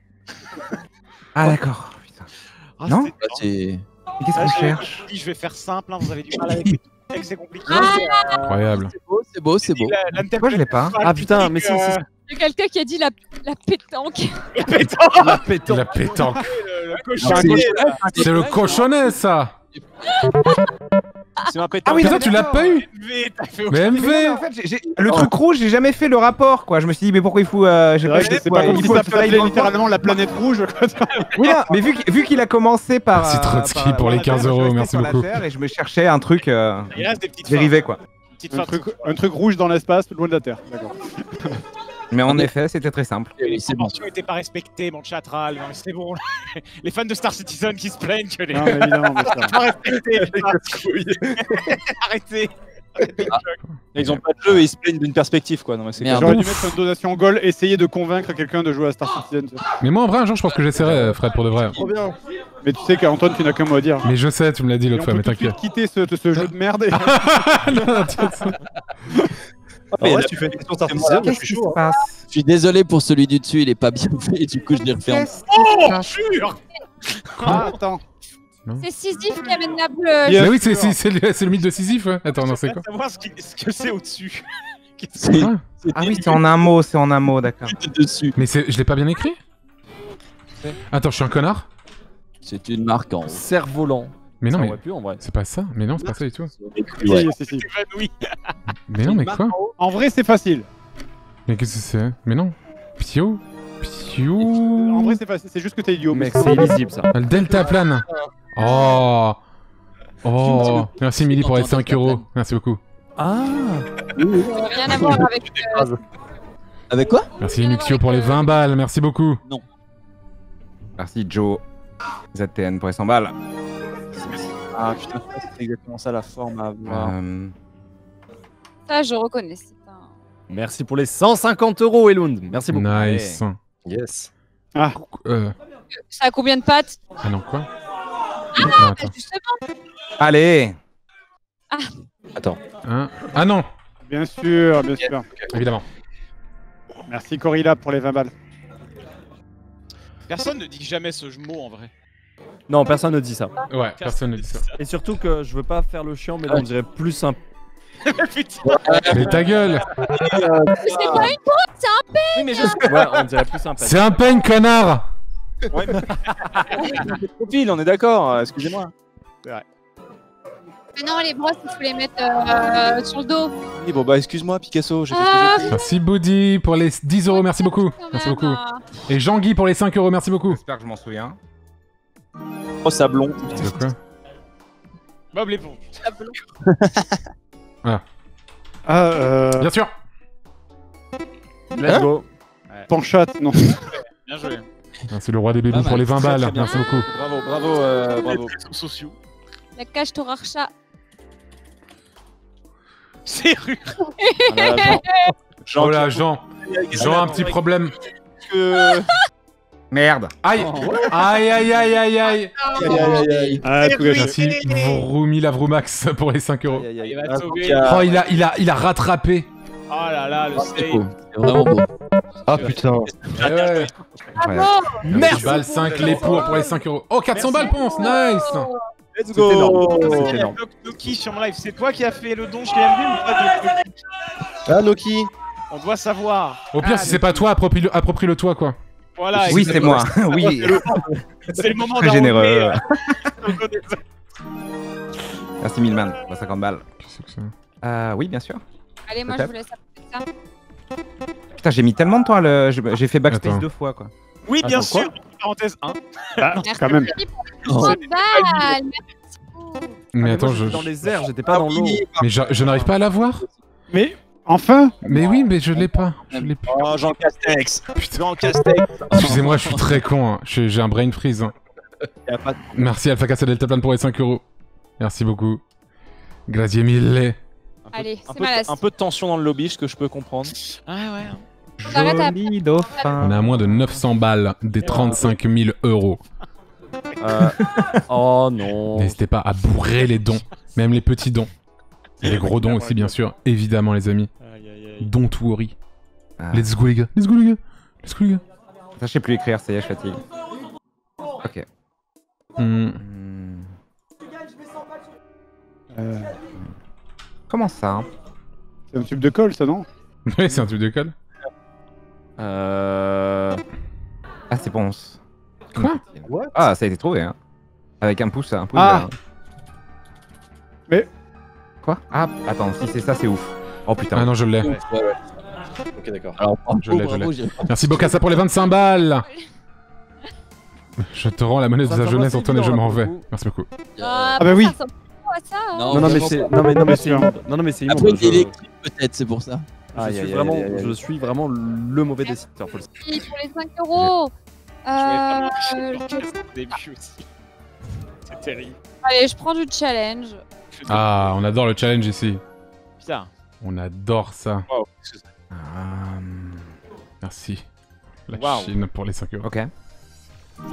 Ah d'accord. Putain. Ah, Non c'était- Bah, c'est. Mais qu'est-ce Ah, qu'on je- cherche Je vais faire simple, hein, vous avez du mal avec les textes, c'est compliqué. Incroyable. C'est beau, c'est beau, c'est Pourquoi je l'ai pas Ah putain, mais si, si, si. euh, Il y a quelqu'un qui a dit la, la pétanque. La pétanque La pétanque. C'est. C'est le cochonnet, ça. Ah oui, Putain, tu l'as pas eu MV, t'as fait Mais non, MV en fait, j'ai- j'ai- le truc rouge, j'ai jamais fait le rapport, quoi. Je me suis dit, mais pourquoi il faut. euh, j'ai pas c'est pas comme il si faut ça le soleil s'appelait dans le littéralement la planète rouge, quoi. Oui, non, mais vu qu'il vu qu'il a commencé par. Merci euh, Trotsky par- pour par les la Terre, 15 je euros, restais merci sur la beaucoup. Terre Et je me cherchais un truc euh, Il reste des petites dérivé, quoi. Un truc, un truc rouge dans l'espace, loin de la Terre. D'accord. Mais en effet, c'était très simple. C'est bon. Tu n'étais pas respecté, mon chatral. C'est bon. Les fans de Star Citizen qui se plaignent que les. Non, mais évidemment, mais ça. Pas respecté. Arrêtez. Ils ont pas de jeu et ils se plaignent d'une perspective quoi. Non, mais c'est Merde. J'aurais dû mettre une donation goal, essayer de convaincre quelqu'un de jouer à Star Citizen. tu sais. Mais moi, en vrai, un jour, je pense que j'essaierai, euh, Fred, pour de vrai. Trop bien. Mais tu sais qu'Antoine, tu n'as qu'un mot à dire. Mais je sais, tu me l'as dit l'autre fois, mais tout t'inquiète. quitter ce, ce jeu de merde. Et... Non, là, tu fais je Qu'est-ce suis qui chaud. se hein. passe Je suis désolé pour celui du dessus, il est pas bien fait, du coup je l'ai refait en. Se passe Jure Ah, attends. C'est Sisyphe qui amène la bleue. Mais oui, c'est sûr. c'est- c'est le, c'est le mythe de Sisyphe. ouais. Attends, non, c'est quoi savoir ce, qui- ce que c'est au-dessus. C'est Ah, Ah oui, c'est en un mot, c'est en un mot, d'accord. dessus. Mais c'est- je l'ai pas bien écrit Attends, je suis un connard C'est une marque en haut. Cerf-volant. Mais non, Ça mais aurait pu en vrai. c'est pas ça. Mais non, c'est pas ça du tout. Ouais. Si, si, si. Évanoui. Mais non, mais quoi En vrai, c'est facile. Mais qu'est-ce que c'est? Mais non. Pio Piou. En vrai, c'est facile, c'est juste que t'es idiot. Mec, c'est illisible ça. Le delta plane. Oh. Oh. Merci Milly pour les 5 euros. Merci beaucoup. Ah Rien à voir avec. euh, Avec quoi? Merci Luxio pour les 20 balles. Merci beaucoup. Merci Joe. ZTN pour les 100 balles. Ah putain, c'est exactement ça la forme à avoir. Euh, Ça, je reconnais. un- Merci pour les 150 euros, Elund. Merci beaucoup. Nice. Yes. Ah. Euh, Ça a combien de pattes ah non, quoi Ah, Attends, bah, justement. Allez Ah, Attends. Hein Ah non Bien sûr, bien sûr. Évidemment. Merci Corilla pour les 20 balles. Personne ne dit jamais ce mot en vrai. Non, personne ne dit ça. Ouais, personne ne dit ça. Et surtout que je veux pas faire le chiant, mais là on dirait plus un. Mais ta gueule C'est pas une brosse, c'est un peigne Oui, mais je... Ouais, on dirait plus un C'est un peigne, connard Ouais, mais... profil, on est d'accord, euh, excusez-moi. Mais non, les brosses, il faut les mettre euh, sur le dos. Oui, bon bah excuse-moi Picasso, j'ai fait ce que j'ai pu. Merci Boudi pour les 10 euros, merci beaucoup. Merci beaucoup. Et Jean-Guy pour les 5 euros, merci beaucoup. J'espère que je m'en souviens. Oh sablon. De quoi Bob l'éponge. Ah. Ah, euh. Bien sûr Let's go. Panchate, non. Bien joué. Ah, C'est le roi des bébés pour les 20 Très, très balles, merci beaucoup. Bravo, bravo, euh, bravo. sociaux. La cage Torarcha. Serrure. Là, Jean- Oh là, Jean Jean, un petit problème. que- Merde. Aïe Aïe aïe aïe aïe aïe Ah, tout gâché. Merci Vroumi la Vroumax pour les 5 euros. Aïe, aïe, aïe. Ah, Oh, il a, il a, il a rattrapé. Oh là là, le C'est save. C'est vraiment beau. Ah putain. Eh ouais. Bravo Merci. Balle 5 les pour pour les 5 euros. Oh, 400 balles, Ponce, nice Let's go. C'est énorme. Noki sur live, c'est toi qui as fait le don chez ou pas Ah Noki. On doit savoir. Au pire, si c'est pas toi, approprie-le toi, quoi. Voilà. Oui, c'est moi. Oui. C'est le moment Très d'un généreux. Merci Milman pour 50 balles. Qu'est-ce que c'est Euh, oui, bien sûr. Allez, moi, je vous laisse apporter ça. Putain, j'ai mis tellement de temps à le. J'ai fait backspace Attends. deux fois, quoi. Oui, bien Attends, quoi sûr. Parenthèse 1. Bah, Merci quand même. Philippe, pour les 30 balles. Merci beaucoup. Mais Ah, attends, je. j'étais dans les airs, j'étais pas dans l'eau. Mais je, je n'arrive pas à la voir Mais, enfin Mais oui, mais je l'ai pas. Je l'ai plus. Oh Jean Castex. Jean Castex. Excusez-moi, je suis très con. hein. J'ai un brain freeze. hein. Y a pas de- Merci Alpha Casa Delta Plan pour les 5 euros. Merci beaucoup. Grazie mille. Allez, Un c'est un peu de tension dans le lobby, ce que je peux comprendre. Ah ouais. On arrête à- Joli dauphin. On est à moins de 900 balles des 35 000 euros. Euh, Oh non. N'hésitez pas à bourrer les dons, même les petits dons. Et les gros dons aussi, bien sûr, évidemment, les amis. Don't worry. Ah. Let's go, les gars. Let's go, les gars. Let's go, les gars. Ça, je sais plus écrire, ça y est, je fatigue. Ok. Hmm. Euh, Comment ça hein? C'est un tube de colle, ça, non? Oui, c'est un truc de colle. Euh. Ah, c'est Ponce. Quoi? Ah, ça a été trouvé, hein. Avec un pouce, un pouce. Ah. Quoi? Ah, attends, si c'est ça, c'est ouf. Oh putain. Ah non, je l'ai. Ouais, ouais. Ok, d'accord. Alors, Je l'ai, je l'ai. Merci Bocassa pour les 25 balles. Je te rends la monnaie de me jeunesse, Antoine, et je m'en évident, vais. Merci beaucoup. Ah, bah oui. Hein. Non, Non, non, mais c'est non mais non mais c'est immonde. Non non mais c'est immonde. Après, il peut-être, c'est pour ça. je suis vraiment, je suis vraiment le mauvais. Oui, Pour les 5 euros. Je vais vraiment Euh, terrible. Allez, je prends du challenge. Fais Ah, on adore le challenge ici. Putain. On adore ça. Wow. Euh, Merci. La Waouh. Chine pour les 5 euros. Ok.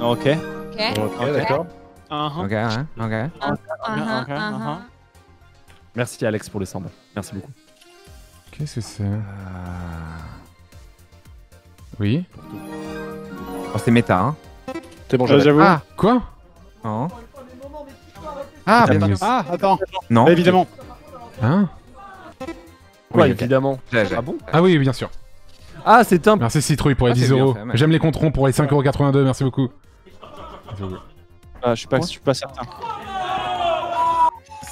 Ok. Ok. Ok, d'accord. Uh-huh. Ok, hein, ok. Uh-huh, ok, uh-huh. uh-huh. Merci Alex pour les 100 balles. Merci beaucoup. Qu'est-ce que c'est? Euh, Oui Oh, c'est méta, hein. C'est bon. J'avoue. Ah, Quoi? Non. Ah, bien Ah, attends. Non. Bah, évidemment. Hein Quoi Oui, évidemment. Ah bon Ah oui, bien sûr. Ah c'est un. Merci Citrouille pour les Ah, c'est 10 bien euros. J'aime les controns pour les 5,82€, merci beaucoup. Merci beaucoup. Ah, je suis pas, je suis pas certain.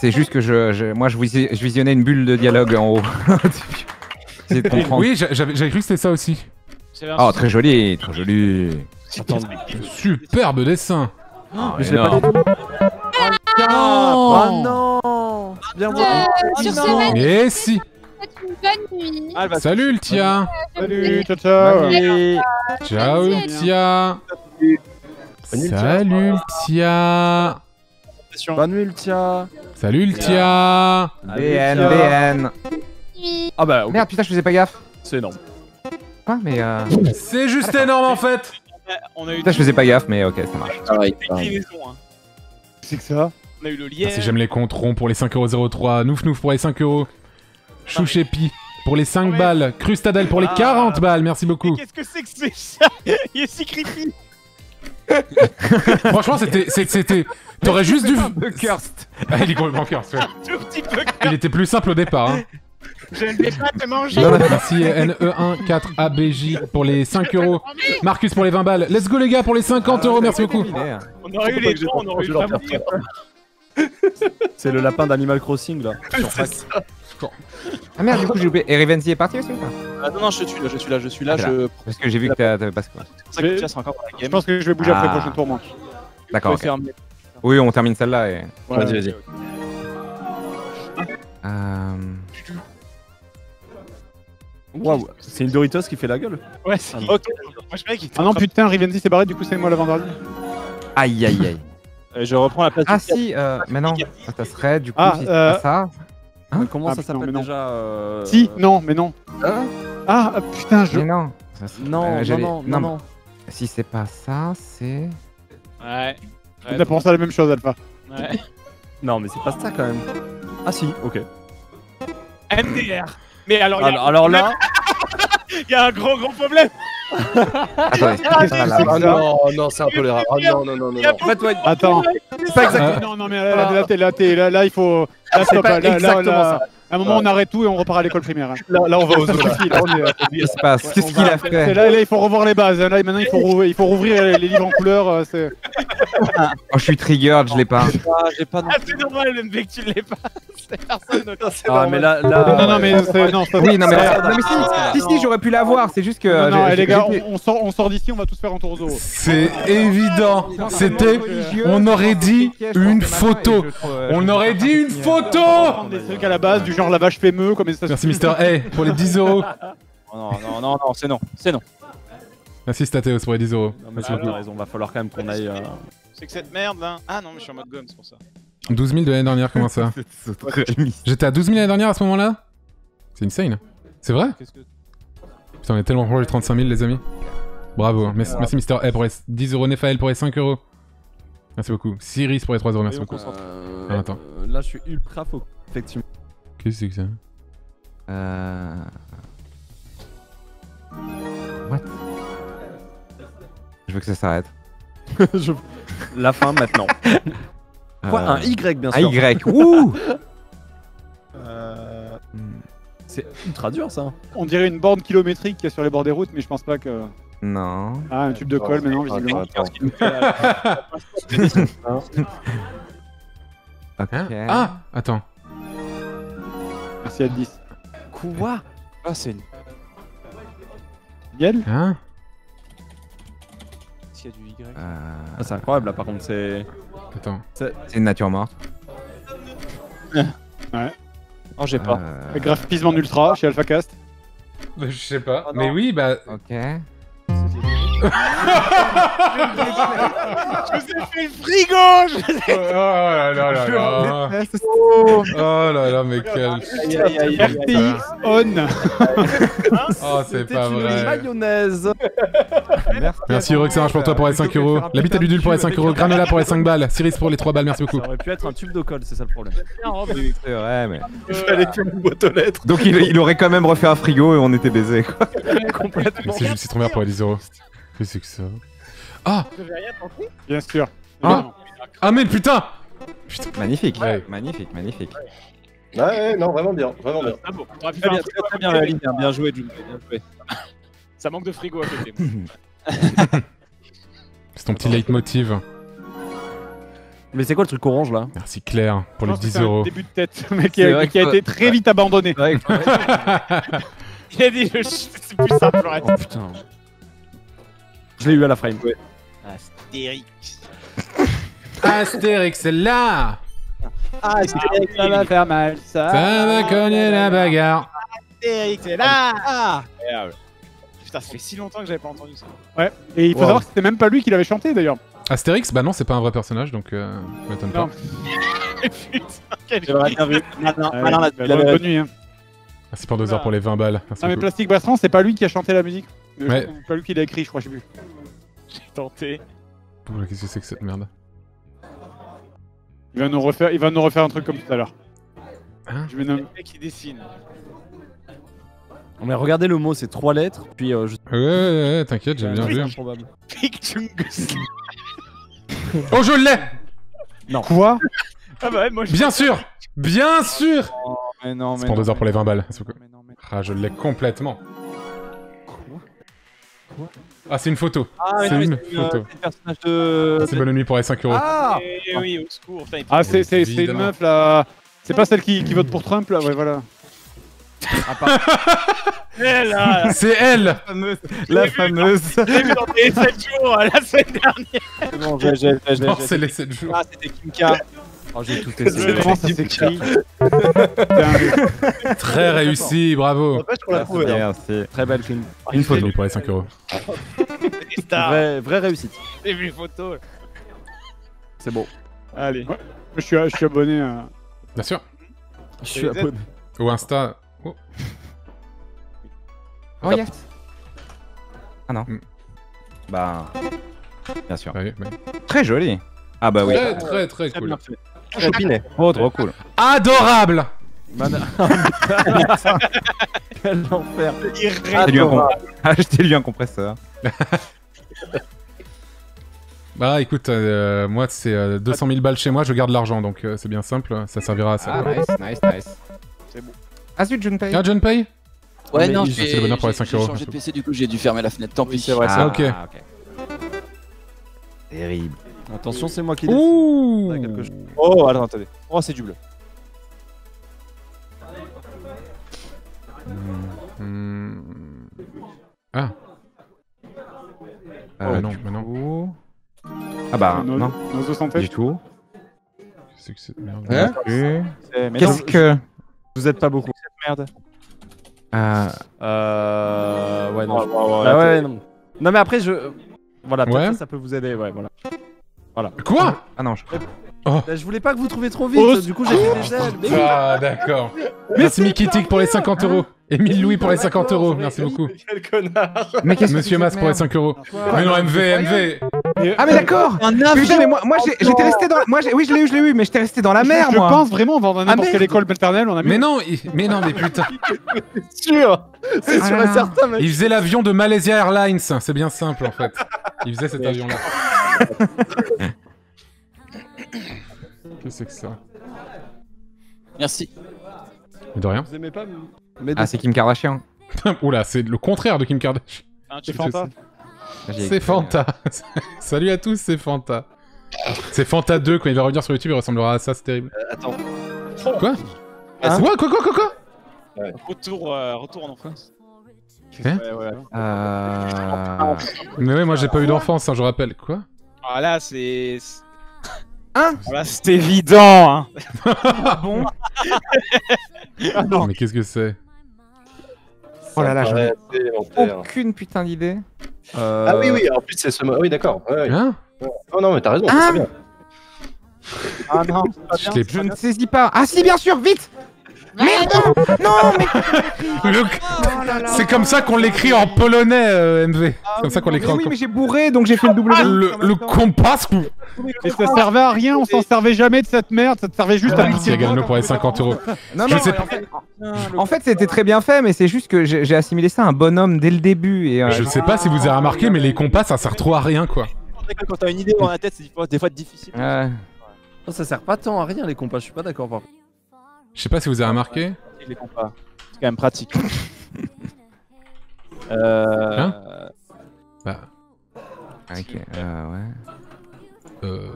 C'est juste que je, je- moi, je, visi- je visionnais une bulle de dialogue en haut. J'essaie de comprendre. Oui, j'a- j'avais cru que c'était ça aussi. Oh, très joli, très joli. Superbe dessin. Ah, Mais je mais pas non. Oh non Bien Euh, Et si. une bonne nuit. Ah, va Salut le tien. Salut, ciao ciao. Ciao le tien. Salut le tien. Bonne nuit, Ultia. Salut le tien. BN, Ultia. BN. Ah bah, ok. Merde, putain, je faisais pas gaffe. c'est énorme. Quoi, mais euh. C'est juste énorme en fait. On a eu Putain, je faisais pas gaffe, mais ok, ça marche. C'est que ça? On a eu le Ah, lien. si j'aime les comptes ronds pour les 5,03€, Nouf Nouf pour les 5 euros, Chouchepi pour les 5 Ouais. balles, Crustadel pour les Ah. 40 balles, merci beaucoup. Qu'est-ce que c'est que c'est ça Il est si creepy. Franchement, c'était. T'aurais juste dû. Curst. Ah, il est complètement cursed, ouais. Tout petit peu. Il était plus simple au départ. Hein. Je ne vais pas te manger. Merci NE14ABJ pour les 5 euros. Marcus pour les 20 balles. Let's go les gars pour les 50 euros, merci beaucoup. On aurait eu les gens, on aurait eu vraiment. C'est le lapin d'Animal Crossing là. Sur pack. Ah merde, du coup, j'ai oublié. Et Rivenzi est parti aussi ou pas Ah non, non, je suis là, je suis là, je suis là. Ah, Je... Parce que j'ai vu que t'as- t'avais pas ce quoi. C'est pour ça que Mathias est encore dans la Je pense que je vais bouger après Ah. le prochain tour, moi. D'accord, fermer. Oui, on termine celle-là et. Vas-y, vas-y. Euh... Waouh, c'est une Doritos qui fait la gueule. Ouais, c'est Ah non. ok. Moi, je Ah non, putain, Rivenzi s'est barré, du coup, c'est moi l'avant-dernier. Aïe, aïe, aïe. Euh, Je reprends la place Ah du si, euh, mais non, ça, ça serait du coup Ah, si c'est euh, pas ça. Mais comment Ah, ça s'appelle déjà euh, Si, non, mais non. Hein Ah, ah, putain, je. Mais non. ça serait- Non, euh, non, non, non, non. Si c'est pas ça, c'est. Ouais. On a pensé à la même chose, Alpha. Ouais. Non, mais c'est pas ça quand même. Ah si, ok. MDR. Mais alors, il y a- Alors, alors là, il y a un gros gros problème. Attendez, Ah, c'est ça. non, c'est intolérable. Ah non, non, non, non. Non. Attends. C'est pas exactement. Non, non, mais là, là, là, t'es- là, t'es- là, là, il faut. Là, C'est pas là, là, là, exactement là, ça. À un moment, on arrête tout et on repart à l'école primaire. hein. Là, là, on va aux est- Qu'est-ce qui se passe? Qu'est-ce qu'il a fait? là, là, il faut revoir les bases. hein. Là, maintenant, il faut, rouvrir, il faut rouvrir les, les livres en couleur. euh, Oh, je suis triggered, je l'ai pas. Ah, j'ai pas non Ah, c'est normal, le mec, tu l'es pas. C'est personne d'autre. ah mais là, là. Non, non, mais c'est- non, Oui, non, mais, non, mais si, si, si, j'aurais pu l'avoir, c'est juste que. Non, non, les gars, on, on sort, on sort d'ici, on va tous faire un tour aux zoo. C'est évident. C'était. On aurait dit une photo. On aurait dit une photo. Prendre des trucs à la base, du genre la vache fémeux, comme ça. Merci Mister A pour les 10 euros. Non, non, non, non, c'est non, c'est non. Merci Stateos pour les 10 euros. Non, mais as raison, va falloir quand même qu'on aille. euh, C'est que cette merde là. Ah non, mais je suis en mode gomme, c'est pour ça. 12 000 de l'année dernière, comment ça J'étais à 12 000 l'année dernière à ce moment-là C'est insane. C'est vrai que. Putain, on est tellement proche des 35 000, les amis. Bravo. hein. Merci, merci Mister A pour les 10 euros, Nephaël pour les 5 euros. Merci beaucoup. Cyrus pour les 3 euros, merci beaucoup. Ah, attends. Euh, Là, je suis ultra faux, effectivement. Qu'est-ce que c'est que ça? Euh. What? Je veux que ça s'arrête. Je- La fin maintenant. Quoi Euh, Un Y, bien Un sûr. Y, ouh Euh, C'est ultra dur ça. On dirait une borne kilométrique qu'il y a sur les bords des routes, mais je pense pas que. Non. Ah, un tube de colle, mais non, visiblement. Ok. Hein Ah Attends. Merci à 10. Quoi? Ah, c'est une. Miel? Hein? S'il y a du Y? Euh, Ah, C'est incroyable là par contre, c'est. Attends. C'est une nature morte. Ouais. Oh, j'ai pas. Euh, Graphisme en ultra chez AlphaCast. Je sais pas. Oh, non. mais oui, bah. Ok. Je vous ai fait le frigo je ai- Oh là là là là. Oh là là, mais quel. Aïe, aïe, aïe, aïe, aïe. RTX on Oh, c'est pas vrai. mayonnaise. Merci. Merci Heureux, ça marche pour toi pour les 5 euros. La bite à pour les 5 euros. Granola pour les 5 balles. Cyrus pour les 3 balles, merci beaucoup. Ça aurait pu être un tube de colle, c'est ça le problème. C'est vrai, mais. J'allais faire une boîte aux lettres. Donc il, aurait quand même refait un frigo et on était baisés quoi. Complètement. C'est juste citron vert pour les 10 euros. Qu'est-ce que c'est que ça Ah Bien sûr. Ah Ah, mais putain Magnifique, Ouais. magnifique, magnifique. Ouais, non, vraiment bien, vraiment bien. Ah bon, Très faire bien, très, très bien réalisé, hein. bien joué, Jun. Bien joué. Ça manque de frigo à côté. C'est ton petit leitmotiv. Mais c'est quoi le truc orange là? Merci Claire pour les pense que 10 c'est un euros. début de tête, mais qui a, qui été très vite abandonné. Ouais, Il a dit, je- c'est plus simple. Oh putain. Je l'ai eu à la frame. Astérix. Astérix, c'est là Ah, Ça va faire mal, ça. Ça va cogner la bagarre. Astérix, c'est là Ah. Putain, ça fait si longtemps que j'avais pas entendu ça. Ouais. Et il faut Wow. savoir que c'était même pas lui qui l'avait chanté d'ailleurs. Astérix, bah non, c'est pas un vrai personnage, donc euh, m'étonne pas. Non. Putain, quel J'aurais bien vu. Ouais, bah, tu l'avais- reconnu, hein. Merci pour deux heures pour les 20 balles. Merci Non mais beaucoup. Plastic Bertrand, c'est pas lui qui a chanté la musique. Euh, Ouais. C'est pas lui qui l'a écrit, je crois, je sais plus. J'ai tenté. Oula, Qu'est-ce que c'est que cette merde Il va nous refaire, il va nous refaire un truc comme tout à l'heure. Hein je vais nommer. Le mec qui dessine. Non, mais regardez le mot, c'est trois lettres. Puis euh, je... Ouais, ouais, ouais, t'inquiète, j'ai bien vu. improbable. Big Chungus. Oh, je l'ai Non. Quoi Ah bah ouais, moi je. Bien sûr Bien sûr Mais non, C'est mais heures pour les 20 balles. mais non, mais non, mais- Ah, je l'ai complètement. Ah, c'est une photo. Ah, c'est une photo. c'est personnage de. C'est bonne nuit pour les 5 euros. Ah Eh oui, au secours. Il Ah, c'est c'est- c'est une Évidemment. meuf là. C'est pas celle qui, qui vote pour Trump là, ouais, voilà. Là, C'est elle La fameuse. j'ai vu dans les 7 jours la semaine dernière. Non, c'est les 7 jours. Ah, c'était Kimka. Oh, j'ai tout C'est essayé. comment ça s'écrit Très réussi, bravo. Hein. Merci. Très belle film. Une photo pour les 5 euros. Vraie, vraie réussite. J'ai vu les photos. C'est beau. Allez. je, suis, je suis abonné à. Bien sûr. Je suis abonné. Au Insta. Oh. Oh yes. Ah non. Mm. Bah. Bien sûr. Ouais, ouais. Très joli. Ah bah oui. Très, très, très Très cool. bien fait. Chopinet. Oh, trop cool. Adorable Quel enfer. Achetez-lui un, Achetez-lui un compresseur. Bah écoute, euh, moi c'est euh, 200 000 balles chez moi, je garde l'argent, donc euh, c'est bien simple, ça servira à ça. Ah, nice, nice, nice. C'est bon. Ah zut, Junpei. Ah, John Pay Ouais, Mais non, j'ai c'est le bonheur pour les j'ai- 5 j'ai euros. changé de PC, du coup j'ai dû fermer la fenêtre. Tant pis. c'est vrai, Ah, ok. Terrible. Attention, c'est moi qui décide. Ouh Là, quelque chose. Oh, attends, attendez. Oh, c'est du bleu. Hmm. Ah Euh, Bah non, bah non. coup- Ah bah Nos- non, Nos santé. du tout. Qu'est-ce que c'est merde Hein Qu'est-ce que... Vous êtes pas beaucoup. Merde. Euh... Euh. Ouais, non. Oh, je- oh, oh, Ah ouais, non. Non, mais après, je. Voilà, peut-être Ouais. ça, ça peut vous aider. Ouais, voilà. Quoi Ah non, je... Bah, je voulais pas que vous trouviez trop vite. Oh, du coup, j'ai fait des ailes. Mais. Ah d'accord. Merci Mikitik pour les 50 euros. Et 1000 Louis pour les 50 euros, merci beaucoup. Quel connard. Mais Monsieur Mas pour les cette 5 euros. Mais non, MV, MV Ah mais d'accord mais moi, j'étais resté dans... Moi oui je l'ai eu, je l'ai eu, mais j'étais resté dans la Je- mer je, moi pense vraiment dans n'importe merde. quelle école maternelle, on a mis. Mais non, mais non, mais putain. sûr. C'est Ah sûr là et là. certain, mec. Il faisait l'avion de Malaysia Airlines, c'est bien simple en fait. Il faisait cet avion-là. Qu'est-ce que c'est que ça Merci. Mais de rien. Vous aimez pas mais Ah c'est Kim Kardashian Oula, c'est le contraire de Kim Kardashian. Hein, C'est tu. C'est Fanta. Salut à tous, c'est Fanta. C'est Fanta 2, quand il va revenir sur YouTube, il ressemblera à ça, c'est terrible. Attends. Quoi Hein Quoi Quoi Quoi Quoi Quoi Retour, euh, retour en enfance. Hein Ouais, ouais. Euh... Mais ouais, moi j'ai pas eu d'enfance, hein, je rappelle. Quoi Ah là, c'est. Hein Là, c'est évident, hein. Ah bon Ah non. Mais qu'est-ce que c'est Oh là là, j'en ai aucune putain d'idée. Ah oui, oui, en plus, c'est ce. Ah oui, d'accord. Ouais, ouais. Hein Non, non, mais t'as raison, c'est Hein très bien. Ah non, Je l'ai- Je ne saisis pas. Ah si bien sûr, vite Merde Non mais Le- C'est comme ça qu'on l'écrit en polonais, euh, MV. C'est comme ça qu'on l'écrit en oui mais j'ai bourré donc j'ai fait le double Ah, le, le compas Et ça servait à rien, on s'en servait jamais de cette merde, ça te servait juste à Merci piquer. Galno pour les 50 euros. Non Je non, sais en fait, en fait, c'était très bien fait mais c'est juste que j'ai assimilé ça à un bonhomme dès le début et euh, Je sais pas si vous avez remarqué, mais les compas ça sert trop à rien quoi. Quand t'as une idée dans la tête, c'est des fois, difficile. ouais. Oh, ça sert pas tant à rien les compas, je suis pas d'accord par contre. Je sais pas si vous avez remarqué. Les. C'est quand même pratique. euh. Hein Bah, OK, euh, ouais. euh...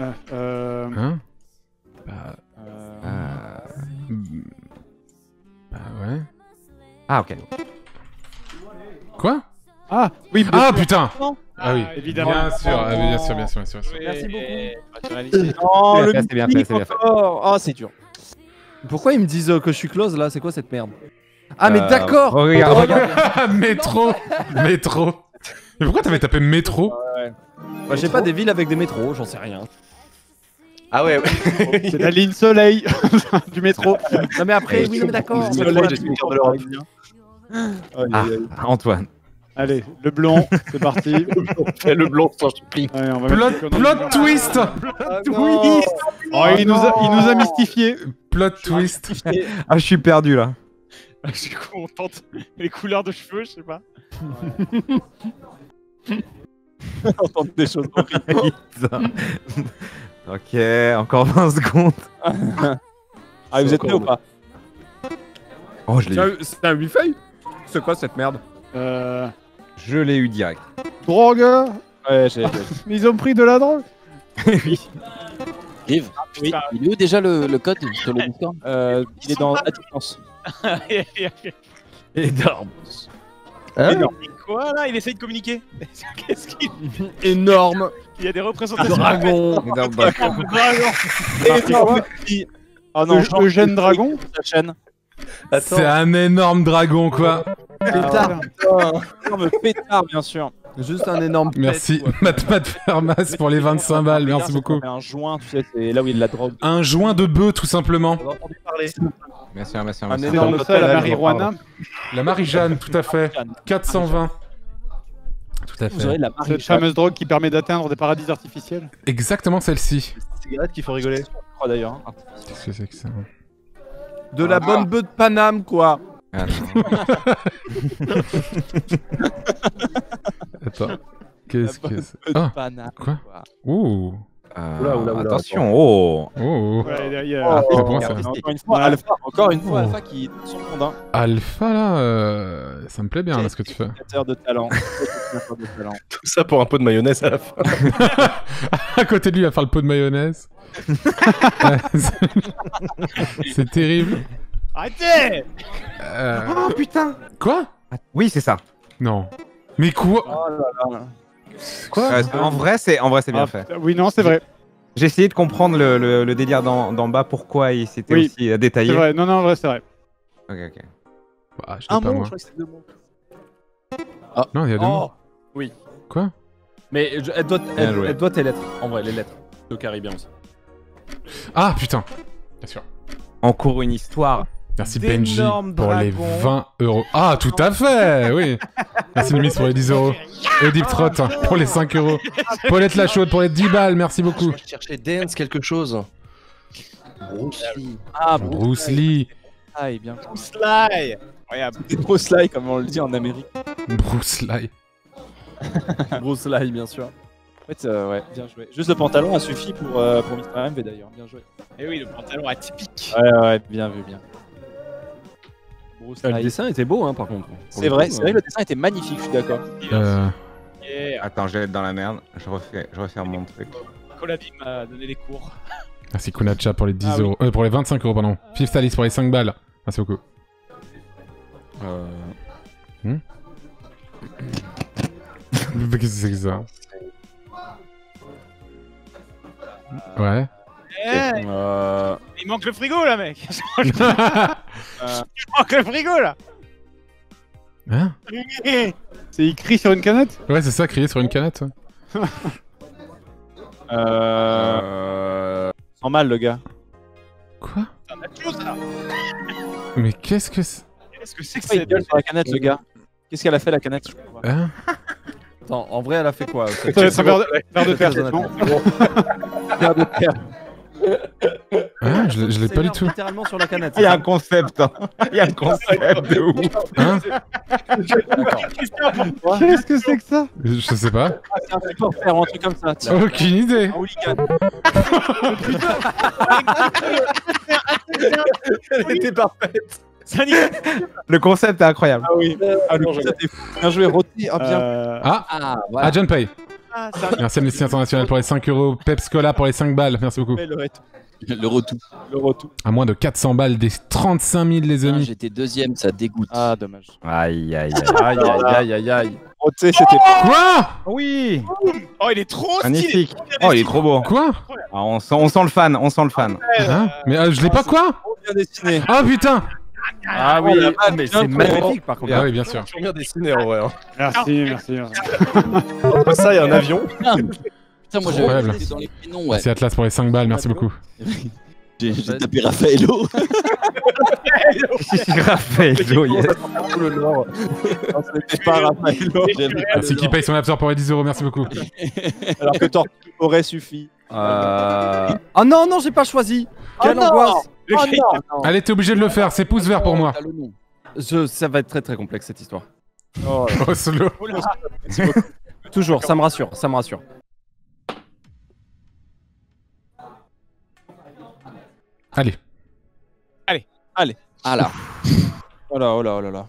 Euh, euh, Hein Bah... euh, Euh... Bah ouais. Ah, ok. Quoi Ah, oui, Ah putain Non. Ah oui, évidemment. Bien sûr, ah oui, bien sûr, bien sûr, bien sûr. bien sûr. Merci beaucoup. Oh, C'est le c'est bien fait, c'est bien fait. Oh, c'est dur. Pourquoi ils me disent euh, que je suis close là? C'est quoi cette merde? Ah, mais Euh, d'accord regarde, Oh, regarde. métro Métro Mais pourquoi t'avais tapé métro? Bah, j'ai pas des villes avec des métros, j'en sais rien. Ah ouais, C'est la ligne soleil du métro. Non, mais après, oui, non, mais d'accord. Soleil, je de l'Europe. Ah, Antoine. Allez, le blond, c'est parti. Le blond, je on va Plot, mettre une connerie. plot twist Twist Oh, il, nous a, il nous a mystifié. Plot twist Ah, je suis perdu là. Je suis contente. Les couleurs de cheveux, je sais pas. Entendre des choses horribles. Ok, encore 20 secondes. Ah, vous êtes prêts ou pas Oh, je l'ai C'est eu. un- C'est un 8 feuilles C'est quoi cette merde? Euh, Je l'ai eu direct. drogue Ouais, j'ai. Mais ils ont pris de la drogue Yves, Oui. il est où déjà le, le code sur le Discord Euh, il est dans à distance. Énorme. Quoi là? Il essaye de communiquer. Qu'est-ce qu'il. Énorme. Il y a des représentations. Dragon. Énorme dragon. Énorme. Oh non, Le- le jeune dragon sa chaîne. C'est un énorme dragon, quoi Pétard. Énorme pétard, bien sûr. Juste un énorme Merci, quoi. Mat Mat Fermas pour les 25 balles, merci C'est beaucoup. Un joint, tu sais, c'est là où il y a de la drogue. Un joint de bœuf, tout simplement. On a entendu parler. Merci, merci, Un merci. énorme ça, la marijuana. La Marie-Jeanne, tout à fait. 420. Tout à Vous aurez fait. de la Cette fameuse drogue qui permet d'atteindre des paradis artificiels. Exactement celle-ci. Cigarette qu'il faut rigoler. je crois d'ailleurs. hein. Qu'est-ce que c'est que ça De la bonne bœuf de Paname, quoi. Ah. Attends. Qu'est-ce que c'est Ah, quoi Ouh Euh, Oula, oula, oula, attention, oh Oh Ah, Oh, c'est bon, ça. Encore une fois, Ouais. Alpha, encore une fois, Oh. Alpha qui son hein. Alpha, là, euh, ça me plaît bien, là, ce que tu fais. De talent. Tout ça pour un pot de mayonnaise à la fin. à côté de lui, il va faire le pot de mayonnaise. C'est- terrible. Arrêtez Euh, Oh putain Quoi Oui, c'est ça. Non. Mais quoi Oh là là. Quoi en vrai, c'est en vrai, c'est bien Ah, fait. Oui, non, c'est vrai. J'ai essayé de comprendre le, le- le délire d'en bas, pourquoi il s'était Oui, aussi détaillé. C'est vrai. Non, non, en vrai, c'est vrai. Ok, ok. bah, je Un pas, mot, moi. je crois que c'est deux mots. Non, il y a deux mots. Oh, oui. Quoi Mais je- elle doit, elle, elle doit tes lettres. En vrai, les lettres. De Caribien aussi. Ah, putain Bien sûr. Encore une histoire. Merci Benji pour les dragons. 20 euros. Ah, tout à fait, oui. Merci Numis pour les 10 euros. Edip Trot hein, pour les 5 euros. Paulette la chaude pour les 10 balles, merci beaucoup. Je cherchais Dance quelque chose. Bruce Lee. Ah, Bruce Bruce Lee. Sly, bien. Sly Incroyable. Bruce Sly, comme on le dit en Amérique. Bruce Lee. Bruce Lee, bien sûr. En fait, euh, ouais, bien joué. Juste le pantalon a suffi pour, euh, pour Mr. MV d'ailleurs, bien joué. Et Eh oui, le pantalon atypique. Ouais, ouais, bien vu, bien. Bruce Le dessin était beau, hein, par contre. Pour C'est le vrai, coup, c'est euh, vrai que le dessin était magnifique, je suis d'accord. Euh, Yeah. Attends, je vais être dans la merde. Je refais, je refais mon truc. Colabim m'a donné des cours. merci Kunacha pour les 10 Ah oui. euros. Euh, pour les 25 euros, pardon. Fifth Alice pour les 5 balles. Merci beaucoup. euh, Qu'est-ce que c'est que ça? Ouais. Eh, euh, Il manque le frigo là, mec Il manque le frigo là Hein C'est écrit sur une canette Ouais, c'est ça, crier sur une canette. ouais. Euh... Sans mal, le gars. Quoi Mais qu'est-ce que c'est Qu'est-ce que c'est que il gueule sur la canette, le gars? Qu'est-ce qu'elle a fait, la canette je. Hein Attends, en vrai, elle a fait quoi de, terre, c'est bon. Verre de terre. Hein Je l'ai- je l'ai pas du tout. littéralement sur la canette. Il y a un concept, hein. Il y a un concept de ouf. Hein Qu'est-ce que c'est que ça? Je sais pas. Ah, c'est un supporter ou un truc comme ça. tiens. Aucune idée. Un hooligan. Elle était parfaite. Le concept est incroyable. Ah oui. Ah, le concept est fou. Bien joué, Roti. Ah, bien. Euh, Ah Ah, Ah, voilà. John Pay. Ah, un Merci Amnesty International pour les 5 euros. Peps Cola pour les 5 balles. Merci beaucoup. Le retour. Le retour. À moins de 400 balles des 35 000, les Ah, amis. J'étais deuxième, ça dégoûte. Ah, dommage. Aïe, aïe, aïe, aïe, aïe, aïe, aïe, aïe. Oh, tu sais, c'était. Quoi Oui Oh, il est trop stylé. Magnifique Oh, il est trop beau Quoi Ah, on, sent, on sent le fan, on sent le fan. Hein Mais euh, je l'ai pas quoi. Ah putain Ah oui, la ah, mais c'est magnifique par contre. Ah oui, bien sûr. Toujours bien dessiné en vrai. hein. Merci, merci. merci. Entre ça et un avion. Putain, moi Incroyable. j'avais dans les prénoms, ouais. Merci Atlas pour les 5 balles, merci beaucoup. J'ai tapé Raffaello. Raffaello, yes. N'était pas Raffaello. Merci qui paye son absor pour les 10 euros, merci beaucoup. Alors que Tortue aurait suffi. Euh... Oh non, non, j'ai pas choisi Quelle Oh non angoisse Oh non Allez, t'es obligé de le faire, c'est pouce vert pour moi. Je, Ça va être très très complexe cette histoire. Oh, slow. Toujours, ça me rassure, ça me rassure. Allez. Ah là. Oh là, oh là, oh là là.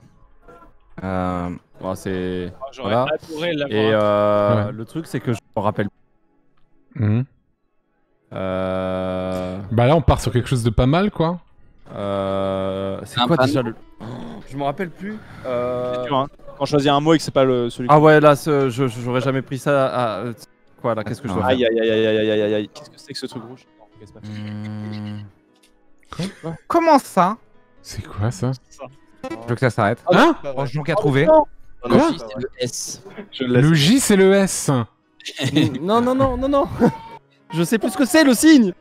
Euh... bon, c'est... Oh, J'aurais Voilà. adoré. Et euh, Ouais. le truc c'est que je me rappelle... Mhm. Euh... Bah là, on part sur quelque chose de pas mal, quoi. Euh... C'est quoi déjà le... Je me rappelle plus. Euh... Dur, hein. Quand je choisis un mot et que c'est pas le, celui Ah ouais, là, ce- j'aurais jamais pris ça à... Quoi, là, qu'est-ce que je dois faire Aïe aïe aïe aïe aïe aïe aïe aïe. Qu'est-ce que c'est que ce truc rouge? Non, Comment ça C'est quoi ça Je veux que ça s'arrête. Hein Oh, Jean qui a trouvé. Le Quoi J, c'est le S. Je le J, c'est le S. non, non, non, non, non. Je sais plus ce que c'est le signe.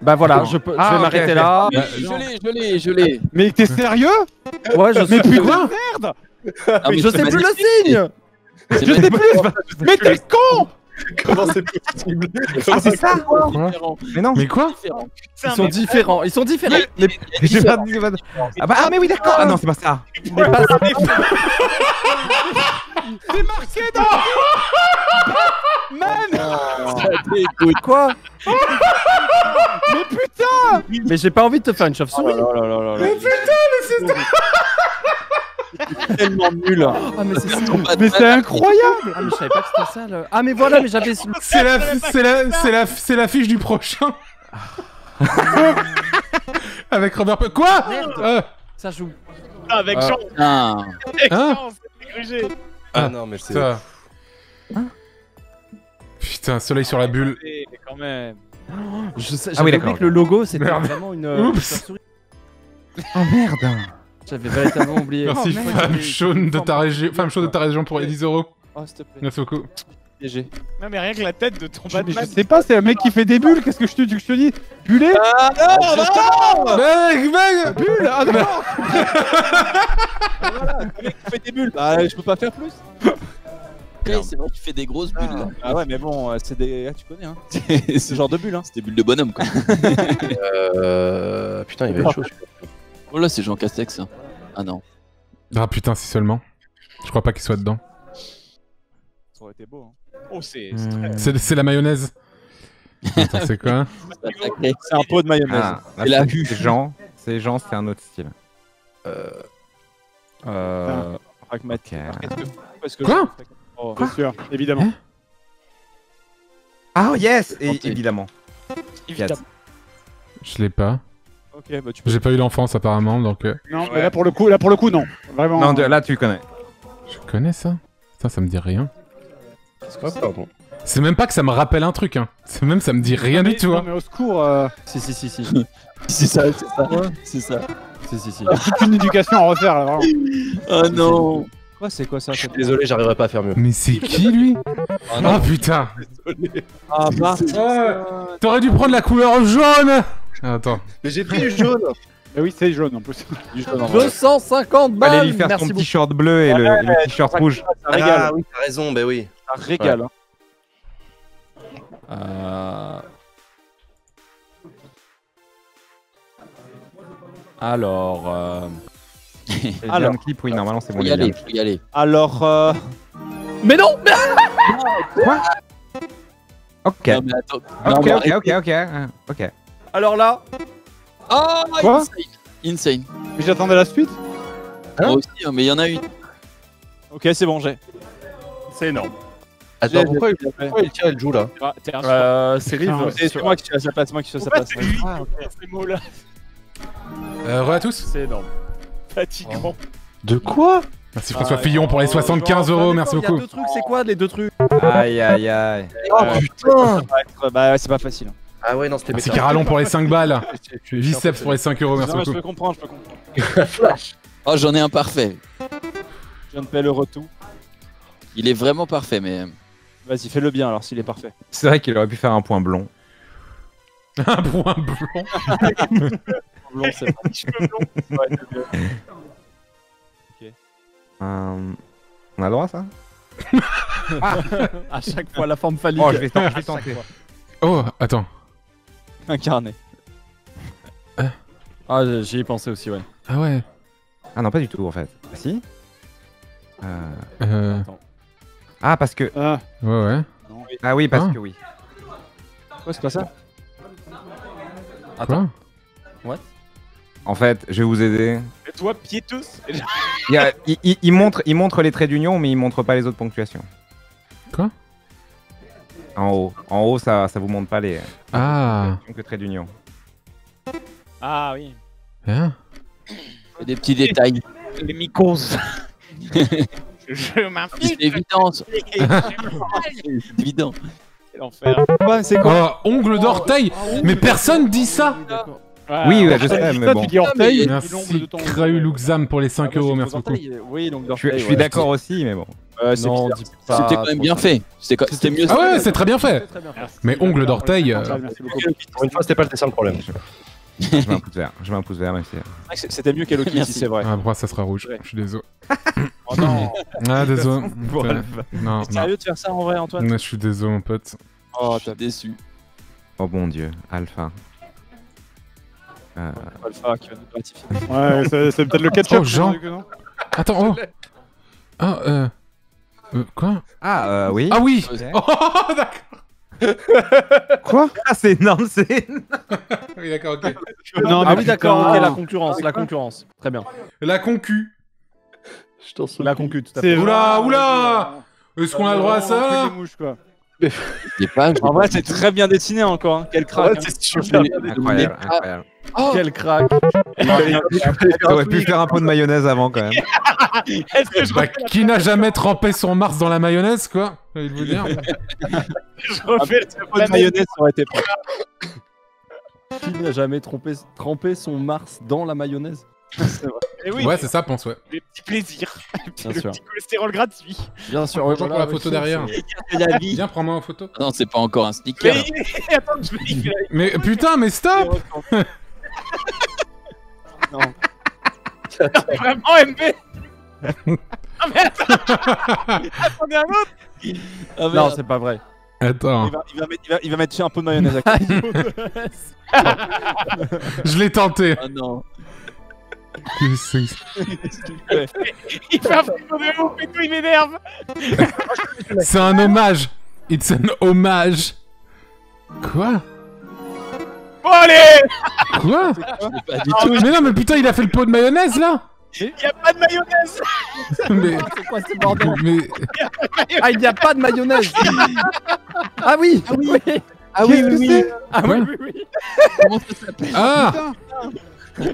Bah voilà, je, peux, je Ah, vais m'arrêter là. Je l'ai, je l'ai, je l'ai. Mais t'es sérieux Ouais, je Mais sais plus. putain Merde Ah, mais Je sais plus le signe. Je sais plus Mais t'es con Comment c'est possible Ah, c'est ça. Mais non, Mais quoi ils sont différents. Ils sont différents. Mais- j'ai pas Ah bah ah mais oui d'accord. Ah non c'est pas ça. Mais pas ça. C'est marqué dans Ça dégoûte. Quoi Mais putain Mais j'ai pas envie de te faire une chauve-souris. Oh. Mais putain, mais c'est tellement nul. Ah mais c'est ça. Mais c'est incroyable Ah mais je savais pas que c'était ça. le- Ah mais voilà mais j'avais. C'est la, c'est la, c'est la, c'est l'affiche du prochain. Avec Robert. Pe- Quoi? Euh, Ça joue. Avec Ah. Jean. Putain. Avec Hein? Jean, c'est. Ah non, mais c'est. Putain. Putain, soleil sur la bulle. Quand même. Je sais, Ah j'avais oui, d'accord, que le logo c'était Merde. vraiment une. euh, Oups. Oh merde. J'avais véritablement oublié. Merci, Oh, femme chaude de ta région. Femme chaude de ta région pour les 10 euros. Oh s'il te plaît. Merci beaucoup. Non, mais rien que la tête de ton Mais je Batman. sais pas, c'est un mec qui fait des bulles, qu'est-ce que je te, tu- que je te dis Buller Ah non non Mec, mec Bulle Ah non Voilà, le mec qui fait des bulles. Bah je peux pas faire plus. C'est vrai qu'il fait des grosses bulles. là. Ah ouais mais bon euh, c'est des. Ah, tu connais hein. C'est Ce genre de bulles hein. C'est des bulles de bonhomme, quoi. Euh... Putain, il va être chaud. celui-là. Oh là, c'est Jean Castex. Ah non. Ah putain, si seulement. Je crois pas qu'il soit dedans. Ça aurait été beau. Hein. Oh, c'est c'est très. C'est c'est la mayonnaise. Attends, c'est quoi C'est. C'est un pot de mayonnaise. Ah, Et la c'est hue. Jean, c'est Jean, c'est un autre style. Euh, Euh... pragmatique. parce que Quoi Oh. Bien sûr, évidemment. Ah yes, et, évidemment. Évidemment. Je l'ai pas. Ok bah tu peux. J'ai pas eu l'enfance apparemment, donc euh, Non, mais là pour le coup, là pour le coup, non. Vraiment. Non, de- là tu connais. je connais ça. Putain, ça me dit rien. Ah, pardon. C'est même pas que ça me rappelle un truc, hein. C'est même ça me dit rien mais, du tout. non, Hein. mais au secours, euh, Si si si si. C'est ça, c'est ça. C'est ça. si si si. toute une éducation à refaire là, vraiment. Oh non. Quoi c'est quoi ça Je suis désolé, j'arriverai pas à faire mieux. Mais c'est qui lui? Ah putain Ah bah. T'aurais dû prendre la couleur jaune Ah, Attends. Mais j'ai pris du jaune Mais oui, c'est jaune en plus. Du jaune en vrai. 250 balles. Allez lui faire Merci son beaucoup. t-shirt bleu et le, et le t-shirt rouge. Ça régale. Ah oui, t'as raison, bah oui. Ça régale. hein. Euh... Alors. Euh... Alors. Clip, oui, normalement c'est bon. Faut y les aller, faut y aller. Alors euh... Mais non mais... Ok. Non, mais attends. Non, Ok, mais ok, arrête. ok, ok, ok. Alors là, Ah, Quoi insane. Insane. Mais j'attendais la suite. Moi aussi, hein, mais il y en a une. Ok c'est bon j'ai. C'est énorme. Attends, pourquoi il, pourquoi il tient le joue là Ah, t'es un Euh, c'est Rive. Ah, C'est moi qui suis à sa place, moi qui suis à sa place. Ah, ok. Ces mots-là, Euh, re à tous. C'est énorme. fatigant. De quoi Merci François Fillon pour les 75 euros, merci Il y a beaucoup. deux trucs, c'est quoi les deux trucs Aïe aïe aïe. Oh putain Bah ouais, c'est pas facile. Ah ouais, non, c'était Merci méta. Caralon pour les 5 balles. Viceps pour les 5 euros, merci mais je beaucoup. peux comprendre, je peux comprendre. Flash Oh, j'en ai un parfait. Je ne paie le retour. Il est vraiment parfait, mais. Vas-y, fais-le bien alors s'il est parfait. C'est vrai qu'il aurait pu faire un point blond. Un point blanc. Blond, c'est pas. Blonds. Ouais, c'est bien. Euh, On a le droit ça? À chaque fois, la forme phallique. Oh, je vais tenter, je vais tenter. Oh, attends. Incarné. Ah, j'y ai pensé aussi, ouais. Ah ouais. Ah non, pas du tout en fait. Ah, si Euh, Euh, Attends. Ah, parce que. Ah, ouais, ouais. Ah oui, parce Hein que oui. Quoi, c'est pas ça Quoi En fait, je vais vous aider. Et toi, piétus Il, y a- il- il- il montre, il montre les traits d'union, mais il montre pas les autres ponctuations. Quoi En haut. En haut, ça, ça vous montre pas les. Ah. Que traits d'union. Ah oui. Hein Des petits détails. Les mycoses. Je m'inflige. C'est évident. C'est évident. Quel enfer. Ouais, c'est quoi Oh, ongle d'orteil Mais personne dit ça Ah, Oui, ouais, je sais, mais bon. Tu dis Merci. Krahu Luxam pour les 5 Ah, moi, euros, merci beaucoup. Oui, donc Je, suis- je suis d'accord aussi, mais bon. Euh, c'est Non, bizarre. dis pas. C'était quand même bien fait. C'était mieux. Ah ouais, c'est très bien fait. Mais ongle d'orteil. euh. Pour une fois, c'était pas le dessin le problème. Je mets un pouce vert. Je mets un pouce vert, C'était mieux qu'Hello Kitty, c'est vrai. Ah, pourquoi ça sera rouge Ouais. Je suis désolé. Oh non. Ah, désolé. Pour Alpha. Non. Sérieux de faire ça en vrai, Antoine Je suis désolé, mon pote. Oh, Je suis déçu. Oh bon dieu, Alpha. Euh, t'as Alpha qui va nous gratifier. Ouais, c'est c'est peut-être le ketchup. Oh, Jean. Attends, oh Ah, euh... euh, Quoi Ah, euh, oui. Ah oui. Oh, d'accord Quoi Ah, c'est énorme, c'est. Oui, d'accord, ok. Non, Ah oui, d'accord, ok, la concurrence, la concurrence. Très bien. La concu Je t'en La concu, tout à fait. Oula, oula Est-ce qu'on a le droit à ça des mouches, quoi. Des pages. En vrai, c'est très bien dessiné encore. hein. Quel crack. Ouais, hein. c'est super bien. Incroyable, incroyable. Oh, Quel crack T'aurais pu faire un peu de mayonnaise avant quand même. Est-ce que je Bah, qui n'a jamais trempé son Mars dans la mayonnaise, quoi J'ai envie de vous dire. je refais le peu de mayonnaise, ça aurait été prêt. Qui n'a jamais trompé, trempé son Mars dans la mayonnaise? Eh oui, Ouais, c'est ça, pense, ouais. des petits plaisirs. Bien le sûr. petit cholestérol gratuit. Bien sûr, Rejoins pour la photo derrière. La vie. Viens, prends-moi en photo. non, c'est pas encore un sneaker. Mais attends, je vais il fait la- Mais putain, mais stop Non. Vraiment, MB Ah mais attends Attendez un autre Ah, Non, c'est pas vrai. Attends, Il va, il, va mettre, il, va, il va mettre un peu de mayonnaise à côté. je l'ai tenté. Ah non. Qu'est-ce que Il fait un de ouf et tout, il m'énerve c'est C'est un hommage. It's an hommage. Quoi? Bon allez Quoi Pas du tout. Mais non, mais putain, il a fait le pot de mayonnaise, là Il y a pas de mayonnaise Mais... C'est quoi ce bordel mais... Ah, il n'y a pas de mayonnaise. Ah oui Ah oui. Ah oui, oui, oui. Ah oui, oui, oui. Comment ça s'appelle Ah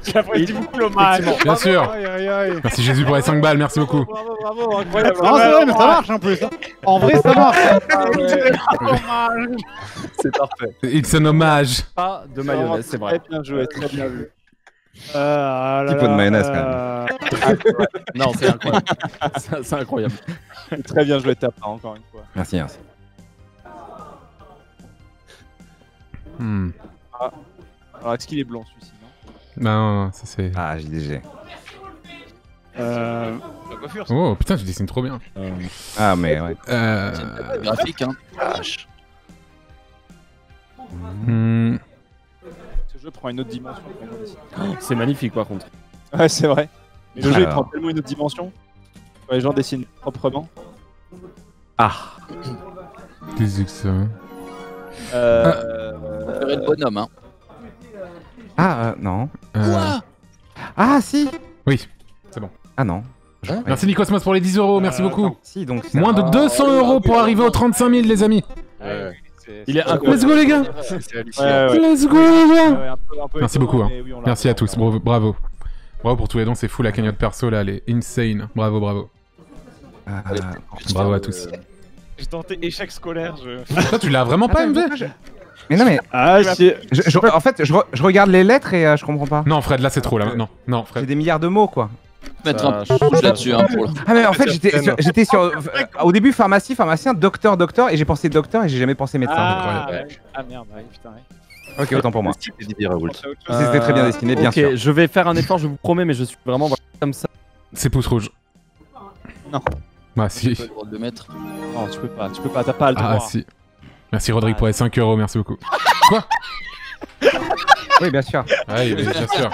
J'apprécie beaucoup l'hommage Bien sûr Aïe, aïe, aïe. Merci Jésus pour les 5 balles, merci beaucoup. Bravo, bravo, incroyable. Non, c'est vrai, mais ça marche en plus. hein. En vrai, ça marche. Hommage C'est parfait. It's an hommage. Pas de mayonnaise, c'est vrai. Très bien joué, très bien vu. Euh, Petit là, pot de mayonnaise, quand euh, Non, c'est incroyable. C'est- C'est incroyable. Très bien joué de ta part, encore une fois. Merci, merci. Hmm. Alors, est-ce qu'il est blanc celui-ci? Non non, non, ça c'est... Ah, JDG. euh, La coiffure, Oh putain, tu dessines trop bien. Ah, mais ouais. Euh... Graphique, hein. hmm, Ce jeu prend une autre dimension. aussi. C'est magnifique par contre. Ouais, c'est vrai. Mais le jeu il Alors. prend tellement une autre dimension. quand Les gens dessinent proprement. Ah. Qu'est-ce que c'est que ça? Euh. On ferait le bonhomme, hein. Ah, euh, non. Euh, Quoi? Ah, si Oui, c'est bon. Ah, non. Merci Nicosmos pour les 10 euros, merci beaucoup. Si, donc. c'est- Moins de 200 euros pour arriver aux 35 000, les amis. Il est Let's go, les gars. Let's go, les gars. Merci beaucoup. hein. Merci à tous. Bravo. Bravo, Bravo pour tous les dons. C'est fou la cagnotte perso là, elle est insane. Bravo, bravo. Bravo à tous. J'ai tenté échec scolaire. Je... Toi, tu l'as vraiment pas MV Mais non, mais. Ah, si- Je- je- en fait, je, re- je regarde les lettres et euh, je comprends pas. Non, Fred, là c'est trop là. Non, non, J'ai Fred. des milliards de mots, quoi. Mettre un rouge là-dessus, hein, pour le- Ah, mais en fait, j'étais sur, j'étais sur. euh, au début, pharmacie, pharmacien, docteur, docteur, et j'ai pensé docteur et j'ai jamais pensé médecin. Ah, ouais. ah merde, ouais, putain. ouais. Ok, autant pour moi. C'était très bien dessiné, bien ok, sûr. je vais faire un effort, je vous promets, mais je suis vraiment comme ça. C'est pouce rouge. Non. Bah si. Pas le droit de le mettre. Non, tu peux pas, tu peux pas, t'as pas le droit. Ah si. Merci Rodrigue pour les 5 euros, merci beaucoup. Quoi Oui, bien sûr. Ah oui, mais bien sûr.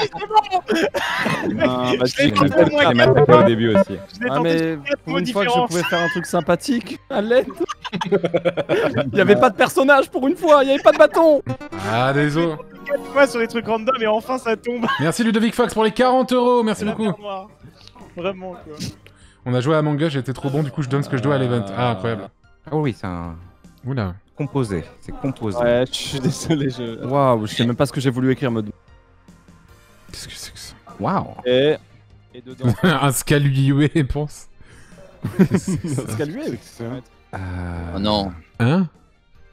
Ah, bah, quatre m'attaqué au début aussi. Ah, mais pour une fois que je pouvais faire un truc sympathique, à l'aide. Il y avait pas de personnage pour une fois, il y avait pas de bâton. Ah désolé. Quatre fois sur les trucs random et enfin ça tombe. Merci Ludovic Fox pour les 40 euros, merci beaucoup. Vraiment quoi. On a joué à Manga, j'ai été trop bon, du coup je donne ce que je dois à l'event. Ah incroyable. Oh oui, c'est un. Oula. Composé. C'est composé. Ouais, je suis désolé, je. Waouh, je sais même pas ce que j'ai voulu écrire, mode. Qu'est-ce que c'est que ça Waouh. Et, et dedans. Un pense. Scaluer oui. Euh... Oh non. Hein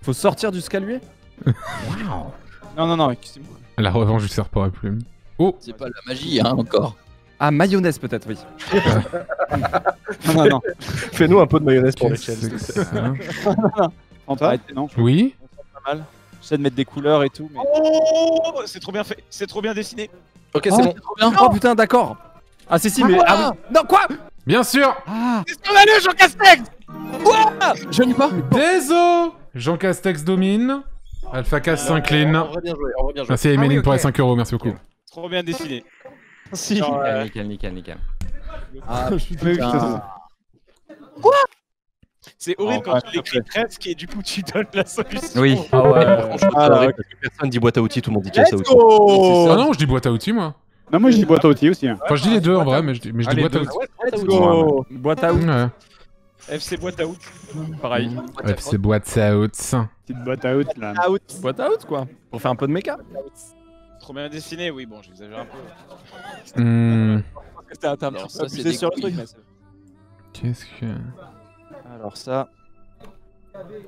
Faut sortir du scaluer Waouh. Non, non, non, excusez-moi. La revanche du serpent à plume. Oh C'est pas la magie, hein, encore. Ah, mayonnaise peut-être, oui. Non, non, non. Fais-nous un peu de mayonnaise pour les Qu'est-ce que ça Antoine Non. Oui Pas mal. J'essaie de mettre des couleurs et tout, mais. Oh C'est trop bien fait, c'est trop bien dessiné. Ok, Oh, c'est bon. Trop bien. Oh putain, d'accord. Ah, si, si, mais. Ah, oui. Non, quoi Bien sûr C'est scandaleux, Jean Castex Je n'ai pas. Désolé Jean Castex domine. Alpha Cast s'incline. On va bien jouer, on va bien jouer. Merci à Ah oui, Emeline pour les 5 euros, merci beaucoup. Trop bien dessiné. Si. Genre, euh, Nickel, nickel, nickel. Ah, putain. C'est horrible Oh, quand tu l'écris presque et du coup tu donnes la solution. Oui. Ah ouais, franchement, ah, que personne dit boîte à outils, tout le monde dit caisse à Let's outils. go Ah non, je dis boîte à outils moi. Non, moi je dis boîte à outils aussi. hein. Enfin, je dis les deux en vrai, mais je dis, mais je dis boîte à outils. Let's go Boîte à out. Ouais. FC boîte à out. Pareil. C'est boîte à out. Petite boîte à out là. Out. Boîte à out, quoi. Pour faire un peu de méca. Trop bien dessiné, oui, bon, j'exagère un peu. Hmm, t'as un sur le truc, Qu'est-ce que. Alors ça.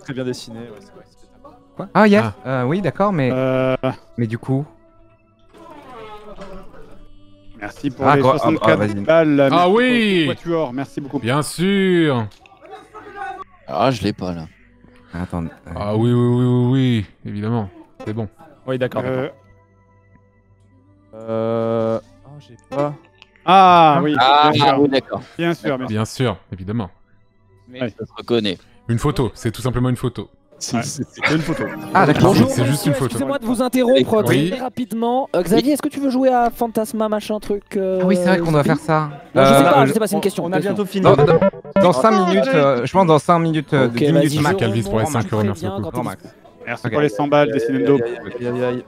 Très bien dessiné. ouais, vrai, c'est pas mal. Ah, yes. Euh, oui, d'accord, mais. Euh, Mais du coup. merci pour Ah, les quoi, ah, 64 ah, vas-y. balles. Ah oui Quatuor, merci beaucoup. Bien sûr Ah, je l'ai pas là. Attends. euh, Ah oui, oui, oui, oui, oui, évidemment. C'est bon. Oui, d'accord. Euh, Euh. Oh, j'ai pas. Ah oui, Ah, bien sûr. oui, d'accord. Bien sûr, bien sûr. Bien sûr, évidemment. Mais Ouais. Je reconnais. Une photo, c'est tout simplement une photo. Ouais. C'est une photo. Ah, d'accord. C'est- juste une photo. Excusez-moi de vous interrompre Oui. très rapidement. Euh, Xavier, est-ce que tu veux jouer à Fantasma machin truc euh, Ah oui, c'est vrai qu'on doit faire ça. Non, je sais Euh, pas, je sais pas, c'est une question. On a bientôt fini. Dans, dans, dans 5 minutes, euh, je pense dans 5 minutes, euh, Ok, 10 vas-y, minutes max. Calvis pour les remonte, 5 je euros, merci beaucoup. max. Merci pour les 100 balles, Dessinendo. Aïe, aïe, aïe.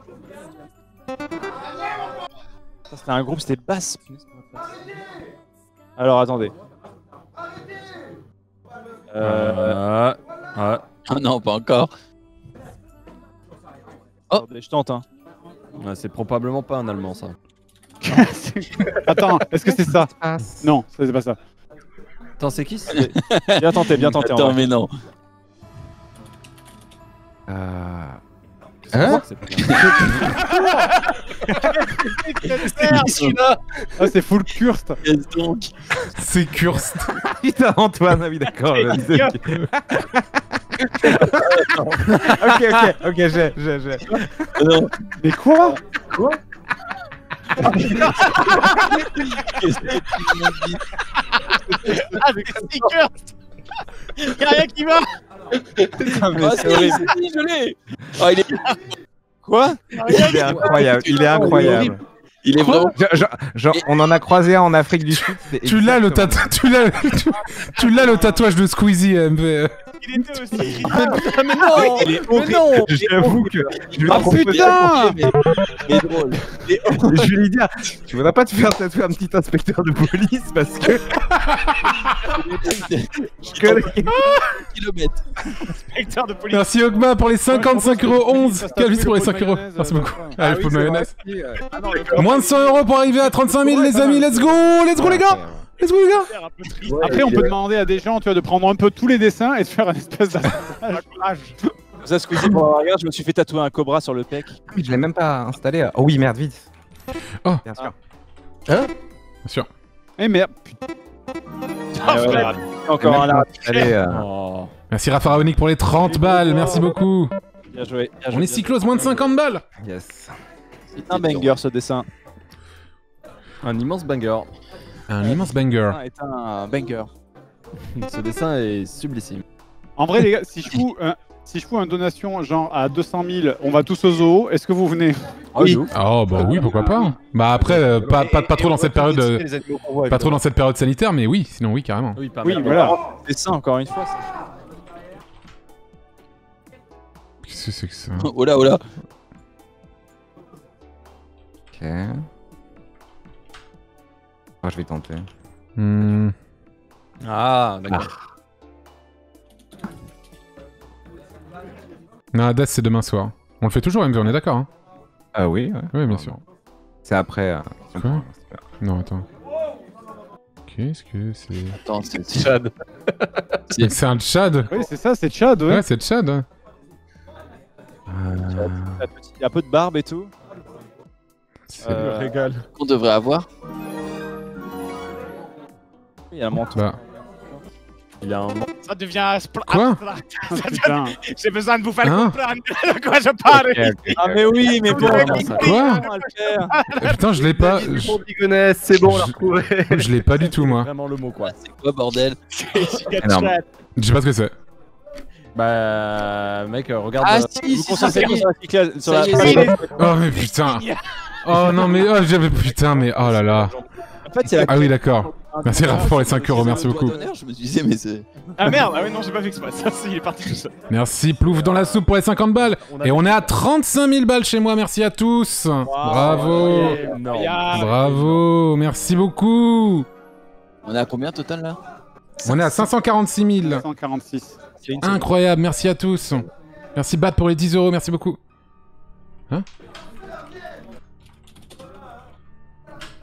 Ça, C'était un groupe, c'était basse. Alors attendez. Euh, Ah, non, pas encore. attendez, je tente. Hein. ah, c'est probablement pas un allemand, ça. Attends, est-ce que c'est ça? Ah, Non, ça, c'est pas ça. Attends, c'est qui Bien tenté, bien tenté. en Attends, mais non. Euh... Hein Ah, c'est full donc C'est Kurst. Putain, Antoine, ah oui, d'accord. ok, ok, ok, j'ai, j'ai, j'ai. Mais quoi? dit Ah, mais sticker Y'a rien qui va Ah, si, si, je l'ai Ah, il est... Quoi Il est incroyable, il est incroyable. Il est vraiment... Genre, genre- genre, on en a croisé un en Afrique du Sud. c'est Tu l'as le tu l'as, tu, tu l'as le tatouage de Squeezie, MV. Qu'il était aussi. Putain, mais non Il est Mais horrible. non J'avoue que. je Ah putain Mais drôle. Je vais lui dire, tu voudrais pas te faire tatouer un petit inspecteur de police parce que. je connais. Kilomètre. Inspecteur de police. Merci Ogma pour les 55 euros 11. Calvis pour les 5 euros. Merci beaucoup. Allez, oui, faut de mayonnaise. vrai. Moins de 100 euros pour arriver à 35 000, les amis. Let's go, let's go les gars. Let's go les gars. Un peu triste. Après, on peut demander à des gens, tu vois, de prendre un peu tous les dessins et de faire un espèce d'assemblages. Ça, Squeezie, pour avoir je me suis fait tatouer un cobra sur le pec. Mais je l'ai même pas installé. Oh oui, merde, vite. Oh. Bien sûr. Bien sûr. Eh merde, putain. Ah, ouais. Encore un là. Allez, euh, Oh. Merci Rafa Raonic pour les 30 balles. Merci beaucoup. Bien joué. bien On joué, est cyclose, moins de 50 balles. yes. bien. Un banger ce dessin. Un immense banger. Un immense banger. Est un banger. Ce dessin est sublissime. En vrai, les gars, si je fous un, si je fous un donation genre à 200 000, on va tous au zoo. Est-ce que vous venez? Oui. Oh bah oui, pourquoi pas. Bah après, euh, pas, pas, pas trop dans cette période, euh, pas trop dans cette période sanitaire, mais oui, sinon oui carrément. Oui, pas Oui, mal. voilà. Dessin, encore une fois. ça. Qu'est-ce que c'est que ça? Oh là, oh là. Ok. Oh, je vais tenter. Hmm. Ah, d'accord. Non, la date c'est demain soir. On le fait toujours, MV, on est d'accord hein Ah oui, ouais. Oui, bien sûr. C'est après. euh, Quoi Non, attends. Qu'est-ce que c'est Attends, c'est Chad. C'est c'est un Tchad Oui, c'est ça, c'est Chad, ouais. Ouais, c'est Tchad. ouais. Euh, Il y a un peu de barbe et tout. C'est- Euh, Régal. qu'on devrait avoir. Il y a un menton. Bah, Il a un. Ça devient spl- Quoi. Ah. J'ai besoin de vous faire Hein comprendre de quoi je parle. Ah mais oui, mais bon. Quoi. Eh, Putain, je l'ai pas. Je, c'est bon, Je- l'ai pas du tout, moi. Vraiment le mot, quoi. C'est quoi, bordel. Je sais pas ce que c'est. Bah, mec, euh, regarde. Ah euh, si, Vous si, sur la. Oh, mais putain. Oh non, mais oh, j'avais. Putain, mais oh là là. En fait, c'est la Ah oui, d'accord. Merci Raph pour les 5 euros, merci beaucoup. d'honneur, Je me disais, mais c'est. Ah merde, ah oui, non, j'ai pas fait exprès. Ça, c'est- il est parti tout seul. Merci Plouf dans la soupe pour les 50 balles. Et on est à 35 000 balles chez moi, merci à tous. Bravo. Non. Bravo, merci beaucoup. On est à combien total là? On est à 546 000. 146. Incroyable, merci à tous. Merci Bat pour les 10 euros, merci beaucoup. Hein?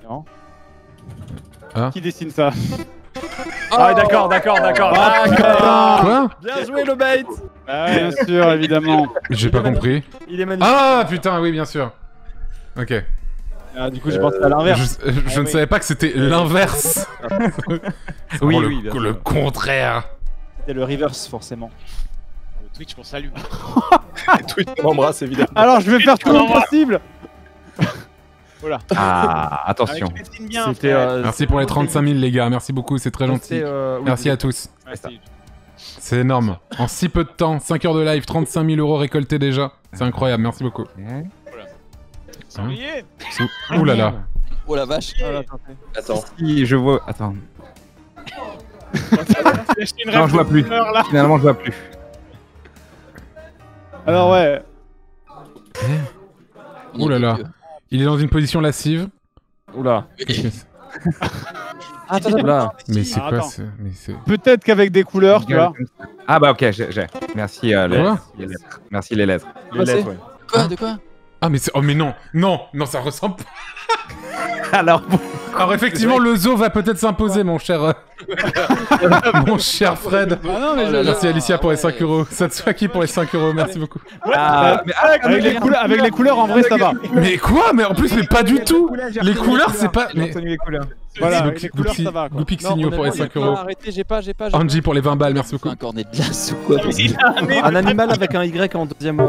Non. Ah. Qui dessine ça Ah, d'accord, d'accord, d'accord. Ah, d'accord. Quoi Bien joué le bait Ah, Bien sûr, évidemment. J'ai pas compris. Il est magnifique. Ah putain, oui, bien sûr. Ok. Ah, du coup, j'ai pensé à l'inverse. Je, je Ah ne oui. savais pas que c'était l'inverse. Oui, le, oui, bien le contraire. C'était le reverse, forcément. Twitch, on salue. Twitch, on embrasse évidemment. Alors, je vais faire tout le possible. Ah, attention. C'était. frère. euh, Merci pour les 35 000 les gars, merci beaucoup, c'est très gentil. euh, oui, Merci oui. à tous. C'est énorme. En si peu de temps, 5 heures de live, 35 000 euros récoltés déjà. C'est incroyable, merci beaucoup. Ok. Sanglier Sou- Ouh là là. Oh la vache. Attends. Si, je vois. Attends. Non, je vois plus. là. Finalement, je vois plus. Alors, ouais. Ouh là là. Il est dans une position lascive. Oula. Attends, attends. Oula. Mais c'est Alors, quoi ce- Peut-être qu'avec des couleurs, tu vois. Ah bah ok, j'ai. j'ai. Merci euh, les, Quoi les lettres. Merci les lettres. Les lettres, ouais. Quoi De quoi Ah mais c'est... Oh mais non Non Non, ça ressemble pas... Alors, Alors effectivement, le zoo va peut-être s'imposer, mon cher... euh, mon cher Fred. Ah non, mais je- Merci Alicia pour les 5 euros. Satsuaki pour les 5 euros, merci beaucoup. ah, mais, ah, Avec les, couleurs, avec les couleurs, en vrai, ça va. Mais quoi? Mais en plus, mais pas du tout Les couleurs, c'est pas... Mais... retenu les couleurs. Voilà, Merci avec les couleurs, ça va. quoi. Goupik Signo pour les 5 euros. Arrêtez, j'ai pas, j'ai pas. j'ai Angie pour les 20 balles, merci beaucoup. Un cornet de glace ou quoi? Un animal avec un Y en deuxième mot.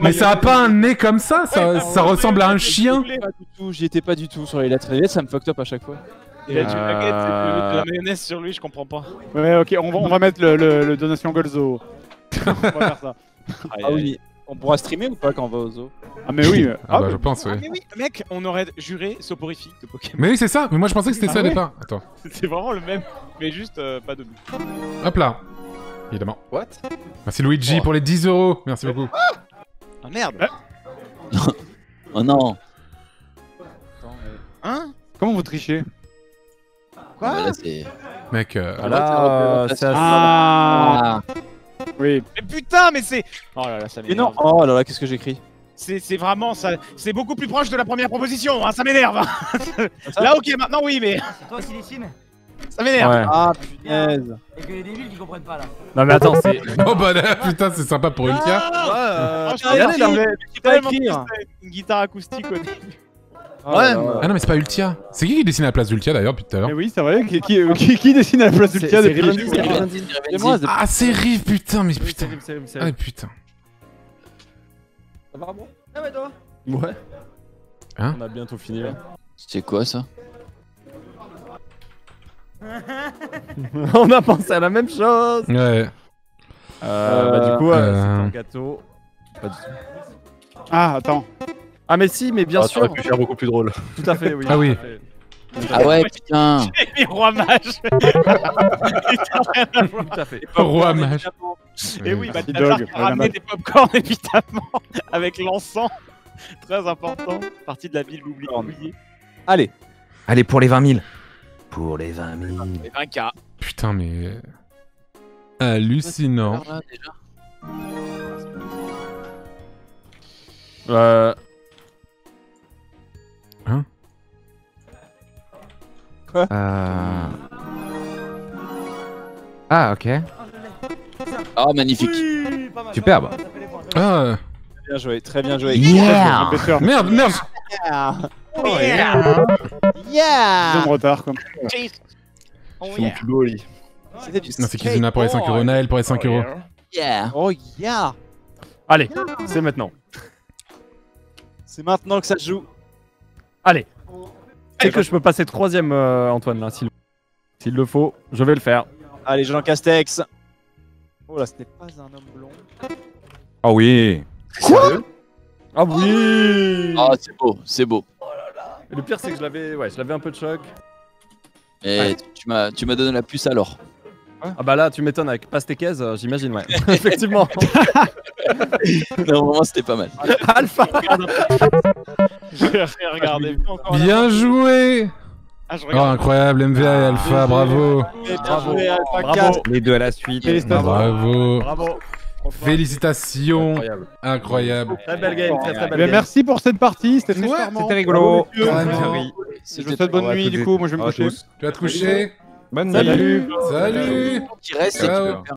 Mais ça a pas un nez comme ça? Ça, ressemble à un chien? j'y étais pas du tout sur les lettres. Les lettres, ça me fucked up à chaque fois. Il a du Euh, baguette, c'est de, de la mayonnaise sur lui, je comprends pas. Ouais, ok, on va, on va mettre le, le, le donation Golzo. on va faire ça. Ah oui. On pourra streamer ou pas quand on va au zoo? Ah, mais oui. Ah bah mais- je pense, Ah, oui. mais oui, mec, on aurait juré soporifique de Pokémon. Mais oui, c'est ça Mais moi je pensais que c'était Ah ça au ouais départ. Attends. C'est vraiment le même, mais juste euh, pas de bout. Hop là. évidemment. What? Merci Luigi pour les 10 euros. Merci beaucoup. Ah merde Oh non Hein? Comment vous trichez? Quoi Ah, là, c'est- Mec, euh, Ah, là, c'est assez- Ah Oui. Mais putain, mais c'est. Oh là là, ça Mais m'énerve. non Oh là là, qu'est-ce que j'écris C'est c'est vraiment ça. C'est beaucoup plus proche de la première proposition, hein, ça m'énerve. hein. Là, ok, maintenant oui, mais. C'est toi qui dessine Ça m'énerve. Ouais. Ah punaise Et que les débiles qui comprennent pas là. Non, mais attends, c'est. Oh bah là, putain, c'est sympa pour Ultia. euh, Franchement, regardez, il là. avait J'ai pas tellement écrire. Une guitare acoustique au début. Là là. Ah non, mais c'est pas Ultia. C'est qui qui dessine à la place d'Ultia d'ailleurs depuis tout à l'heure Mais oui, c'est vrai. Qui, qui, qui- qui dessine à la place d'Ultia depuis Ah, c'est Rive, putain, mais Oui, putain. c'est Rive, c'est Rive, c'est Ah, putain. Ça va bon Ah ouais, toi? Ouais. Hein? On a bientôt fini là. C'est quoi ça? On a pensé à la même chose. Ouais. Euh, bah, du coup, ouais, Euh. c'est ton gâteau. Pas du tout. Ah, attends. Ah, mais si, mais bien Ah, sûr. T'aurais pu faire beaucoup plus drôle. Tout à fait, oui. Ah oui. Ah ouais, putain Les rois mages. Tout à fait. Roi mage. Et oui, Balthazar dog, a ramené des popcorn évidemment avec l'encens. Très important. Partie de la ville oubliée. Allez. Allez, pour les 20 000. Pour les 20 000. Et 20K. Putain, mais. Hallucinant. Alors Euh. Ah, ok. Ah, magnifique Superbe. Ah, Bien joué, très bien joué. Yeah merde, merde. Oh, yeah Ils ont de retard, quoi. C'est mon plus beau lit. C'était du Non, c'est Kizuna pour les 5 euros, Naël pour les 5 euros. Yeah Oh yeah Allez, c'est maintenant. C'est maintenant que ça se joue. Allez. C'est que je peux passer troisième, euh, Antoine, là, s'il s'il le faut. Je vais le faire. Allez, Jean Castex. Oh là, c'était pas un homme blond. Oh oui. Ah oui Ah, c'est beau, c'est beau. Et Le pire, c'est que je l'avais ouais, je l'avais un peu de choc. Et Ouais. tu m'as tu m'as donné la puce alors. Ah bah là, tu m'étonnes, avec Pastèquez, euh, j'imagine, ouais. Effectivement. non, vraiment, c'était pas mal. Alpha Je vais regarder. encore la- Bien joué. Ah, Oh, incroyable, MVA et Alpha, bravo. Bravo. joué, Alpha Bravo. 4. Les deux à la suite. Félicitations. Bravo. Bravo. Félicitations. Incroyable. Incroyable. Très belle game, très très belle game. merci pour cette partie, c'était très Ouais, charmant. C'était rigolo. Je vous souhaite bonne nuit, du coup, moi je vais me coucher. tous. Tu vas te coucher Bonne nuit. Salut. Salut. Qui reste,